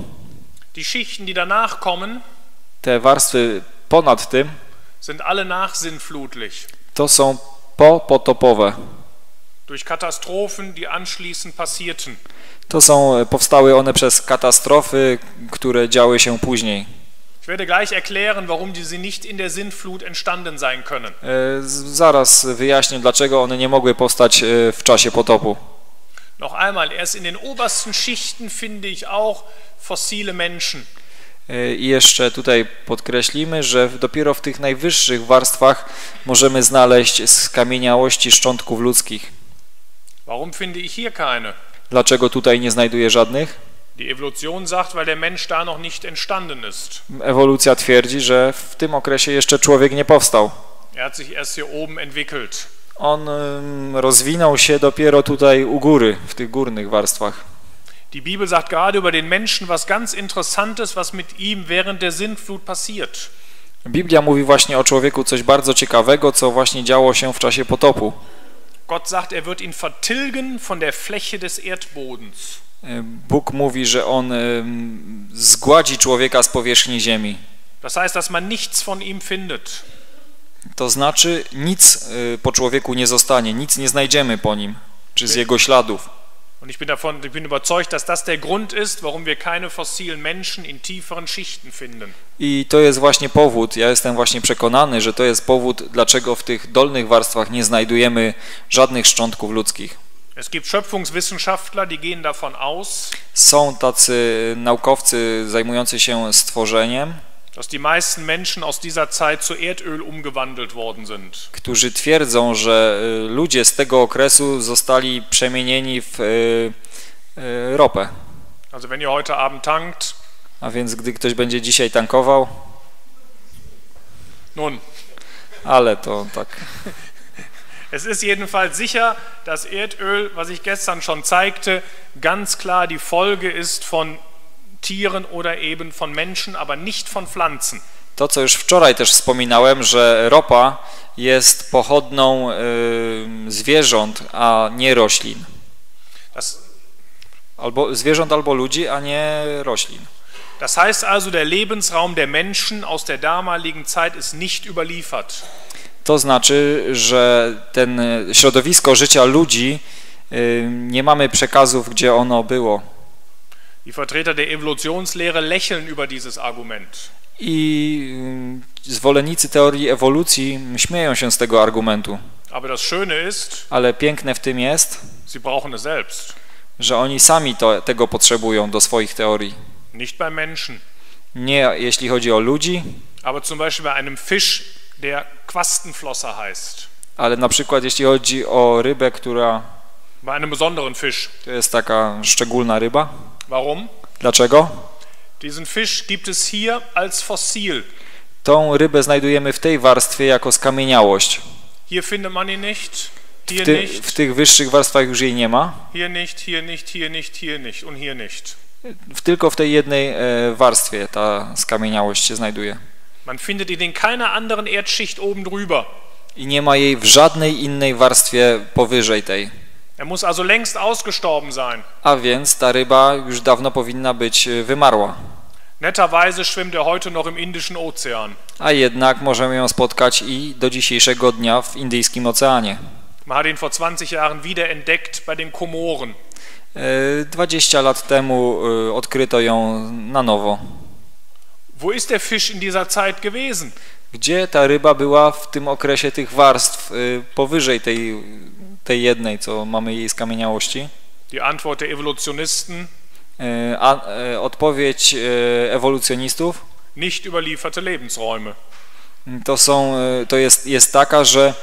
A: Die Schichten, die danach kommen,
B: Te warstwy ponad tym
A: sind alle nachsinnflutlich.
B: to są popotopowe.
A: Durch Katastrophen, die anschließend passierten.
B: To są, e, powstały one przez katastrofy, które działy się później.
A: Ich werde gleich erklären, warum diese nicht in der Sintflut entstanden sein können.
B: E, Zaraz wyjaśnię, dlaczego one nie mogły powstać e, w czasie potopu.
A: Noch einmal, erst in den obersten Schichten finde ich auch fossile Menschen.
B: E, I jeszcze tutaj podkreślimy, że dopiero w tych najwyższych warstwach możemy znaleźć skamieniałości szczątków ludzkich.
A: Warum finde ich hier keine?
B: Dlaczego tutaj nie znajduję żadnych?
A: Die Evolution sagt, weil der Mensch da noch nicht entstanden ist.
B: Ewolucja twierdzi, że w tym okresie jeszcze człowiek nie powstał.
A: Er hat sich erst hier oben entwickelt.
B: On rozwinął się dopiero tutaj u góry, w tych górnych warstwach.
A: Die Bibel sagt gerade über den Menschen was ganz Interessantes, was mit ihm während der Sintflut passiert.
B: Biblia mówi właśnie o człowieku coś bardzo ciekawego, co właśnie działo się w czasie potopu.
A: Gott sagt, er wird ihn vertilgen von der Fläche des Erdbodens.
B: Y, Bóg mówi, że on zgładzi człowieka z powierzchni ziemi.
A: Das heißt, dass man nichts von ihm findet.
B: To znaczy nic y, po człowieku nie zostanie, nic nie znajdziemy po nim, czy z jego śladów.
A: Und ich bin davon, ich bin überzeugt, dass das der Grund ist, warum wir keine fossilen Menschen in tieferen Schichten finden.
B: I to jest właśnie powód, ja jestem właśnie przekonany, że to jest powód, dlaczego w tych dolnych warstwach nie znajdujemy żadnych szczątków ludzkich.
A: Es gibt Schöpfungswissenschaftler, die gehen davon aus,
B: Są tacy naukowcy zajmujący się stworzeniem,
A: dass die meisten Menschen aus dieser Zeit zu Erdöl umgewandelt worden sind.
B: którzy twierdzą, że ludzie z tego okresu zostali przemienieni w ropę.
A: Also wenn ihr heute Abend tankt,
B: A więc gdy ktoś będzie dzisiaj tankował,
A: nun,
B: ale to tak.
A: es ist jedenfalls sicher, dass Erdöl, was ich gestern schon zeigte, ganz klar die Folge ist von Tieren oder eben von Menschen, aber nicht von Pflanzen.
B: To, co już wczoraj też wspominałem, że ropa jest pochodną y, zwierząt, a nie roślin.
A: Das,
B: Albo zwierząt, albo ludzi, a nie roślin.
A: das heißt also, der Lebensraum der Menschen aus der damaligen Zeit ist nicht überliefert.
B: To znaczy, że ten y, środowisko życia ludzi y, nie mamy przekazów, gdzie ono było.
A: Die Vertreter der Evolutionslehre lächeln über dieses Argument.
B: I y, zwolennicy teorii ewolucji śmieją się z tego argumentu.
A: Aber das Schöne ist,
B: Ale piękne w tym jest,
A: sie brauchen es selbst,
B: że oni sami to, tego potrzebują do swoich teorii.
A: nicht bei Menschen.
B: Nie jeśli chodzi o ludzi,
A: Aber zum Beispiel bei einem Fisch, der Quastenflosser heißt.
B: Ale na przykład jeśli chodzi o rybę, która
A: bei einem besonderen Fisch.
B: to jest taka szczególna ryba.
A: Warum?
B: Dlaczego?
A: Diesen Fisch gibt es hier als Fossil.
B: Tą rybę znajdujemy w tej warstwie jako skamieniałość.
A: Hier findet man ihn nicht,
B: W,
A: hier
B: ty,
A: nicht,
B: w tych wyższych warstwach już jej nie ma,
A: hier nicht, hier nicht, hier nicht, hier nicht und hier nicht.
B: w, tylko w tej jednej e, warstwie ta skamieniałość się znajduje.
A: Man findet ihn in keiner anderen Erdschicht oben drüber.
B: I nie ma jej w żadnej innej warstwie powyżej tej.
A: Er muss also längst ausgestorben sein.
B: A więc ta ryba już dawno powinna być e, wymarła.
A: Netterweise schwimmt er heute noch im Indischen Ozean.
B: A jednak możemy ją spotkać i do dzisiejszego dnia w Indyjskim Oceanie.
A: Man hat ihn vor 20 Jahren wiederentdeckt bei den Komoren.
B: E, 20 lat temu e, odkryto ją na nowo.
A: Wo ist der Fisch in dieser Zeit gewesen?
B: Gdzie ta ryba była w tym okresie tych warstw e, powyżej tej, tej jednej, co mamy jej skamieniałości?
A: Die Antwort der Evolutionisten,
B: E, A e, odpowiedź e, ewolucjonistów
A: nicht überlieferte Lebensräume.
B: to, są, to jest, jest taka, że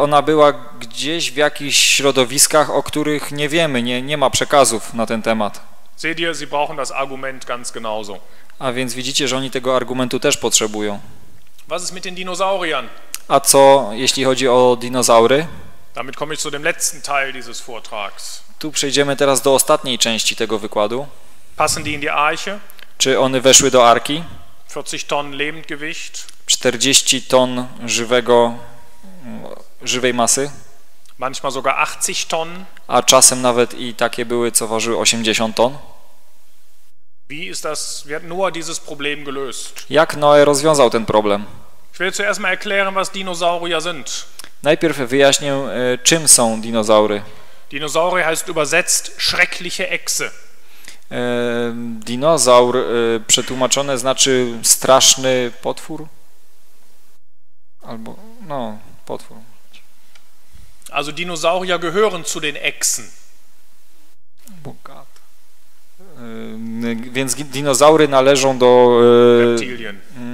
B: ona była gdzieś w jakichś środowiskach, o których nie wiemy, nie, nie ma przekazów na ten temat.
A: Seht ihr, sie brauchen das Argument ganz genauso.
B: A więc widzicie, że oni tego argumentu też potrzebują.
A: Was ist mit den Dinosauriern?
B: A co jeśli chodzi o dinozaury?
A: Damit komme ich zu dem letzten Teil dieses Vortrags.
B: Tu przejdziemy teraz do ostatniej części tego wykładu.
A: Passen die in die Arche?
B: Czy one weszły do arki?
A: 40 Tonnen Lebendgewicht,
B: 40 ton żywego, żywej masy,
A: manchmal sogar 80 Tonnen.
B: a czasem nawet i takie były, co ważyły 80 ton.
A: Wie ist das? Wie hat Noah dieses Problem gelöst?
B: Jak Noe rozwiązał ten problem?
A: Ich will zuerst mal erklären, was Dinosaurier sind.
B: Najpierw wyjaśnię, e, czym są dinozaury.
A: Dinosaurier heißt übersetzt schreckliche Echse.
B: E, Dinozaur e, przetłumaczone znaczy straszny potwór? Albo, no, potwór.
A: Also Dinosaurier gehören zu den Echsen.
B: Bogat. Więc dinozaury należą do,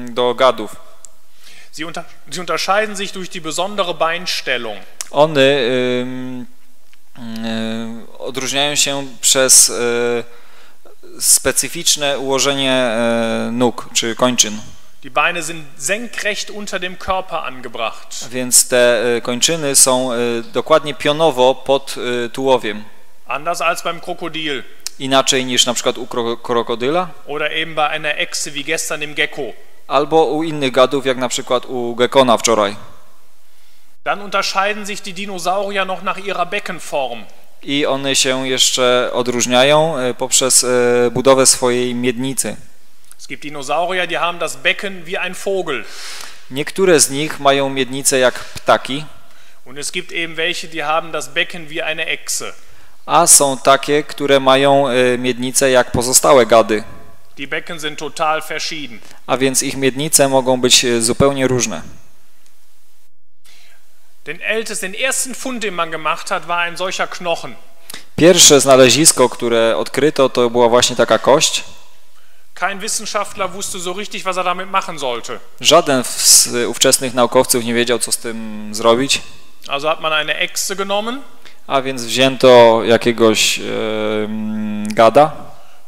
B: do gadów.
A: Sie, unter, sie unterscheiden sich durch die besondere Beinstellung.
B: One ym, ym, odróżniają się przez e, specyficzne ułożenie e, nóg czy kończyn.
A: Die Beine sind senkrecht unter dem Körper angebracht.
B: Więc te e, kończyny są e, dokładnie pionowo pod tułowiem.
A: Anders als beim Krokodil
B: Inaczej niż na przykład u kro- krokodyla
A: oder eben bei einer Echse wie gestern im Gecko.
B: Albo u innych gadów, jak na przykład u gekona wczoraj.
A: Dann unterscheiden sich die Dinosaurier noch nach ihrer Beckenform.
B: I one się jeszcze odróżniają e, poprzez e, budowę swojej miednicy.
A: Es gibt Dinosaurier, die haben das Becken wie ein Vogel.
B: Niektóre z nich mają miednicę jak ptaki,
A: Und es gibt eben welche, die haben das Becken wie eine Echse.
B: a są takie, które mają e, miednicę jak pozostałe gady,
A: Die Becken sind total verschieden.
B: a więc ich miednice mogą być e, zupełnie różne.
A: Den ältesten, den ersten Fund, den man gemacht hat, war ein solcher Knochen.
B: Pierwsze znalezisko, które odkryto, to była właśnie taka kość.
A: Kein Wissenschaftler wusste so richtig, was er damit machen sollte.
B: Żaden z ówczesnych naukowców nie wiedział, co z tym zrobić,
A: Also hat man eine Echse genommen
B: a więc wzięto jakiegoś e, gada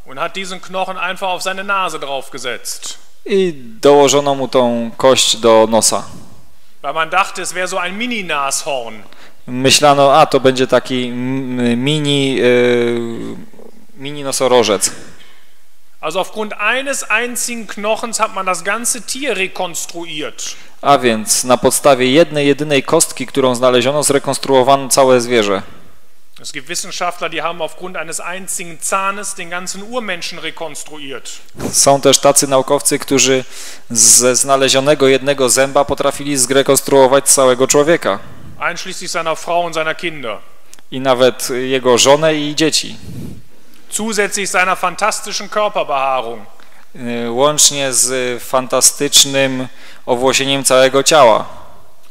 A: und hat diesen Knochen einfach auf seine Nase draufgesetzt.
B: i dołożono mu tą kość do nosa.
A: Weil man dachte, es wäre so ein Mini-Nashorn.
B: Myślano, a to będzie taki mini, e, mini nosorożec.
A: Also aufgrund eines einzigen Knochens hat man das ganze Tier rekonstruiert.
B: A więc na podstawie jednej, jedynej kostki, którą znaleziono, zrekonstruowano całe zwierzę.
A: Es gibt Wissenschaftler, die haben aufgrund eines einzigen Zahnes den ganzen Urmenschen rekonstruiert.
B: Są też tacy naukowcy, którzy ze znalezionego jednego zęba potrafili zrekonstruować całego człowieka
A: Einschließlich seiner Frau und seiner Kinder.
B: i nawet jego żonę i dzieci,
A: Zusätzlich seiner fantastischen Körperbehaarung.
B: y, łącznie z fantastycznym owłosieniem całego ciała.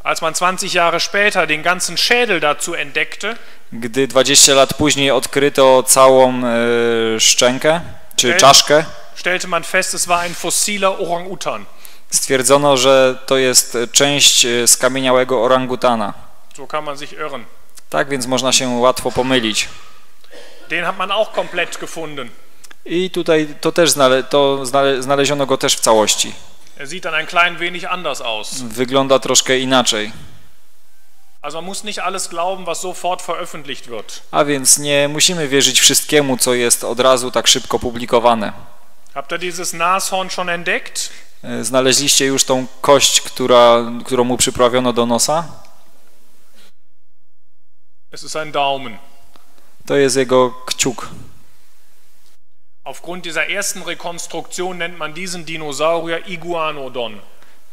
A: Als man 20 Jahre später den ganzen Schädel dazu entdeckte,
B: Gdy 20 lat później odkryto całą y, szczękę czy
A: Ej.
B: czaszkę,
A: stellte man fest, es war ein fossiler Orang-Utan.
B: stwierdzono, że to jest część y, skamieniałego orangutana.
A: So kann man sich irren.
B: Tak więc można się łatwo pomylić.
A: Den hat man auch komplett gefunden.
B: I tutaj to też znale, to znale, znaleziono go też w całości.
A: Er.
B: Wygląda troszkę inaczej.
A: Also man muss nicht alles glauben, was sofort veröffentlicht wird.
B: A więc nie musimy wierzyć wszystkiemu, co jest od razu tak szybko publikowane.
A: Habt ihr dieses Nashorn schon entdeckt?
B: E, Znaleźliście już tą kość, która, którą mu przyprawiono do nosa?
A: Es ist ein Daumen.
B: To jest jego kciuk.
A: Aufgrund dieser ersten Rekonstruktion nennt man diesen Dinosaurier Iguanodon.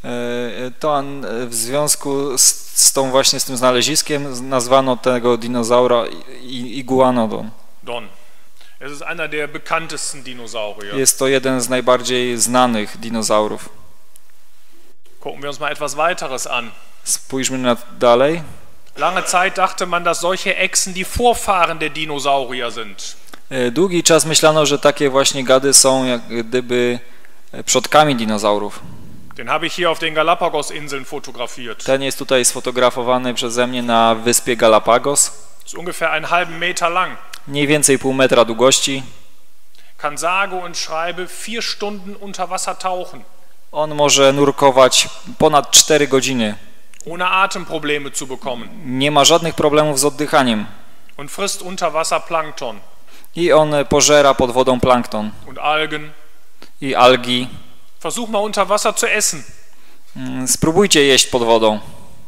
B: E, To e, w związku z, z tą właśnie z tym znaleziskiem nazwano tego dinozaura iguanodon.
A: Don. Es ist einer der bekanntesten Dinosaurier.
B: Jest to jeden z najbardziej znanych dinozaurów.
A: Gucken wir uns mal etwas weiteres an.
B: Spójrzmy na dalej.
A: Lange Zeit dachte man, dass solche Echsen die Vorfahren der Dinosaurier sind.
B: E, Długi czas myślano, że takie właśnie gady są jak gdyby e, przodkami dinozaurów.
A: Den habe ich hier auf den Galapagos-Inseln fotografiert.
B: Ten jest tutaj sfotografowany przeze mnie na wyspie Galapagos.
A: Ist ungefähr einen halben Meter lang.
B: Mniej więcej pół metra długości.
A: Kann sage und schreibe vier Stunden unter Wasser tauchen,
B: On może nurkować ponad 4 godziny.
A: ohne Atemprobleme zu bekommen.
B: Nie ma żadnych problemów z oddychaniem.
A: Und frisst unter Wasser Plankton
B: I on pożera pod wodą plankton i algi.
A: Versuch mal unter Wasser zu essen.
B: Mm, Spróbujcie jeść pod wodą.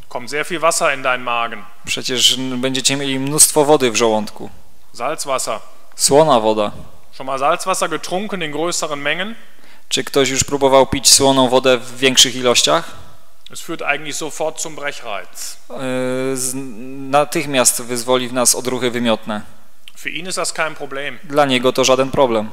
A: Kommt sehr viel Wasser in deinen Magen.
B: Przecież będziecie mieli mnóstwo wody w żołądku.
A: Salzwasser.
B: Słona woda.
A: Schon mal Salzwasser getrunken in größeren Mengen?
B: Czy ktoś już próbował pić słoną wodę w większych ilościach?
A: Es führt eigentlich sofort zum Brechreiz.
B: Yy, Natychmiast wyzwoli w nas odruchy wymiotne.
A: Für ihn ist das kein Problem.
B: Dla niego to żaden problem.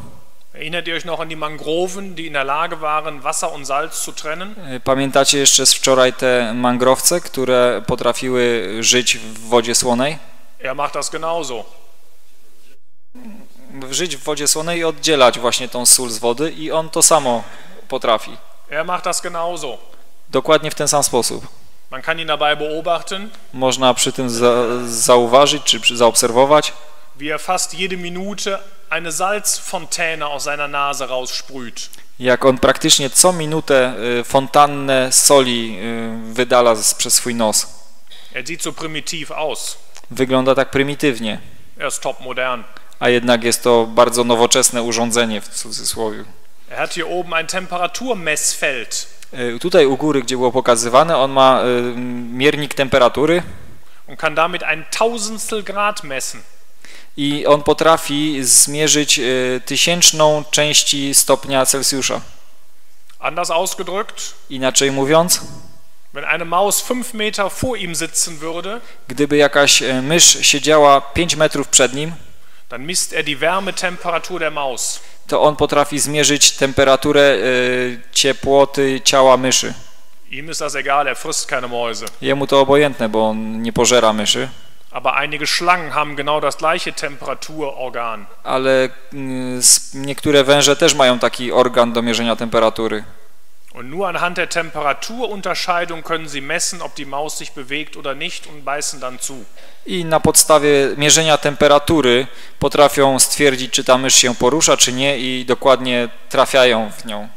A: Erinnert ihr euch noch an die Mangroven, die in der Lage waren, Wasser und Salz zu trennen?
B: Yy, Pamiętacie jeszcze z wczoraj te mangrowce, które potrafiły żyć w wodzie słonej?
A: Er macht das genauso.
B: Żyć w wodzie słonej i oddzielać właśnie tą sól z wody i on to samo potrafi.
A: Er macht das genauso.
B: Dokładnie w ten sam sposób.
A: Man kann ihn dabei beobachten,
B: Można przy tym za, zauważyć czy zaobserwować,
A: wie er fast jede Minute eine Salzfontäne aus seiner Nase raussprüht.
B: jak on praktycznie co minutę y, fontannę soli y, wydala przez swój nos.
A: Er sieht so primitiv aus.
B: Wygląda tak prymitywnie,
A: Er ist top modern.
B: a jednak jest to bardzo nowoczesne urządzenie w cudzysłowie.
A: Er hat hier oben ein Temperaturmessfeld.
B: Y, Tutaj u góry, gdzie było pokazywane, on ma miernik temperatury
A: und kann damit ein Tausendstel Grad messen.
B: I on potrafi zmierzyć y, tysięczną części stopnia Celsjusza.
A: Anders ausgedrückt,
B: Inaczej mówiąc,
A: wenn eine Maus fünf Meter vor ihm sitzen würde,
B: gdyby jakaś y, mysz siedziała 5 metrów przed nim,
A: dann misst er die Wärmetemperatur der Maus.
B: to on potrafi zmierzyć temperaturę y, ciepłoty ciała myszy.
A: Ihm ist das egal, er frisst keine Mäuse.
B: Jemu to obojętne, bo on nie pożera myszy,
A: Aber einige Schlangen haben genau das gleiche Temperaturorgan.
B: ale s- niektóre węże też mają taki organ do mierzenia temperatury.
A: Und nur anhand der Temperaturunterscheidung können sie messen, ob die Maus sich bewegt oder nicht und beißen dann zu.
B: I na podstawie mierzenia temperatury potrafią stwierdzić, czy ta mysz się porusza, czy nie i dokładnie trafiają w nią.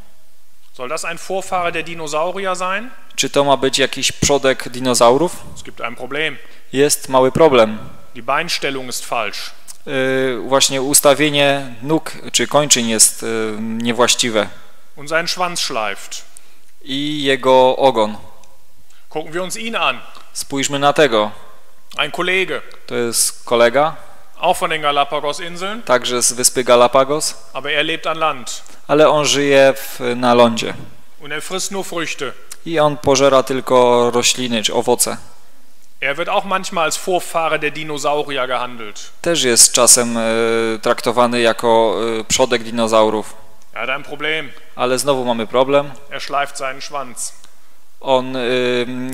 A: Soll das ein Vorfahre der Dinosaurier sein?
B: Czy to ma być jakiś przodek dinozaurów?
A: Es gibt ein Problem.
B: Jest mały problem.
A: Die Beinstellung ist falsch.
B: Yy, właśnie ustawienie nóg czy kończyn jest yy, niewłaściwe
A: Und sein Schwanz schleift.
B: i jego ogon.
A: Gucken wir uns ihn an.
B: Spójrzmy na tego.
A: Ein Kollege,
B: To jest kolega,
A: auch von den Galapagos-Inseln,
B: także z wyspy Galapagos,
A: aber er lebt an Land.
B: ale on żyje w, na lądzie
A: Und er frisst nur Früchte.
B: i on pożera tylko rośliny czy owoce. Też jest czasem e, traktowany jako e, przodek dinozaurów,
A: Er
B: ale znowu mamy problem.
A: Er schleift seinen Schwanz.
B: On, e,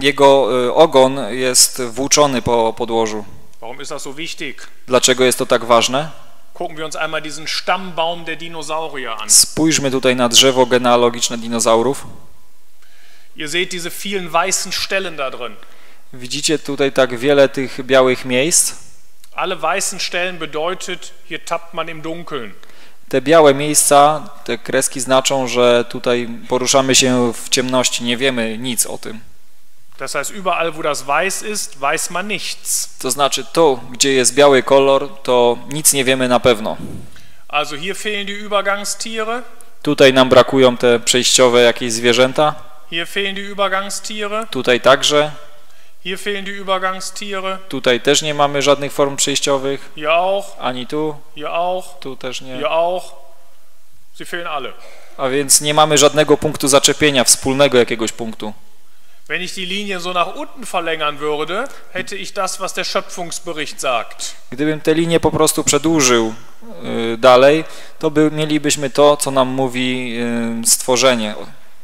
B: jego ogon jest włóczony po podłożu.
A: Warum ist das so wichtig?
B: Dlaczego jest to tak ważne?
A: Gucken wir uns einmal diesen Stammbaum der Dinosaurier an.
B: Spójrzmy tutaj na drzewo genealogiczne dinozaurów.
A: Ihr seht diese vielen weißen Stellen da drin.
B: Widzicie tutaj tak wiele tych białych miejsc.
A: Alle weißen Stellen bedeutet, hier tappt man im Dunkeln.
B: Te białe miejsca, te kreski znaczą, że tutaj poruszamy się w ciemności, nie wiemy nic o tym.
A: Das heißt, überall, wo das weiß ist, weiß man nichts.
B: To znaczy tu, gdzie jest biały kolor, to nic nie wiemy na pewno.
A: Also hier fehlen die Übergangstiere,
B: Tutaj nam brakują te przejściowe jakieś zwierzęta,
A: hier fehlen die Übergangstiere,
B: tutaj także, tutaj też nie mamy żadnych form przejściowych,
A: hier auch,
B: ani tu,
A: hier auch,
B: tu też nie.
A: hier auch. Sie fehlen alle.
B: A więc nie mamy żadnego punktu zaczepienia, wspólnego jakiegoś punktu.
A: Wenn ich die Linie so nach unten verlängern würde, hätte ich das, was der Schöpfungsbericht sagt.
B: Gdybym te linie po prostu przedłużył y, dalej, to by, mielibyśmy to, co nam mówi y, stworzenie.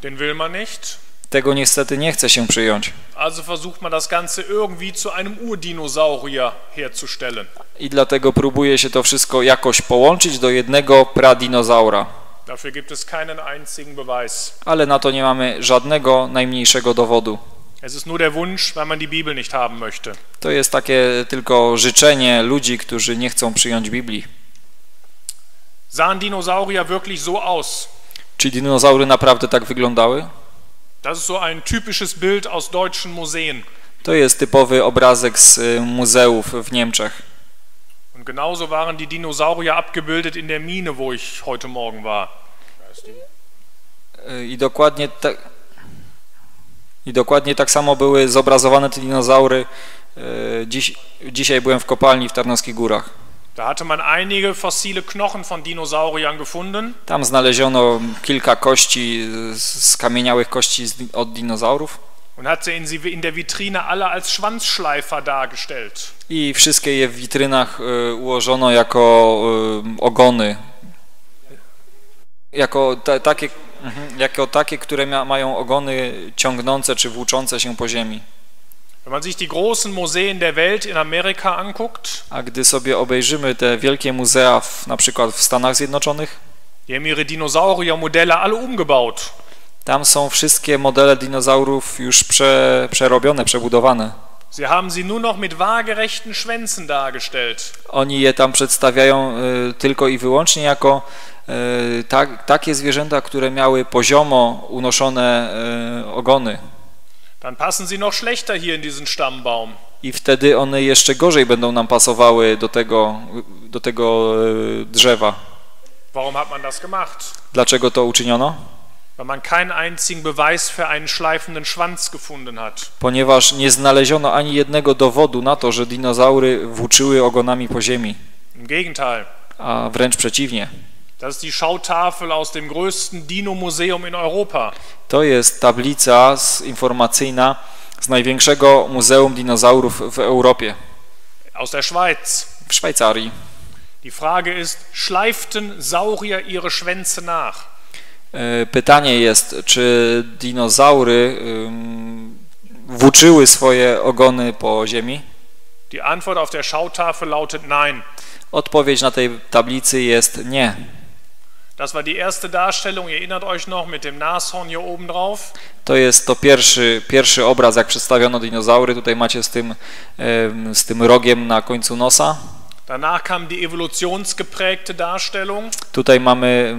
A: Den will man nicht.
B: Tego niestety nie chce się przyjąć.
A: Also versucht man das Ganze irgendwie zu einem Urdinosaurier herzustellen.
B: I dlatego próbuje się to wszystko jakoś połączyć do jednego pradinozaura.
A: Dafür gibt es keinen einzigen Beweis.
B: Ale na to nie mamy żadnego najmniejszego dowodu.
A: Es ist nur der Wunsch, weil man die Bibel nicht haben möchte.
B: To jest takie tylko życzenie ludzi, którzy nie chcą przyjąć Biblii.
A: Sahen Dinosaurier wirklich so aus?
B: Czy dinozaury naprawdę tak wyglądały?
A: Das ist so ein typisches Bild aus deutschen Museen.
B: To jest typowy obrazek z y, muzeów w Niemczech.
A: Und genauso waren die Dinosaurier abgebildet in der Mine, wo ich heute Morgen war.
B: Y, I dokładnie tak, I dokładnie tak samo były zobrazowane te dinozaury. Y, Dziś, dzisiaj byłem w kopalni w Tarnowskich Górach.
A: Da hatte man einige fossile Knochen von Dinosauriern gefunden.
B: Tam znaleziono kilka kości, skamieniałych kości od dinozaurów
A: und hat sie in, in der Vitrine alle als Schwanzschleifer dargestellt.
B: i wszystkie je w witrynach y, ułożono jako y, ogony. Jako ta, takie, mhm, jako takie, które mia, mają ogony ciągnące czy włóczące się po ziemi. A gdy sobie obejrzymy te wielkie muzea w, na przykład w Stanach Zjednoczonych,
A: die haben ihre Dinosauriermodelle alle umgebaut.
B: tam są wszystkie modele dinozaurów już prze, przerobione, przebudowane.
A: Sie haben sie nur noch mit waagerechten Schwänzen dargestellt.
B: Oni je tam przedstawiają y, tylko i wyłącznie jako y, tak, takie zwierzęta, które miały poziomo unoszone y, ogony.
A: Dann passen sie noch schlechter hier in diesen Stammbaum.
B: I wtedy one jeszcze gorzej będą nam pasowały do tego, do tego y, drzewa.
A: Warum hat man das gemacht?
B: Dlaczego to uczyniono?
A: Weil man keinen einzigen Beweis für einen schleifenden Schwanz gefunden hat.
B: Ponieważ nie znaleziono ani jednego dowodu na to, że dinozaury włóczyły ogonami po ziemi,
A: Im Gegenteil.
B: a wręcz przeciwnie.
A: Das ist die Schautafel aus dem größten Dino-Museum in Europa.
B: To jest tablica z, informacyjna z największego muzeum dinozaurów w Europie,
A: Aus der Schweiz.
B: w Szwajcarii.
A: Die Frage ist, schleiften Saurier ihre Schwänze nach?
B: E, Pytanie jest, czy dinozaury ym, włóczyły swoje ogony po ziemi?
A: Die Antwort auf der Schautafel lautet nein.
B: Odpowiedź na tej tablicy jest nie.
A: Das war die erste Darstellung, ihr erinnert euch noch, mit dem Nashorn hier oben drauf.
B: To jest to pierwszy, pierwszy obraz, jak przedstawiono dinozaury. Tutaj macie z tym, z tym rogiem na końcu nosa.
A: Danach kam die evolutionsgeprägte Darstellung.
B: Tutaj mamy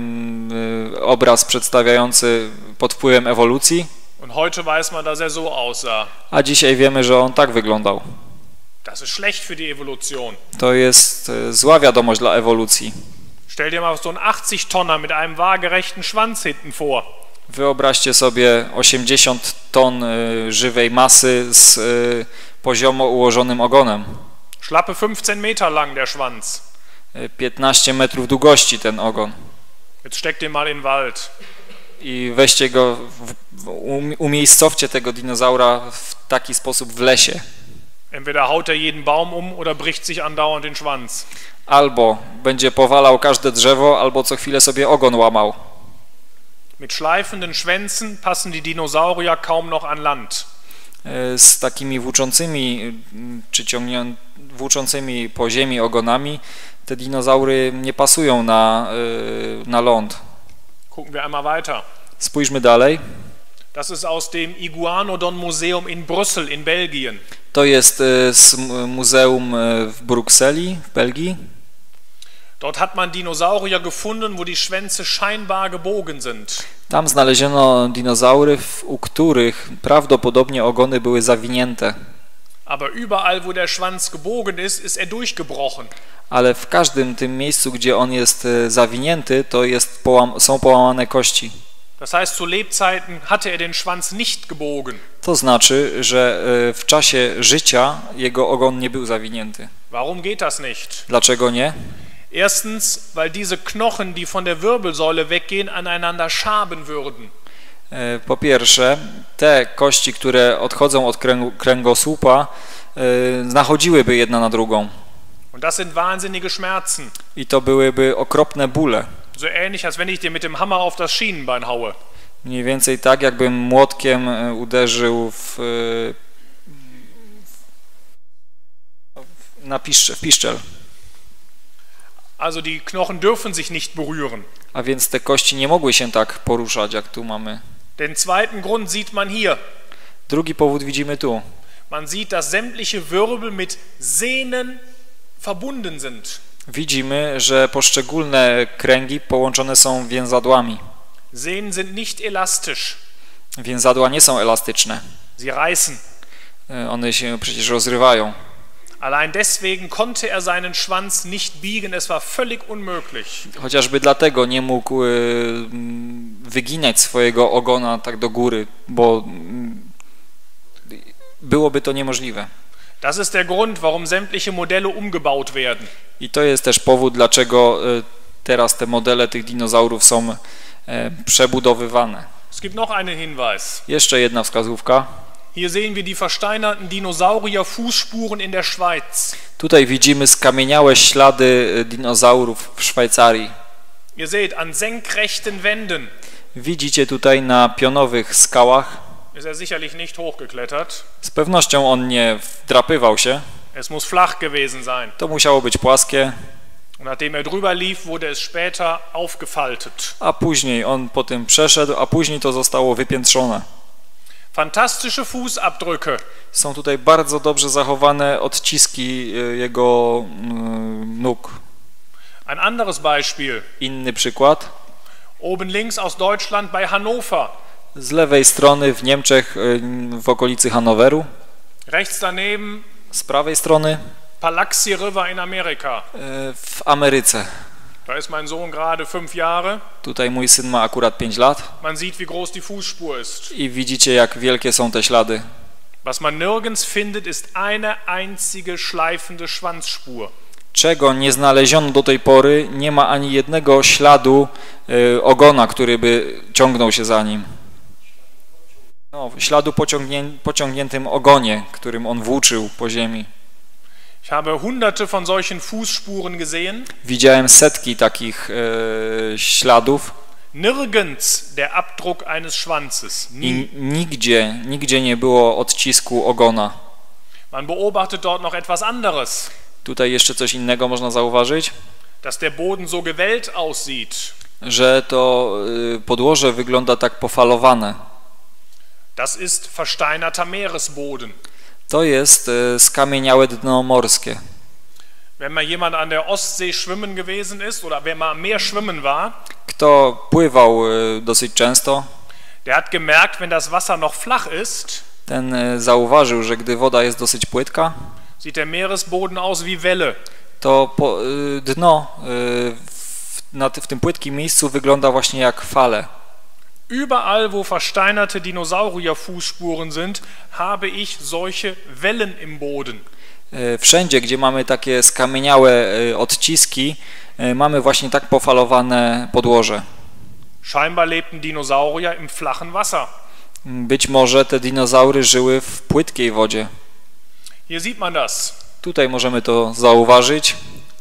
B: y, obraz przedstawiający pod wpływem ewolucji,
A: Und heute weiß man, dass er so aussah.
B: a dzisiaj wiemy, że on tak wyglądał.
A: Das ist schlecht für die Evolution.
B: To jest y, zła wiadomość dla ewolucji.
A: Stell dir mal so einen 80-Tonner mit einem waagerechten Schwanz hinten vor.
B: Wyobraźcie sobie 80 ton y, żywej masy z y, poziomo ułożonym ogonem.
A: Schlappe 15 Meter lang der Schwanz.
B: Y, 15 metrów długości ten ogon.
A: Jetzt steckt den mal in Wald.
B: I weźcie go, um- umiejscowcie tego dinozaura w taki sposób w lesie.
A: Entweder haut er jeden Baum um oder bricht sich andauernd den Schwanz.
B: Albo będzie powalał każde drzewo, albo co chwilę sobie ogon łamał.
A: Mit schleifenden Schwänzen passen die Dinosaurier kaum noch an Land.
B: Y, Z takimi włóczącymi, y, czy ciągnią, włóczącymi po ziemi ogonami, te dinozaury nie pasują na, y, na ląd.
A: Gucken wir einmal weiter.
B: Spójrzmy dalej.
A: Das ist aus dem Iguanodon Museum in Brüssel in Belgien.
B: To jest e, z muzeum e, w Brukseli, w Belgii.
A: Dort hat man Dinosaurier gefunden, wo die Schwänze scheinbar gebogen sind.
B: Tam znaleziono dinozaury, u których prawdopodobnie ogony były zawinięte,
A: Aber überall, wo der Schwanz gebogen ist, ist er durchgebrochen.
B: ale w każdym tym miejscu, gdzie on jest e, zawinięty, to jest połam- są połamane kości.
A: Das heißt, zu Lebzeiten hatte er den Schwanz nicht gebogen.
B: To znaczy, że e, w czasie życia jego ogon nie był zawinięty.
A: Warum geht das nicht?
B: Dlaczego nie?
A: Erstens, weil diese Knochen, die von der Wirbelsäule weggehen, aneinander schaben würden.
B: E, Po pierwsze, te kości, które odchodzą od kręgosłupa, e, nachodziłyby jedna na drugą
A: Und das sind wahnsinnige Schmerzen.
B: i to byłyby okropne bóle.
A: So ähnlich, als wenn ich dir mit dem Hammer auf das Schienenbein haue.
B: Mniej więcej tak, jakbym młotkiem e, uderzył w, e, w, na piszcze, w piszczel.
A: Also die Knochen dürfen sich nicht berühren.
B: A więc te kości nie mogły się tak poruszać, jak tu mamy.
A: Den zweiten Grund sieht man hier.
B: Drugi powód widzimy tu.
A: Man sieht, dass sämtliche Wirbel mit Sehnen verbunden sind.
B: Widzimy, że poszczególne kręgi połączone są więzadłami.
A: Sehnen sind nicht elastisch.
B: Więzadła nie są elastyczne.
A: Sie reißen.
B: E, One się przecież rozrywają.
A: Allein deswegen konnte er seinen Schwanz nicht biegen. Es war völlig unmöglich.
B: Chociażby dlatego nie mógł e, mm, wyginać swojego ogona tak do góry, bo mm, byłoby to niemożliwe.
A: Das ist der Grund, warum sämtliche Modelle umgebaut werden.
B: I to jest też powód, dlaczego e, teraz te modele tych dinozaurów są e, przebudowywane.
A: Es gibt noch einen Hinweis.
B: Jeszcze jedna wskazówka.
A: Hier sehen wir die versteinerten Dinosaurier-Fußspuren in der Schweiz.
B: Tutaj widzimy skamieniałe ślady e, dinozaurów w Szwajcarii.
A: Ihr seht, an senkrechten Wänden
B: Widzicie tutaj na pionowych skałach.
A: Er sicherlich nicht hochgeklettert.
B: Z pewnością on nie wdrapywał się. To musiało być płaskie,
A: er
B: a później on po tym przeszedł, a później to zostało wypiętrzone.
A: Fantastische Fußabdrücke.
B: Są tutaj bardzo dobrze zachowane odciski e, jego mm, nóg.
A: Ein anderes Beispiel.
B: Inny przykład.
A: Oben links aus Deutschland bei Hannover.
B: Z lewej strony w Niemczech, e, w okolicy Hanoweru.
A: Rechts daneben
B: Z prawej strony
A: Palaxi River in Amerika.
B: e, w Ameryce.
A: Da ist mein Sohn gerade fünf Jahre.
B: Tutaj mój syn ma akurat 5 lat
A: Man sieht, wie groß die Fußspur ist.
B: i widzicie jak wielkie są te ślady.
A: Was man nirgends findet, ist eine einzige schleifende Schwanzspur.
B: Czego nie znaleziono do tej pory, nie ma ani jednego śladu e, ogona, który by ciągnął się za nim. No, śladu pociągnię, pociągniętym ogonie, którym on włóczył po ziemi.
A: Ich habe hunderte von solchen Fußspuren gesehen.
B: Widziałem setki takich e, śladów
A: Nirgends der Abdruck eines Schwanzes.
B: I nigdzie, nigdzie nie było odcisku ogona.
A: Man beobachtet dort noch etwas anderes,
B: Tutaj jeszcze coś innego można zauważyć,
A: dass der Boden so gewellt aussieht.
B: że to e, podłoże wygląda tak pofalowane.
A: Das ist versteinerter Meeresboden.
B: To jest e, skamieniałe dno morskie.
A: Wenn mal jemand an der Ostsee schwimmen gewesen ist oder wenn man am Meer schwimmen war,
B: Kto pływał e, dosyć często,
A: der hat gemerkt, wenn das Wasser noch flach ist,
B: ten e, zauważył, że gdy woda jest dosyć płytka,
A: sieht der Meeresboden aus wie Welle.
B: to po, dno w, na, w tym płytkim miejscu wygląda właśnie jak fale.
A: Überall, wo versteinerte Dinosaurierfußspuren sind, habe ich solche Wellen im Boden.
B: E, Wszędzie, gdzie mamy takie skamieniałe e, odciski, e, mamy właśnie tak pofalowane podłoże.
A: Scheinbar lebten Dinosaurier im flachen Wasser.
B: Być może te dinozaury żyły w płytkiej wodzie.
A: Hier sieht man das.
B: Tutaj możemy to zauważyć.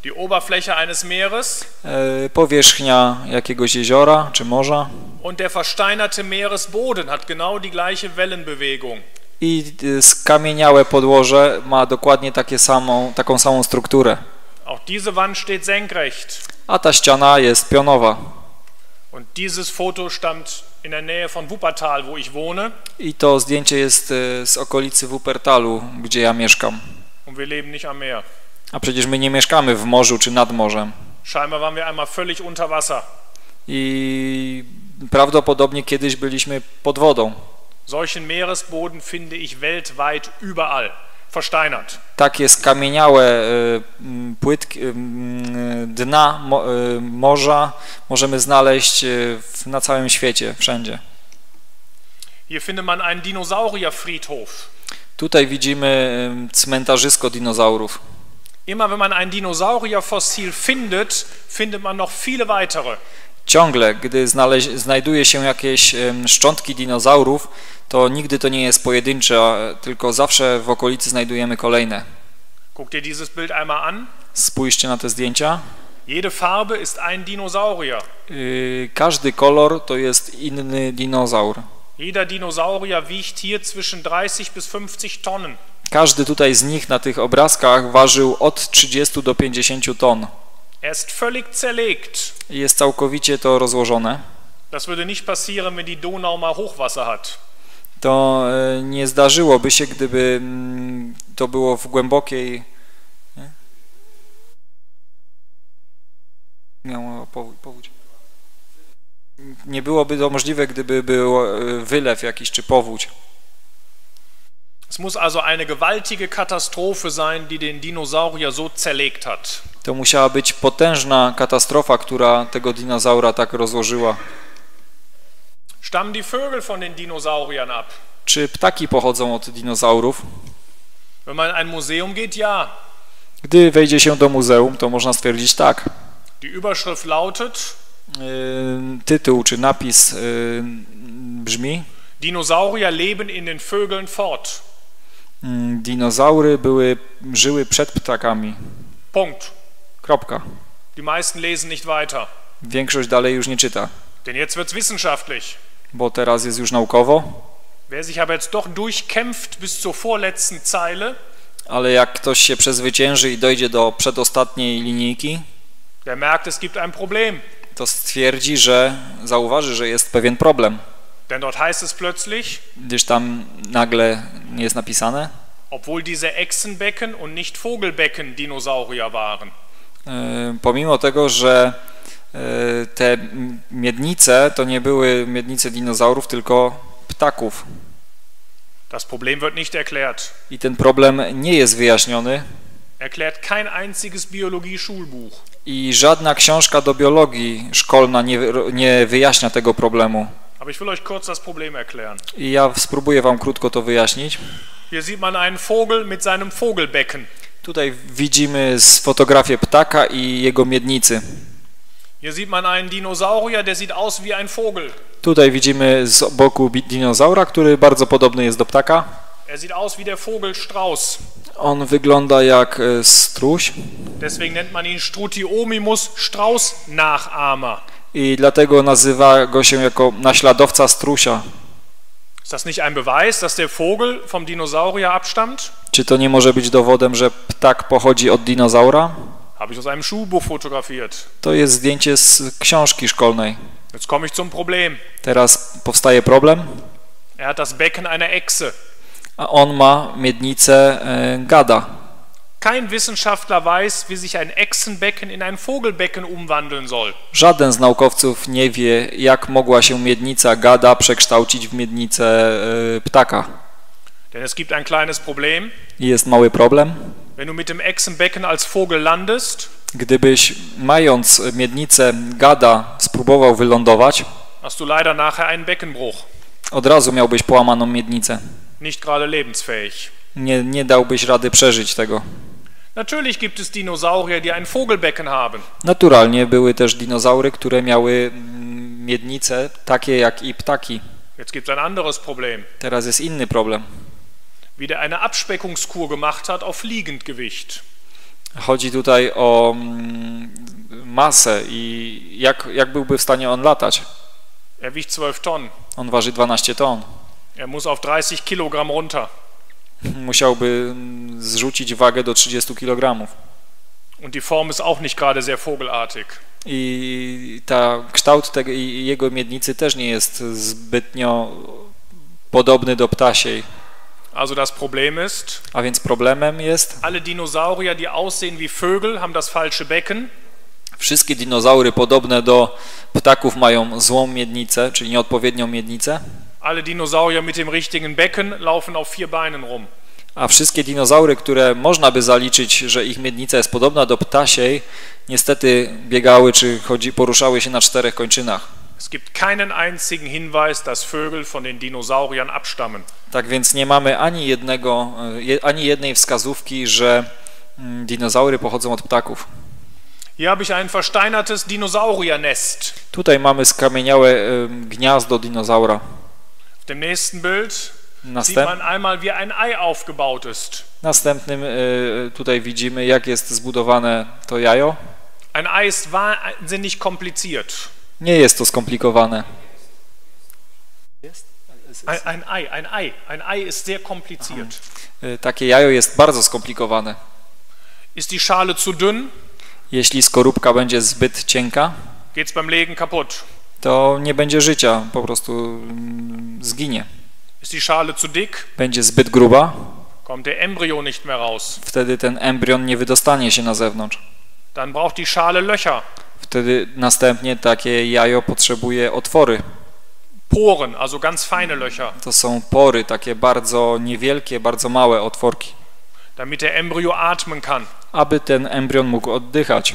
A: Die Oberfläche eines Meeres
B: E, Powierzchnia jakiegoś jeziora czy morza
A: und der versteinerte Meeresboden hat genau die gleiche Wellenbewegung.
B: i e, skamieniałe podłoże ma dokładnie takie samą, taką samą strukturę.
A: Auch diese Wand steht senkrecht.
B: A ta ściana jest pionowa.
A: Und dieses Foto stammt in der Nähe von Wuppertal, wo ich wohne.
B: I to zdjęcie jest e, z okolicy Wuppertalu, gdzie ja mieszkam.
A: Und wir leben nicht am Meer.
B: A przecież my nie mieszkamy w morzu czy nad morzem.
A: Scheinbar waren wir einmal völlig unter Wasser.
B: I prawdopodobnie kiedyś byliśmy pod wodą.
A: Solchen Meeresboden finde ich weltweit überall. Versteinert.
B: Takie skamieniałe m, płytki, m, dna e, morza możemy znaleźć na całym świecie, wszędzie.
A: Hier findet man einen Dinosaurierfriedhof.
B: Tutaj widzimy cmentarzysko dinozaurów.
A: Immer wenn man ein Dinosaurierfossil findet, findet man noch viele weitere.
B: Ciągle, gdy znajduje się jakieś szczątki dinozaurów, to nigdy to nie jest pojedyncze, tylko zawsze w okolicy znajdujemy kolejne.
A: Guck dir dieses Bild einmal an.
B: Spójrzcie na te zdjęcia.
A: Jede Farbe ist ein Dinosaurier.
B: Yy, Każdy kolor to jest inny dinozaur.
A: Jeder Dinosaurier wiegt hier zwischen 30 bis 50 Tonnen.
B: Każdy tutaj z nich na tych obrazkach ważył od 30 do 50 ton. Jest całkowicie to rozłożone. To e, nie zdarzyłoby się, gdyby mm, to było w głębokiej. Miało powódź. Nie byłoby to możliwe, gdyby był e, wylew jakiś czy powódź.
A: Es muss also eine gewaltige Katastrophe sein, die den Dinosaurier so zerlegt hat.
B: To musiała być potężna katastrofa, która tego dinozaura tak rozłożyła.
A: Stammen die Vögel von den Dinosauriern ab?
B: Czy ptaki pochodzą od dinozaurów?
A: Wenn man in ein Museum geht, ja.
B: Gdy wejdzie się do muzeum, to można stwierdzić tak.
A: Die Überschrift lautet:
B: Tytuł czy napis brzmi
A: Dinosaurier leben in den Vögeln fort.
B: Mm, Dinozaury były, żyły przed ptakami.
A: Punkt.
B: Kropka.
A: Die meisten lesen nicht weiter.
B: Większość dalej już nie czyta,
A: Denn jetzt wird's wissenschaftlich.
B: bo teraz jest już naukowo,
A: Wer sich aber jetzt doch durchkämpft bis zur vorletzten Zeile,
B: ale jak ktoś się przezwycięży i dojdzie do przedostatniej linijki,
A: der merkt, es gibt ein Problem.
B: to stwierdzi, że zauważy, że jest pewien problem,
A: Denn dort heißt es plötzlich,
B: gdyż tam nagle nie jest napisane,
A: obwohl diese Echsenbecken und nicht Vogelbecken Dinosaurier waren.
B: Yy, pomimo tego, że yy, te miednice to nie były miednice dinozaurów, tylko ptaków.
A: Das Problem wird nicht erklärt.
B: I ten problem nie jest wyjaśniony
A: Erklärt kein einziges Biologie-Schulbuch.
B: i żadna książka do biologii szkolna nie, nie wyjaśnia tego problemu.
A: Aber ich will euch kurz das Problem erklären.
B: I ja spróbuję wam krótko to wyjaśnić.
A: Hier sieht man einen Vogel mit seinem Vogelbecken.
B: Tutaj widzimy z fotografię ptaka i jego miednicy.
A: Hier sieht man einen Dinosaurier, der sieht aus wie ein Vogel.
B: Tutaj widzimy z boku dinozaura, który bardzo podobny jest do ptaka.
A: Er sieht aus wie der Vogel Strauß.
B: On wygląda jak e, struś
A: Deswegen nennt man ihn Strutiomimus Strauß-Nachahmer.
B: I dlatego nazywa go się jako naśladowca strusia. Czy to nie może być dowodem, że ptak pochodzi od dinozaura?
A: Habe ich aus einem Schulbuch fotografiert.
B: To jest zdjęcie z książki szkolnej.
A: Jetzt komme ich zum Problem.
B: Teraz powstaje problem,
A: Er hat das Becken einer Echse.
B: a on ma miednicę e, gada.
A: Kein Wissenschaftler weiß, wie sich ein Echsenbecken in ein Vogelbecken umwandeln soll.
B: Żaden z naukowców nie wie, jak mogła się miednica gada przekształcić w miednicę e, ptaka.
A: Denn es gibt ein kleines Problem.
B: Jest mały problem.
A: Wenn du mit dem Echsenbecken als Vogel landest,
B: Gdybyś mając miednicę gada spróbował wylądować,
A: hast du leider nachher einen Beckenbruch.
B: od razu miałbyś połamaną miednicę.
A: Nicht gerade lebensfähig.
B: Nie, nie dałbyś rady przeżyć tego.
A: Natürlich gibt es Dinosaurier, die ein Vogelbecken haben.
B: Naturalnie były też dinozaury, które miały mm, miednice takie jak i ptaki.
A: Jetzt gibt es ein anderes Problem.
B: Teraz jest inny problem.
A: Wie der eine Abspeckungskur gemacht hat auf Liegendgewicht.
B: Chodzi tutaj o mm, masę i jak, jak byłby w stanie on latać.
A: Er wiegt 12 Tonnen.
B: On waży 12 ton.
A: Er muss auf 30 Kilogramm runter.
B: Musiałby mm, zrzucić wagę do 30 kg.
A: Und die Form ist auch nicht gerade sehr vogelartig.
B: I ta kształt tego, i jego miednicy też nie jest zbytnio podobny do ptasiej.
A: Also das Problem ist,
B: A więc problemem jest,
A: alle Dinosaurier, die aussehen wie Vögel, haben das falsche Becken.
B: wszystkie dinozaury podobne do ptaków mają złą miednicę, czyli nieodpowiednią miednicę,
A: Alle Dinosaurier mit dem richtigen Becken laufen auf vier Beinen rum.
B: a wszystkie dinozaury, które można by zaliczyć, że ich miednica jest podobna do ptasiej, niestety biegały czy chodzi, poruszały się na czterech kończynach.
A: Es gibt keinen einzigen Hinweis, dass Vögel von den Dinosauriern abstammen.
B: Tak więc nie mamy ani jednego, e, ani jednej wskazówki, że mm, dinozaury pochodzą od ptaków.
A: Hier habe ich ein versteinertes Dinosauriernest.
B: Tutaj mamy skamieniałe em, gniazdo dinozaura.
A: Dem nächsten Bild sieht
B: Następ,
A: man einmal, wie ein Ei aufgebaut ist.
B: następnym e, tutaj widzimy, jak jest zbudowane to jajo.
A: Ein Ei ist wahnsinnig kompliziert.
B: Nie jest to skomplikowane.
A: Ein, ein Ei, ein Ei, ein Ei ist sehr kompliziert.
B: E, Takie jajo jest bardzo skomplikowane.
A: Ist die Schale zu dünn,
B: Jeśli skorupka będzie zbyt cienka,
A: geht es beim Legen kaputt.
B: To nie będzie życia, po prostu mm, zginie. Będzie zbyt gruba, wtedy ten embrion nie wydostanie się na zewnątrz. Wtedy następnie takie jajo potrzebuje otwory.
A: Poren, also ganz feine Löcher,
B: To są pory, takie bardzo niewielkie, bardzo małe otworki,
A: damit der Embryo atmen kann.
B: aby ten embrion mógł oddychać.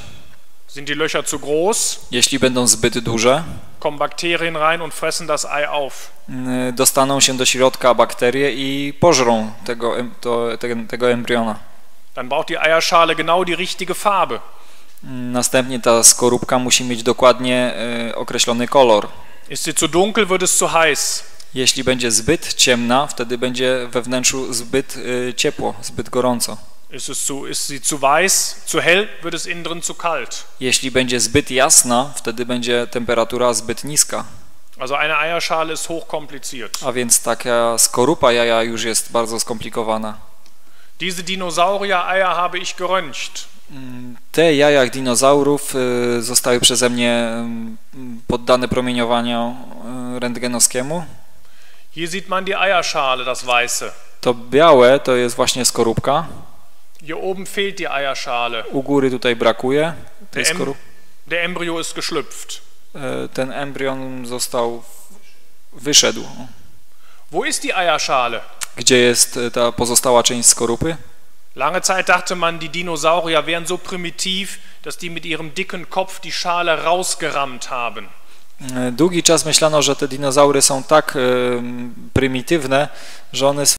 A: Sind die Löcher zu groß,
B: Jeśli będą zbyt duże,
A: kommen Bakterien rein und fressen das Ei auf.
B: y, dostaną się do środka bakterie i pożrą tego, to, tego, tego embriona.
A: Dann braucht die Eierschale genau die richtige Farbe.
B: Następnie ta skorupka musi mieć dokładnie y, określony kolor.
A: Ist sie zu dunkel, wird es zu heiß.
B: Jeśli będzie zbyt ciemna, wtedy będzie we wnętrzu zbyt y, ciepło, zbyt gorąco.
A: Ist, es zu, ist sie zu weiß, zu hell, wird es innen drin zu kalt.
B: Jeśli będzie zbyt jasna, wtedy będzie temperatura zbyt niska.
A: Also eine Eierschale ist hochkompliziert.
B: A więc taka skorupa jaja już jest bardzo skomplikowana.
A: Diese Dinosaurier-Eier habe ich geröntgt.
B: Te jaja dinozaurów y, zostały przeze mnie y, poddane promieniowaniu y, rentgenowskiemu.
A: Hier sieht man die Eierschale, das Weiße.
B: To białe to jest właśnie skorupka.
A: Hier oben fehlt die Eierschale.
B: U góry tutaj brakuje tej
A: Der,
B: skorup.
A: der Embryo ist geschlüpft.
B: y, Ten embrion został wyszedł.
A: Wo ist die Eierschale?
B: Gdzie jest y, ta pozostała część skorupy?
A: Lange Zeit dachte man, die Dinosaurier wären so primitiv, dass die mit ihrem dicken Kopf die Schale rausgerammt haben.
B: Y, Długi czas myślano, że te dinozaury są tak prymitywne, że one